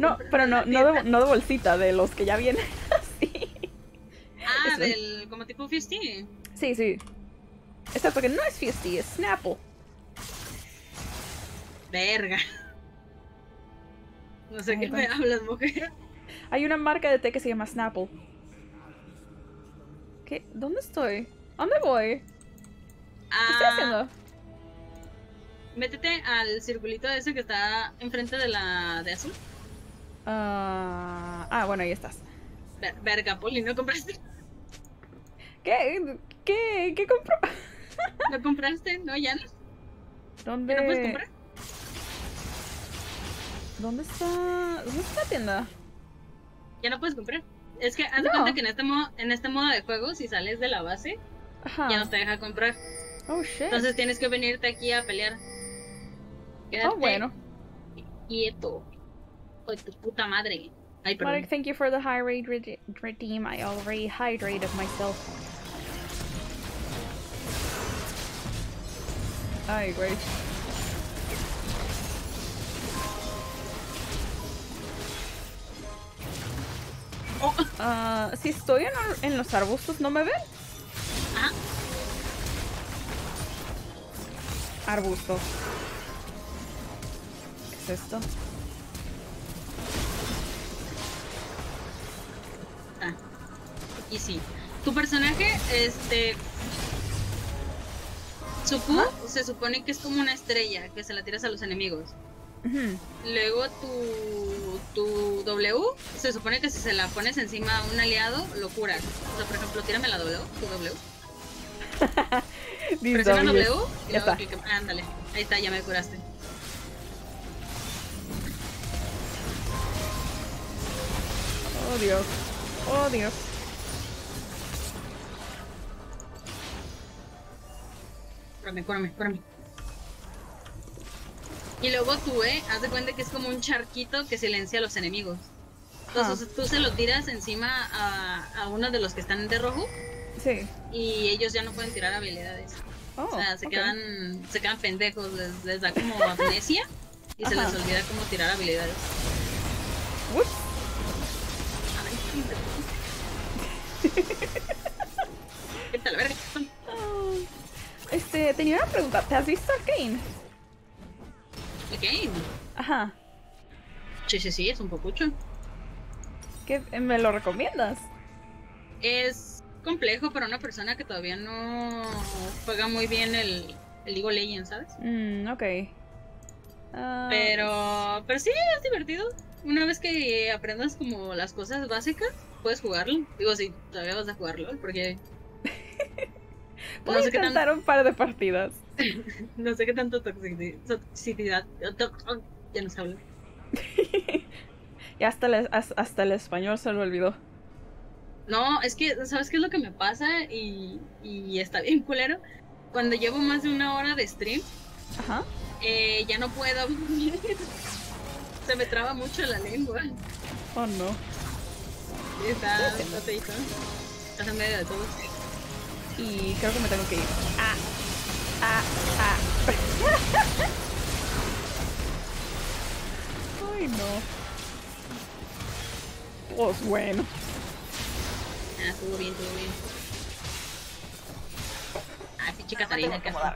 Speaker 1: No, pero no, no, de, no de bolsita, de los que ya vienen así.
Speaker 2: Ah,
Speaker 1: eso.
Speaker 2: del como tipo 50.
Speaker 1: Sí, sí. Excepto que no es Fiesty, es Snapple.
Speaker 2: Verga. No sé
Speaker 1: Ay,
Speaker 2: qué me hablas, mujer.
Speaker 1: Hay una marca de té que se llama Snapple. ¿Qué? ¿Dónde estoy? ¿A ¿Dónde voy? ¿Qué estoy
Speaker 2: Ah,
Speaker 1: haciendo?
Speaker 2: métete al circulito ese que está enfrente de la de azul.
Speaker 1: Ah, ah, bueno, ahí estás.
Speaker 2: Ver- verga, Poli, ¿no compraste?
Speaker 1: ¿Qué? ¿Qué? ¿Qué compró?
Speaker 2: ¿No compraste? No, ya no.
Speaker 1: ¿Dónde?
Speaker 2: ¿Ya no puedes comprar?
Speaker 1: ¿Dónde está? ¿Dónde está la tienda?
Speaker 2: Ya no puedes comprar. Es que haz de
Speaker 1: No.
Speaker 2: cuenta que en este modo, en este modo de juego, si sales de la base,
Speaker 1: Ajá.
Speaker 2: ya no te deja comprar.
Speaker 1: Oh, shit.
Speaker 2: Entonces tienes que venirte aquí a pelear. Quédate
Speaker 1: oh, bueno.
Speaker 2: quieto. De tu puta madre. Ay, perdón.
Speaker 1: Thank you for the hydrate rede- redeem. I already hydrated myself. Ay, güey.
Speaker 2: Oh,
Speaker 1: Ah, si estoy en, en los arbustos, ¿no me ven?
Speaker 2: ah,
Speaker 1: Arbustos. ¿Qué es esto?
Speaker 2: ah. Y sí. Tu personaje, este. Su Q se supone que es como una estrella que se la tiras a los enemigos. Luego tu, tu W se supone que si se la pones encima a un aliado, lo curas. O sea, por ejemplo, tírame la W, tu W. Presiona. W y
Speaker 1: Ya
Speaker 2: luego clica- Ándale, ahí está, ya me curaste.
Speaker 1: Oh, Dios. Oh, Dios.
Speaker 2: Cúrame, cúrame, cúrame. Y luego tú, ¿eh? Haz de cuenta que es como un charquito que silencia a los enemigos. Entonces tú se lo tiras encima a, a uno de los que están de rojo
Speaker 1: Sí.
Speaker 2: y ellos ya no pueden tirar habilidades.
Speaker 1: Oh,
Speaker 2: o sea, se quedan se quedan pendejos, les, les da como amnesia y se les olvida cómo tirar habilidades.
Speaker 1: Ups.
Speaker 2: Ay, a la verga.
Speaker 1: Oh. Este, tenía una pregunta. ¿Te has visto Arcane?
Speaker 2: Ok.
Speaker 1: Ajá.
Speaker 2: Sí, sí, sí, es un pocucho.
Speaker 1: ¿Qué, ¿Me lo recomiendas?
Speaker 2: Es complejo para una persona que todavía no juega muy bien el, el League of Legends, ¿sabes?
Speaker 1: Mm, ok. Ah,
Speaker 2: Pero, pero sí, es divertido. Una vez que aprendas como las cosas básicas, puedes jugarlo. Digo, sí, todavía vas a jugarlo, porque
Speaker 1: Voy
Speaker 2: no
Speaker 1: a
Speaker 2: tan-
Speaker 1: intentar un par de partidas.
Speaker 2: no sé qué tanto toxici- toxicidad, to- ya no se habla.
Speaker 1: y hasta el, hasta el español se lo olvidó.
Speaker 2: No, es que, ¿sabes qué es lo que me pasa? Y, y está bien culero. Cuando llevo más de una hora de stream,
Speaker 1: Ajá.
Speaker 2: Eh, ya no puedo. se me traba mucho la lengua.
Speaker 1: Oh no.
Speaker 2: Está, está feito. Estás en medio de todo.
Speaker 1: Y creo que me tengo que ir. Ah. Ah, ah. Ay, no. Pues bueno.
Speaker 2: Ah, estuvo bien, estuvo bien. Ah, sí, chica Sarina, que
Speaker 1: uh,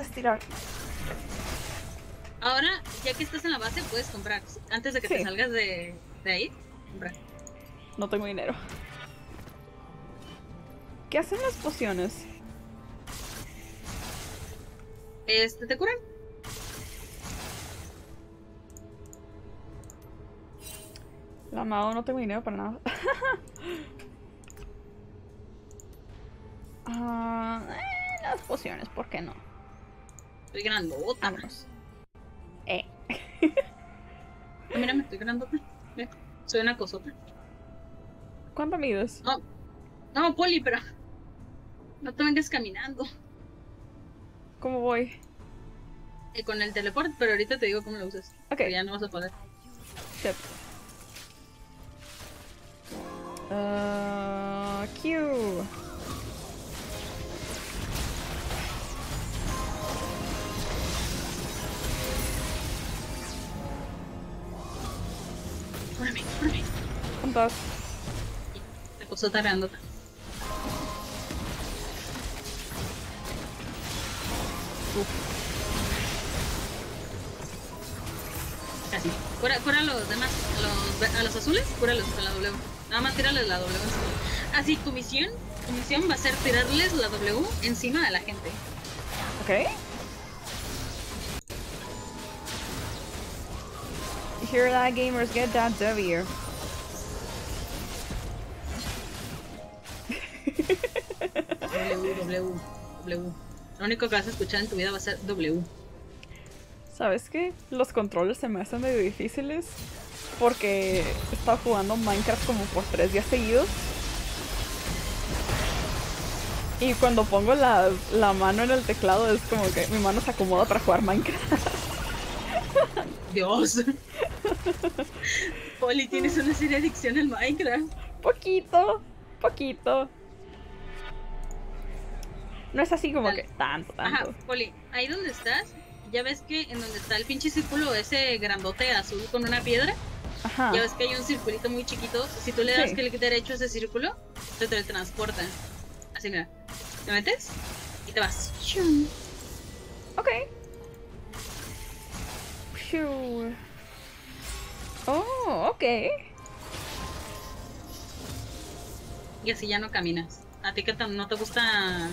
Speaker 1: estirar.
Speaker 2: Ahora, ya que estás en la base, puedes comprar. Antes de que te salgas de, de ahí, comprar.
Speaker 1: No tengo dinero. ¿Qué hacen las pociones?
Speaker 2: Este, ¿te curan?
Speaker 1: La mago no tengo dinero para nada. Ah, eh, las pociones, ¿por qué no?
Speaker 2: Estoy grandota.
Speaker 1: Vámonos. Eh.
Speaker 2: Ah, mira, me estoy grandota. Soy una cosota.
Speaker 1: ¿Cuánto mides?
Speaker 2: No, no, Poli, pero no te vengas caminando.
Speaker 1: ¿Cómo voy?
Speaker 2: Eh, con el teleport, pero ahorita te digo cómo lo usas.
Speaker 1: Ok.
Speaker 2: ya no vas a poder.
Speaker 1: Yep. Uh, Q.
Speaker 2: Cúrame, cúrame.
Speaker 1: ¿Cuántas?
Speaker 2: Te puso tareándote. Casi. Cura, cura a los demás, a los, a los azules, cúralos con la W. Nada más tírales la W. Así, tu misión, tu misión va a ser tirarles la W encima de la gente.
Speaker 1: Ok. You hear that, gamers? Get that W.
Speaker 2: W, W, W. Lo único que vas a escuchar en tu vida va a ser W.
Speaker 1: ¿Sabes qué? Los controles se me hacen medio difíciles porque he estado jugando Minecraft como por tres días seguidos. Y cuando pongo la, la mano en el teclado es como que mi mano se acomoda para jugar Minecraft.
Speaker 2: Dios. Poli, tienes una seria adicción al Minecraft.
Speaker 1: Poquito, poquito. No es así como que tanto, tanto.
Speaker 2: Ajá, Poli, ahí donde estás, ya ves que en donde está el pinche círculo ese grandote azul con una piedra,
Speaker 1: Ajá.
Speaker 2: ya ves que hay un circulito muy chiquito. Si tú le das
Speaker 1: Sí.
Speaker 2: clic derecho a ese círculo, te teletransporta. Así mira, te metes y te vas.
Speaker 1: Ok. Oh, ok.
Speaker 2: Y así ya no caminas. A ti que no te gusta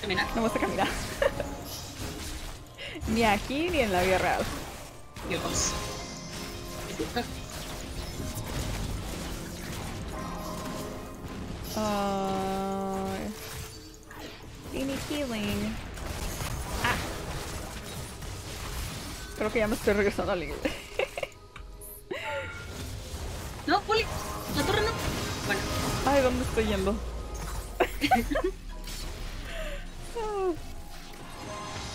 Speaker 2: caminar.
Speaker 1: No me gusta caminar. ni aquí ni en la vida real.
Speaker 2: Dios.
Speaker 1: Uh, Teeny healing. Ah. Creo que ya me estoy regresando al inglés.
Speaker 2: No, Poli, la torre no. Bueno,
Speaker 1: Ay, ¿dónde estoy yendo?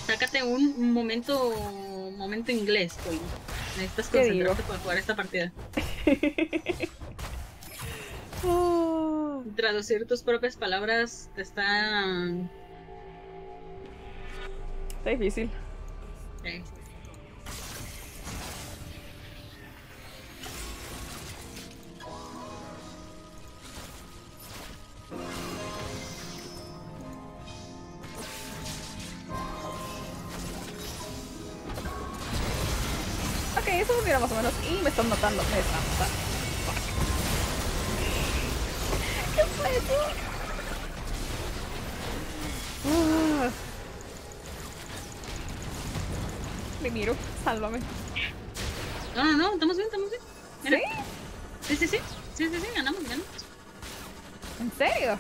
Speaker 2: Sácate un momento momento inglés, Poli. Necesitas concentrarte para jugar esta partida. Traducir tus propias palabras te está.
Speaker 1: Está difícil.
Speaker 2: eh,
Speaker 1: Ok, eso funciona más o menos. Y me están matando. Me están matando. ¿Qué fue eso? Ah. Me miro. Sálvame.
Speaker 2: No, no, no, estamos bien, estamos bien. Mira.
Speaker 1: ¿Sí?
Speaker 2: Sí, sí, sí. Sí, sí, sí, ganamos, ganamos.
Speaker 1: ¿En serio?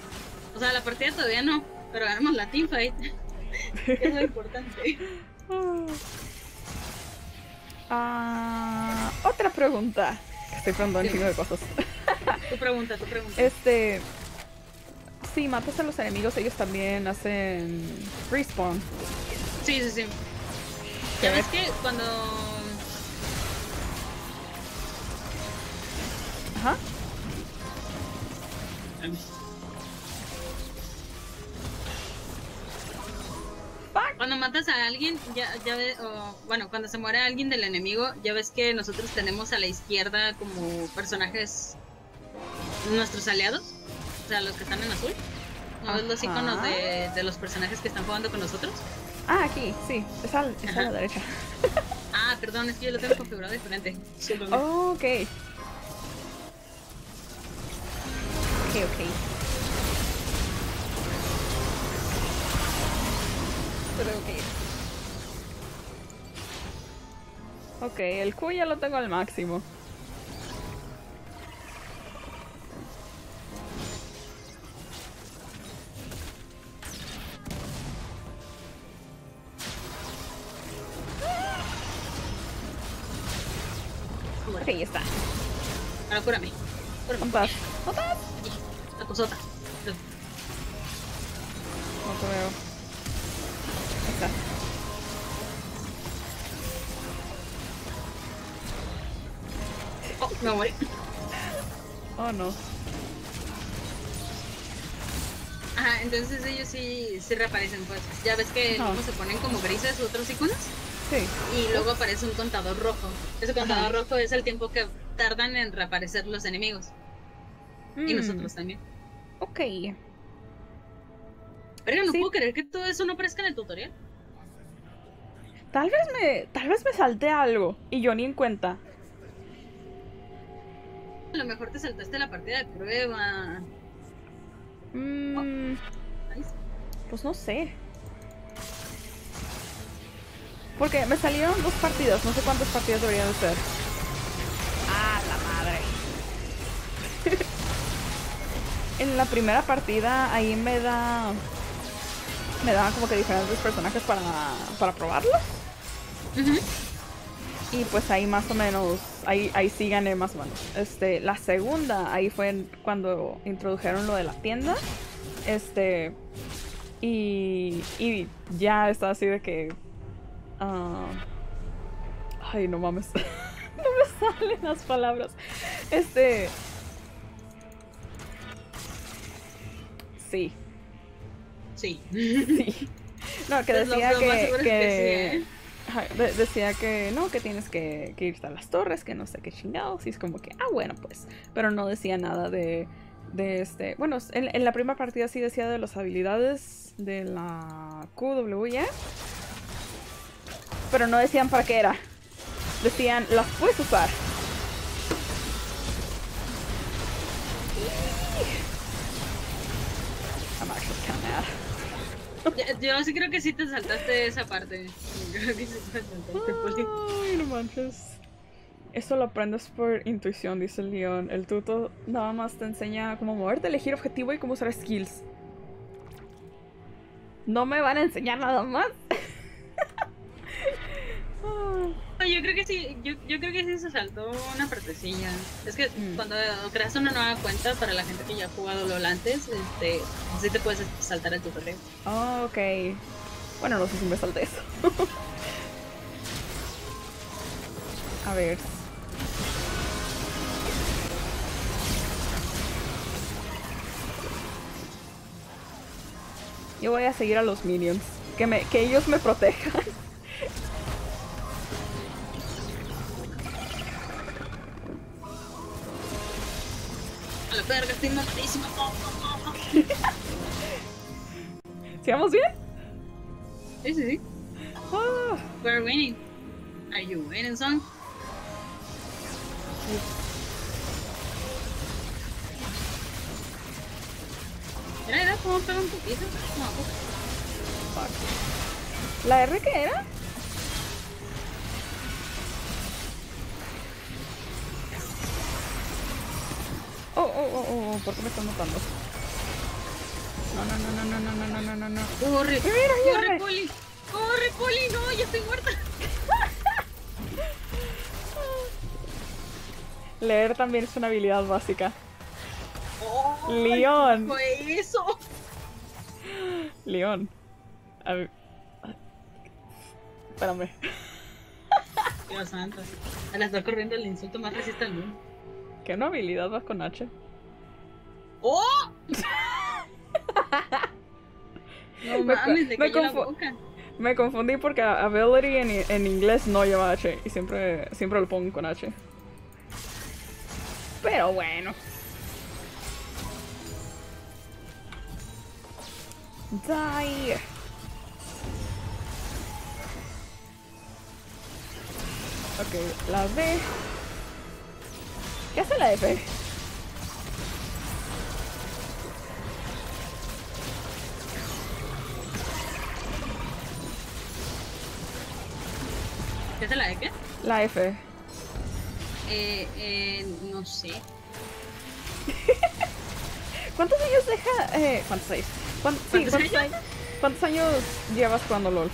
Speaker 2: O sea, la partida todavía no, pero ganamos la teamfight. es lo importante.
Speaker 1: Ah, otra pregunta. Estoy preguntando un chingo de cosas.
Speaker 2: Tu pregunta, tu pregunta.
Speaker 1: Este. Si matas a los enemigos, ellos también hacen respawn.
Speaker 2: Sí, sí, sí.
Speaker 1: ¿Qué
Speaker 2: Ya ves
Speaker 1: ves?
Speaker 2: que cuando.
Speaker 1: Ajá.
Speaker 2: Cuando matas a alguien, ya, ya ves, o, bueno, cuando se muere alguien del enemigo, ya ves que nosotros tenemos a la izquierda como personajes nuestros aliados, o sea, los que están en azul. ¿No ves los iconos de, de los personajes que están jugando con nosotros?
Speaker 1: Ah, aquí, sí. Está, a la derecha.
Speaker 2: Ah, perdón, es que yo lo tengo configurado diferente.
Speaker 1: Oh, ok. Ok, ok. Pero ok. Ok, el Q ya lo tengo al máximo. Ok, ya está.
Speaker 2: Ahora cúrame. Me morí.
Speaker 1: Oh, no.
Speaker 2: Ajá, entonces ellos sí, sí reaparecen, pues. Ya ves que luego se ponen como grises otros iconos
Speaker 1: Sí.
Speaker 2: y luego aparece un contador rojo. Ese contador
Speaker 1: Ajá.
Speaker 2: rojo es el tiempo que tardan en reaparecer los enemigos. Y
Speaker 1: Mm,
Speaker 2: nosotros también.
Speaker 1: Ok.
Speaker 2: Pero no
Speaker 1: Sí.
Speaker 2: puedo creer que todo eso no aparezca en el tutorial.
Speaker 1: Tal vez me. Tal vez me salté algo. Y yo ni en cuenta.
Speaker 2: A lo mejor te saltaste la partida de prueba.
Speaker 1: Mm, pues no sé. Porque me salieron dos partidas. No sé cuántas partidas deberían de ser. ¡Ah, la madre! en la primera partida ahí me da. Me daban como que diferentes personajes para, para probarlos. Y pues ahí más o menos, ahí, ahí sí gané más o menos. Este, la segunda, ahí fue cuando introdujeron lo de la tienda. Este, y, y ya está así de que... ah, ay, no mames. no me salen las palabras. Este... Sí,
Speaker 2: Sí.
Speaker 1: sí. No, que decía que- decía que no, que tienes que, que irte a las torres, que no sé qué chingados. Y es como que, ah, bueno, pues. Pero no decía nada de, de este. Bueno, en, en la primera partida sí decía de las habilidades de la QWE. Pero no decían para qué era. Decían, las puedes usar.
Speaker 2: Yo sí creo que sí te saltaste esa parte. Creo Poli.
Speaker 1: Ay, no manches. Eso lo aprendes por intuición, dice el León. El tuto nada más te enseña cómo moverte, elegir objetivo y cómo usar skills. No me van a enseñar nada más.
Speaker 2: Yo creo que sí, yo, yo creo que sí se saltó una partecilla. Es que
Speaker 1: Mm.
Speaker 2: cuando creas una nueva cuenta para la gente que ya ha jugado LOL antes, este, sí te puedes saltar el tutorial.
Speaker 1: oh, ok. Bueno, no sé si me salté eso. a ver. Yo voy a seguir a los minions. Que, me, que ellos me protejan.
Speaker 2: la verga, estoy mamadísima. Oh, oh, oh, oh.
Speaker 1: ¿Sigamos bien?
Speaker 2: Sí, sí, sí.
Speaker 1: Ah,
Speaker 2: We're winning. Are you winning, son? Mira, mira cómo un poquito. No,
Speaker 1: fuck. ¿La R qué era? Oh, oh, oh, oh, ¿por qué me están matando? No, no, no, no, no, no, no, no, no, no.
Speaker 2: corre,
Speaker 1: Mira, mira,
Speaker 2: corre. Poli. Corre, Poli, no, ya estoy muerta.
Speaker 1: Leer también es una habilidad básica.
Speaker 2: ¡Oh!
Speaker 1: León.
Speaker 2: Fue eso.
Speaker 1: León. A ver. Espérame.
Speaker 2: Dios santo. Al estar corriendo el insulto más racista del mundo.
Speaker 1: ¿Qué una habilidad vas con H?
Speaker 2: ¡Oh! No
Speaker 1: Me
Speaker 2: mames,
Speaker 1: me
Speaker 2: la
Speaker 1: confu-
Speaker 2: boca.
Speaker 1: Me confundí porque ability en, en inglés no lleva H y siempre, siempre lo pongo con H. Pero bueno. Die. Ok, la B. ¿Qué hace la F?
Speaker 2: ¿Qué es la qué?
Speaker 1: La F.
Speaker 2: Eh, eh, no sé.
Speaker 1: ¿Cuántos años deja? Eh, ¿Cuántos años? ¿Cuán- sí,
Speaker 2: ¿Cuántos
Speaker 1: ¿cuántos,
Speaker 2: años?
Speaker 1: ¿Cuántos años llevas jugando LOL?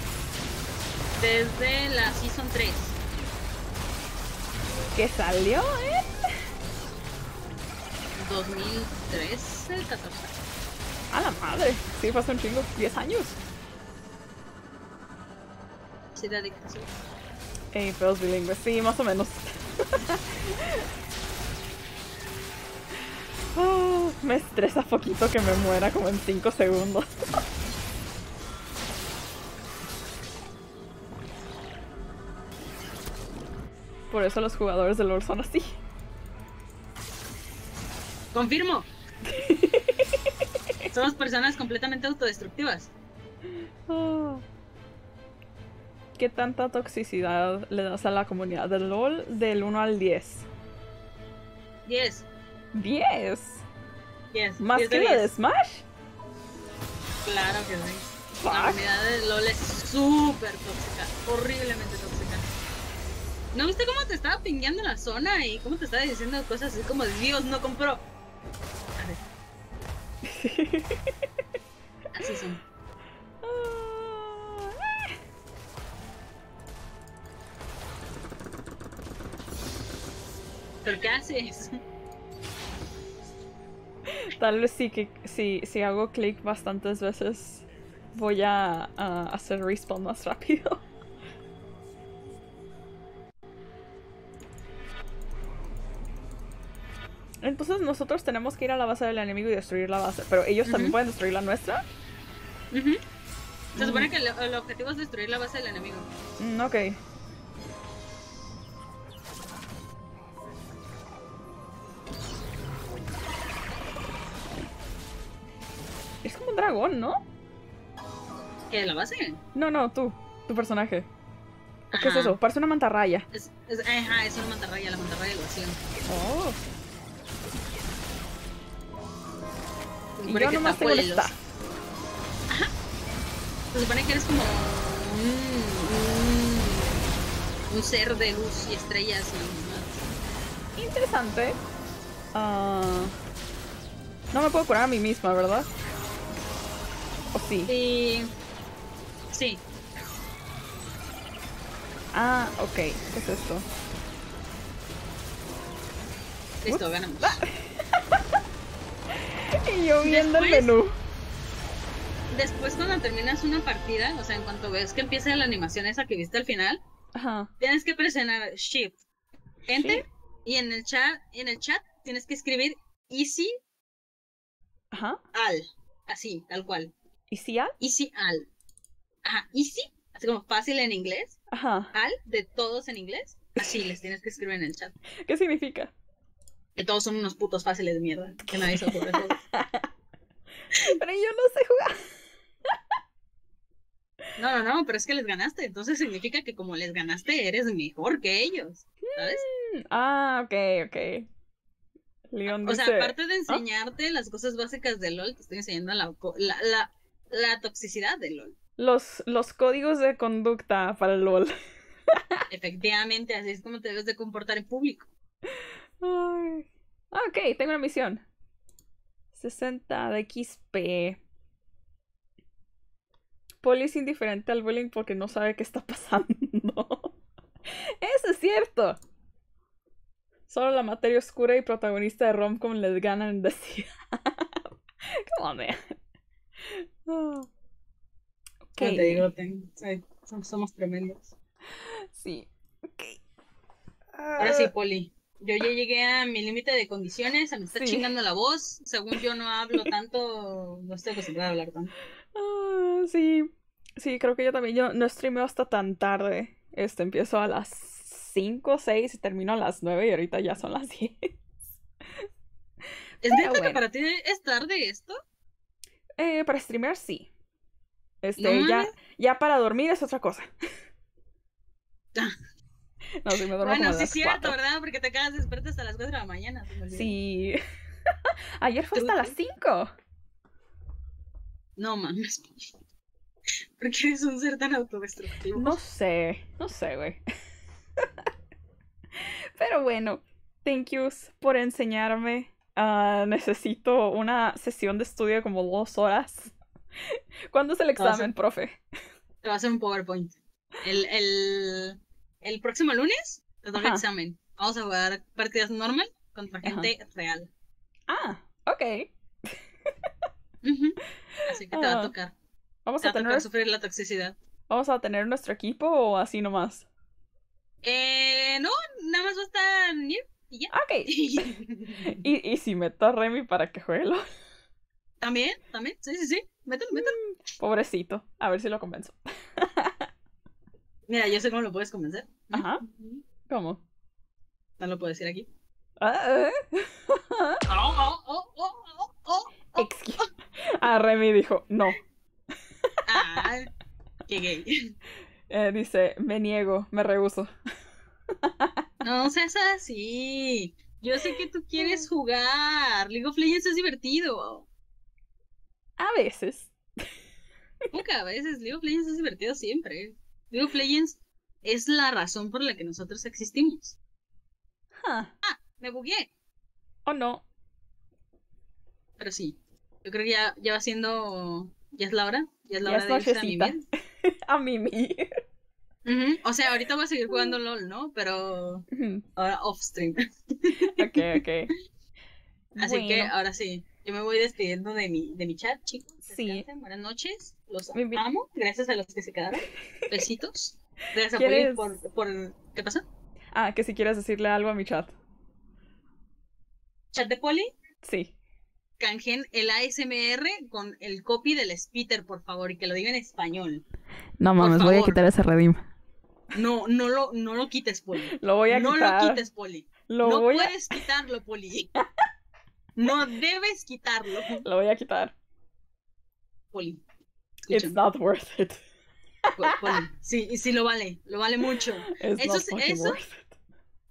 Speaker 2: Desde la Season 3.
Speaker 1: ¿Qué salió, eh?
Speaker 2: 2013, 14.
Speaker 1: A la madre. Sí, hace un chingo. 10 años.
Speaker 2: Sí, de adicto, sí.
Speaker 1: Ey, pedos bilingües. Sí, más o menos. Ah, me estresa poquito que me muera como en 5 segundos. Por eso los jugadores de LoL son así.
Speaker 2: Confirmo. Somos personas completamente autodestructivas.
Speaker 1: Ah. ¿Qué tanta toxicidad le das a la comunidad de LOL del 1 al 10?
Speaker 2: 10.
Speaker 1: 10.
Speaker 2: 10.
Speaker 1: ¿Más
Speaker 2: 10
Speaker 1: que la de
Speaker 2: 10.
Speaker 1: Smash?
Speaker 2: Claro que sí. La comunidad de LOL es súper tóxica. Horriblemente tóxica. ¿No viste cómo te estaba pingueando la zona y cómo te estaba diciendo cosas así como Dios no compró? Así son.
Speaker 1: Ah,
Speaker 2: ¿Pero qué haces?
Speaker 1: Tal vez sí que si, si hago clic bastantes veces voy a hacer respawn más rápido. Entonces nosotros tenemos que ir a la base del enemigo y destruir la base. Pero ellos también pueden destruir la nuestra.
Speaker 2: Se supone que el, el objetivo es destruir la base del enemigo.
Speaker 1: Mm, ok. Es como un dragón, ¿no?
Speaker 2: ¿Qué? ¿La base?
Speaker 1: No, no, tú. Tu personaje. ¿O ¿Qué es eso? Parece una mantarraya.
Speaker 2: Es, es, ajá, es una mantarraya, la mantarraya del vacío.
Speaker 1: Oh. Y yo nomás tengo el sta.
Speaker 2: Se supone que eres como un, un, un ser de luz y estrellas y
Speaker 1: Interesante. Ah, no me puedo curar a mí misma, ¿verdad? ¿O sí?
Speaker 2: Y... Sí,
Speaker 1: Ah, ok. ¿Qué es esto?
Speaker 2: listo, ganamos.
Speaker 1: Y yo viendo el
Speaker 2: Después-
Speaker 1: menú.
Speaker 2: Después cuando terminas una partida, o sea, en cuanto ves que empieza la animación esa que viste al final,
Speaker 1: Ajá.
Speaker 2: tienes que presionar Shift, Enter,
Speaker 1: Shift.
Speaker 2: y en el chat, en el chat tienes que escribir Easy
Speaker 1: Ajá.
Speaker 2: Al, así, tal cual.
Speaker 1: ¿Y si al?
Speaker 2: Easy Al. Ajá, Easy, así como fácil en inglés,
Speaker 1: Ajá.
Speaker 2: Al, de todos en inglés, así les tienes que escribir en el chat.
Speaker 1: ¿Qué significa?
Speaker 2: Que todos son unos putos fáciles de mierda, que nadie jugar juegos.
Speaker 1: Pero yo no sé jugar.
Speaker 2: No, no, no, pero es que les ganaste, entonces significa que como les ganaste, eres mejor que ellos, ¿sabes?
Speaker 1: Ah, ok, ok. Leon
Speaker 2: O sea, aparte de enseñarte las cosas básicas de LOL, te estoy enseñando la, la, la, la toxicidad de LOL.
Speaker 1: Los, los códigos de conducta para el LOL.
Speaker 2: Efectivamente, así es como te debes de comportar en público.
Speaker 1: Ay. Ok, tengo una misión. 60 de XP. Polly es indiferente al bullying porque no sabe qué está pasando. Eso es cierto. Solo la materia oscura y protagonista de romcom les ganan en decir. Come on, man. Oh.
Speaker 2: ¿Qué
Speaker 1: Ok.
Speaker 2: te digo? Ten- somos tremendos.
Speaker 1: Sí. Ok.
Speaker 2: Ahora sí,
Speaker 1: Ah,
Speaker 2: Poli. Yo ya llegué a mi límite de condiciones, se me está
Speaker 1: Sí.
Speaker 2: chingando la voz. Según yo no hablo tanto, no estoy acostumbrada a hablar tanto.
Speaker 1: ah, sí. Sí, creo que yo también. Yo no streameo hasta tan tarde. Este, empiezo a las 5 o 6 y termino a las 9 y ahorita ya son las 10.
Speaker 2: ¿Es neta que
Speaker 1: bueno.
Speaker 2: para ti es tarde esto?
Speaker 1: Eh, para streamear sí. Este,
Speaker 2: No
Speaker 1: ya, ya para dormir es otra cosa. No, sí, me duermo
Speaker 2: Bueno,
Speaker 1: como
Speaker 2: sí es cierto,
Speaker 1: 4.
Speaker 2: ¿verdad? Porque te quedas despierta hasta las 4 de la mañana.
Speaker 1: Sí. Ayer fue hasta las 5.
Speaker 2: No mames. ¿Por qué eres un ser tan autodestructivo?
Speaker 1: No sé, no sé, güey. Pero bueno, thank yous por enseñarme. Ah, necesito una sesión de estudio de como dos horas. ¿Cuándo es el
Speaker 2: a-
Speaker 1: examen, profe?
Speaker 2: Te va a hacer un PowerPoint. El, el, el próximo lunes te doy el examen. Vamos a jugar partidas normal contra
Speaker 1: Ajá.
Speaker 2: gente real.
Speaker 1: Ah, ok.
Speaker 2: Así que te va
Speaker 1: Ah.
Speaker 2: a tocar.
Speaker 1: Vamos
Speaker 2: Te va
Speaker 1: a
Speaker 2: tocar
Speaker 1: tener,
Speaker 2: sufrir la toxicidad.
Speaker 1: vamos a tener nuestro equipo o así nomás.
Speaker 2: Eh, no, nada más va a estar Nier y ya.
Speaker 1: Ok. Y, y si meto a Remy para que juegue LOL.
Speaker 2: también, también, sí, sí, sí. Mételo, mételo.
Speaker 1: Pobrecito. A ver si lo convenzo.
Speaker 2: Mira, yo sé cómo lo puedes convencer.
Speaker 1: Ajá. ¿Cómo?
Speaker 2: No lo puedo decir aquí.
Speaker 1: Ah, eh.
Speaker 2: Oh, oh, oh,
Speaker 1: Ah, Remy dijo, no.
Speaker 2: Ah, qué gay.
Speaker 1: Eh, dice, me niego, me rehuso.
Speaker 2: No seas así. Yo sé que tú quieres jugar. League of Legends es divertido.
Speaker 1: A veces.
Speaker 2: Nunca a veces. League of Legends es divertido siempre. League of Legends es la razón por la que nosotros existimos.
Speaker 1: Huh.
Speaker 2: Me bugué.
Speaker 1: O no.
Speaker 2: Pero sí. Yo creo que ya, ya va siendo. Ya es la hora. Ya es la
Speaker 1: Ya
Speaker 2: hora
Speaker 1: es
Speaker 2: de irse a mimir.
Speaker 1: A mí.
Speaker 2: Ujú. O sea, ahorita voy a seguir jugando LOL, ¿no? Pero ahora off stream.
Speaker 1: ok, ok.
Speaker 2: Así que ahora sí. Yo me voy despidiendo de mi, de mi chat, chicos.
Speaker 1: Sí.
Speaker 2: Buenas noches. Los amo. Gracias a los que se quedaron. Besitos. Gracias a
Speaker 1: ¿Quieres-
Speaker 2: Poli por, por. ¿Qué pasa?
Speaker 1: Ah, que si quieres decirle algo a mi chat.
Speaker 2: Chat de Poli.
Speaker 1: Sí.
Speaker 2: Canjen el ASMR con el copy del Spitter, por favor, y que lo diga en español.
Speaker 1: No
Speaker 2: mames, voy a quitar
Speaker 1: ese redeem.
Speaker 2: No, no lo, no lo quites, Poli.
Speaker 1: Lo voy a
Speaker 2: no
Speaker 1: quitar.
Speaker 2: lo quites, Poli.
Speaker 1: Lo
Speaker 2: no
Speaker 1: voy a...
Speaker 2: puedes quitarlo, Poli. No debes quitarlo,
Speaker 1: Lo voy a quitar.
Speaker 2: Poli.
Speaker 1: It's
Speaker 2: Escúchame,
Speaker 1: not worth it.
Speaker 2: Poli. Sí, sí lo vale, lo vale mucho.
Speaker 1: It's not worth it.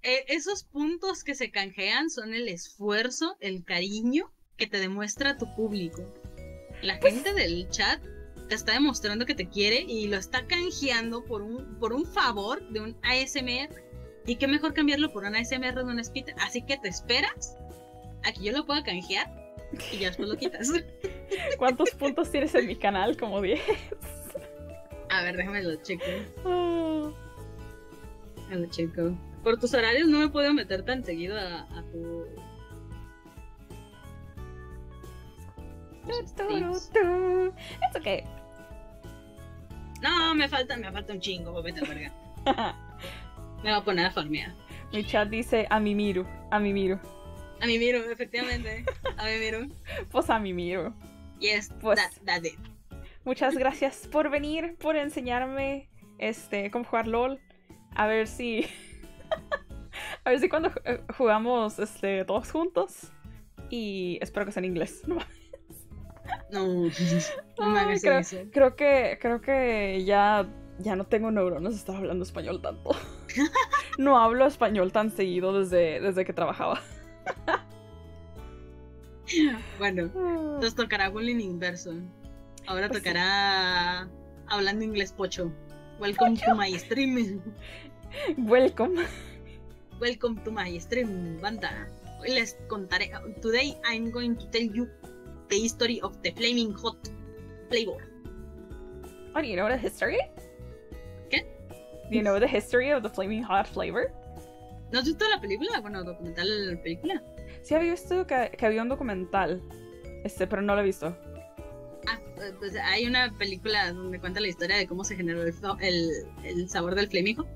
Speaker 2: Eh, esos puntos que se canjean son el esfuerzo, el cariño que te demuestra tu público. La
Speaker 1: Pues
Speaker 2: gente del chat te está demostrando que te quiere y lo está canjeando por un, por un favor de un ASMR. Y qué mejor cambiarlo por un ASMR de un spitter. Así que te esperas a que yo lo pueda canjear y ya después lo quitas.
Speaker 1: ¿Cuántos puntos tienes en mi canal? Como 10.
Speaker 2: A ver, déjame lo checo. Me lo checo. Por tus horarios no me puedo meter tan seguido a, a tu.
Speaker 1: It's okay.
Speaker 2: No, me falta, me falta un chingo, vete a verga. Me voy a poner a farmear.
Speaker 1: mi chat dice a Mimiru. A Mimiru.
Speaker 2: A mí miro, efectivamente. A mí miro.
Speaker 1: Pues a Mimiru.
Speaker 2: Yes,
Speaker 1: Pues-
Speaker 2: that, that's it.
Speaker 1: Muchas gracias por venir, por enseñarme este cómo jugar LOL. A ver si. a ver si cuando eh, jugamos este, todos juntos. Y espero que sea en inglés. No,
Speaker 2: No, no me
Speaker 1: Ay, creo,
Speaker 2: eso.
Speaker 1: creo que creo que ya ya no tengo neuronas de estar hablando español tanto. no hablo español tan seguido desde, desde que trabajaba.
Speaker 2: Bueno, nos tocará bullying inverso. Ahora
Speaker 1: Pues sí.
Speaker 2: tocará hablando inglés pocho. Welcome to my stream.
Speaker 1: Welcome.
Speaker 2: Welcome to my stream, banda. Hoy les contaré. Today I'm going to tell you the history of the flaming hot flavor.
Speaker 1: Oh, do you know the history?
Speaker 2: ¿Qué?
Speaker 1: Do you know the history of the flaming hot flavor?
Speaker 2: ¿No has visto la película? Bueno, documental película.
Speaker 1: Sí había visto que, que había un documental, este, pero no lo he visto.
Speaker 2: Ah, pues hay una película donde cuenta la historia de cómo se generó el, el, el sabor del Flaming Hot,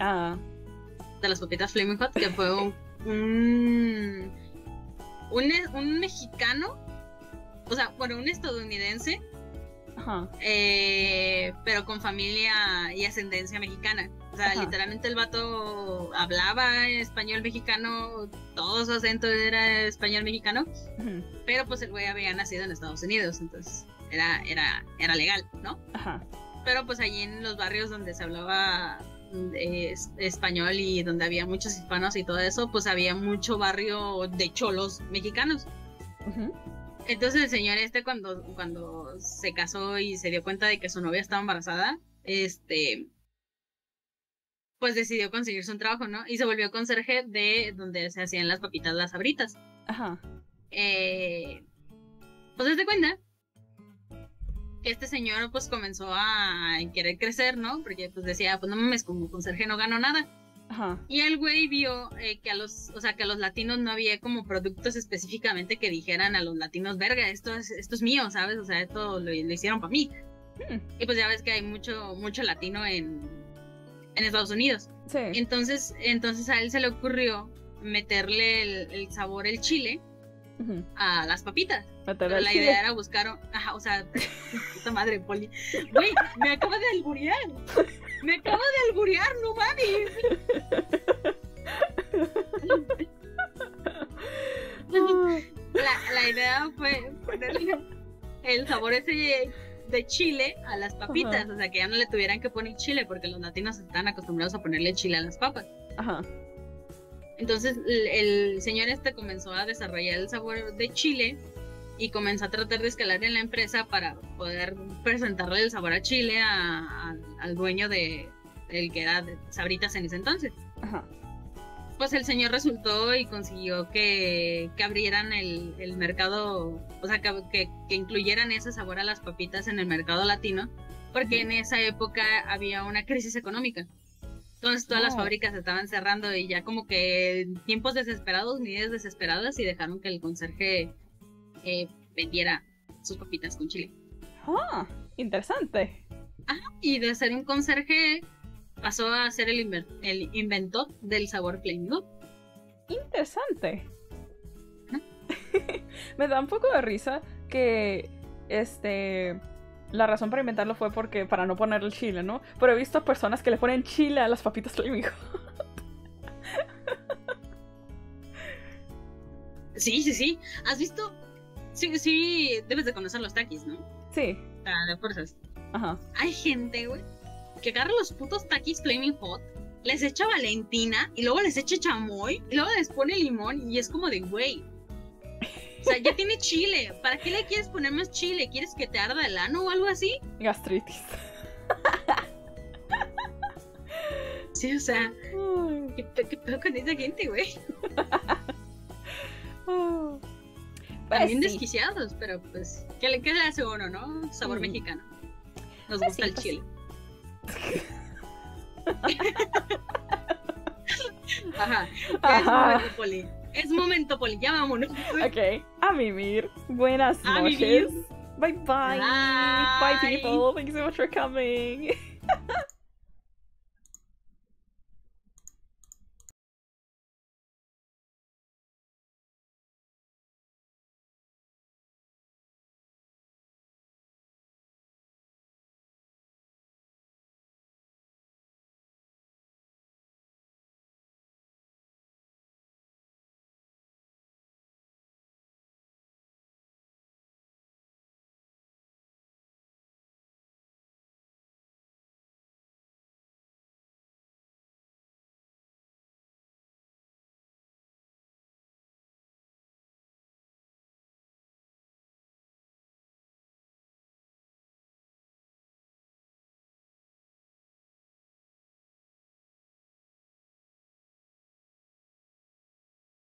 Speaker 1: Ah,
Speaker 2: de las papitas Flaming Hot, que fue un, un, un, un mexicano, o sea, bueno, un estadounidense,
Speaker 1: ajá.
Speaker 2: eh, pero con familia y ascendencia mexicana. O sea,
Speaker 1: Ajá.
Speaker 2: literalmente el vato hablaba español mexicano, todo su acento era español mexicano, pero pues el güey había nacido en Estados Unidos, entonces era, era, era legal, ¿no?
Speaker 1: Ajá.
Speaker 2: Pero pues allí en los barrios donde se hablaba eh, es- español y donde había muchos hispanos y todo eso, pues había mucho barrio de cholos mexicanos. Entonces el señor este cuando, cuando se casó y se dio cuenta de que su novia estaba embarazada, este pues decidió conseguirse un trabajo, ¿no? Y se volvió conserje de donde se hacían las papitas, las abritas.
Speaker 1: Ajá.
Speaker 2: Eh, pues se cuenta que este señor pues comenzó a querer crecer, ¿no? Porque pues decía, pues no mames, como conserje no gano nada.
Speaker 1: Ajá.
Speaker 2: Y el güey vio eh, que a los, o sea, que a los latinos no había como productos específicamente que dijeran a los latinos, verga, esto es, esto es mío, ¿sabes? O sea, esto lo, lo hicieron para mí.
Speaker 1: Hmm,
Speaker 2: Y pues ya ves que hay mucho, mucho latino en, en Estados Unidos.
Speaker 1: Sí.
Speaker 2: Entonces, entonces a él se le ocurrió meterle el, el sabor, el chile, a las papitas. Pero la idea era buscar, ajá, o sea, puta madre, Poli. Güey, me acaba de alburear. Me acabo de alburear, no mames.
Speaker 1: Ah,
Speaker 2: La, la idea fue ponerle el sabor ese de chile a las papitas,
Speaker 1: Ajá.
Speaker 2: o sea, que ya no le tuvieran que poner chile porque los latinos están acostumbrados a ponerle chile a las papas.
Speaker 1: Ajá.
Speaker 2: Entonces el, el señor este comenzó a desarrollar el sabor de chile y comenzó a tratar de escalar en la empresa para poder presentarle el sabor a chile a- a- al dueño de el que era de Sabritas en ese entonces.
Speaker 1: Ajá.
Speaker 2: Pues el señor resultó y consiguió que, que abrieran el, el mercado, o sea, que, que, que incluyeran ese sabor a las papitas en el mercado latino, porque en esa época había una crisis económica. Entonces todas las
Speaker 1: Oh.
Speaker 2: fábricas estaban cerrando y ya como que tiempos desesperados, unidades desesperadas y dejaron que el conserje eh, vendiera sus papitas con chile.
Speaker 1: Ah, interesante.
Speaker 2: Y de ser un conserje pasó a ser el, el inventor del sabor Hot.
Speaker 1: Interesante. Me da un poco de risa que este la razón para inventarlo fue porque para no ponerle chile, ¿no? Pero he visto personas que le ponen chile a las papitas Flaming.
Speaker 2: Sí, sí, sí. ¿Has visto? Sí, sí, debes de conocer los taquis, ¿no?
Speaker 1: Sí.
Speaker 2: Sea, de fuerzas.
Speaker 1: Ajá.
Speaker 2: Hay gente, güey, que agarra los putos taquis Flaming Hot, les echa Valentina y luego les echa chamoy y luego les pone limón y es como de, güey. O sea, ya tiene chile. ¿Para qué le quieres poner más chile? ¿Quieres que te arda el ano o algo así?
Speaker 1: Gastritis.
Speaker 2: Sí, o sea, ¿qué, qué pedo con esa gente, güey?
Speaker 1: Pues
Speaker 2: También
Speaker 1: sí.
Speaker 2: desquiciados, pero pues, ¿qué le, qué le hace uno, no? Sabor
Speaker 1: Mm.
Speaker 2: mexicano. Nos
Speaker 1: Pues
Speaker 2: gusta
Speaker 1: sí,
Speaker 2: el
Speaker 1: pues
Speaker 2: chile. Ajá. Ya es
Speaker 1: Ajá.
Speaker 2: momento, Poli. Es momento, Poli. Ya vámonos.
Speaker 1: Ok, a mimir. Buenas
Speaker 2: A
Speaker 1: noches.
Speaker 2: mimir.
Speaker 1: Bye bye.
Speaker 2: Bye.
Speaker 1: Bye people. Thank you so much for coming.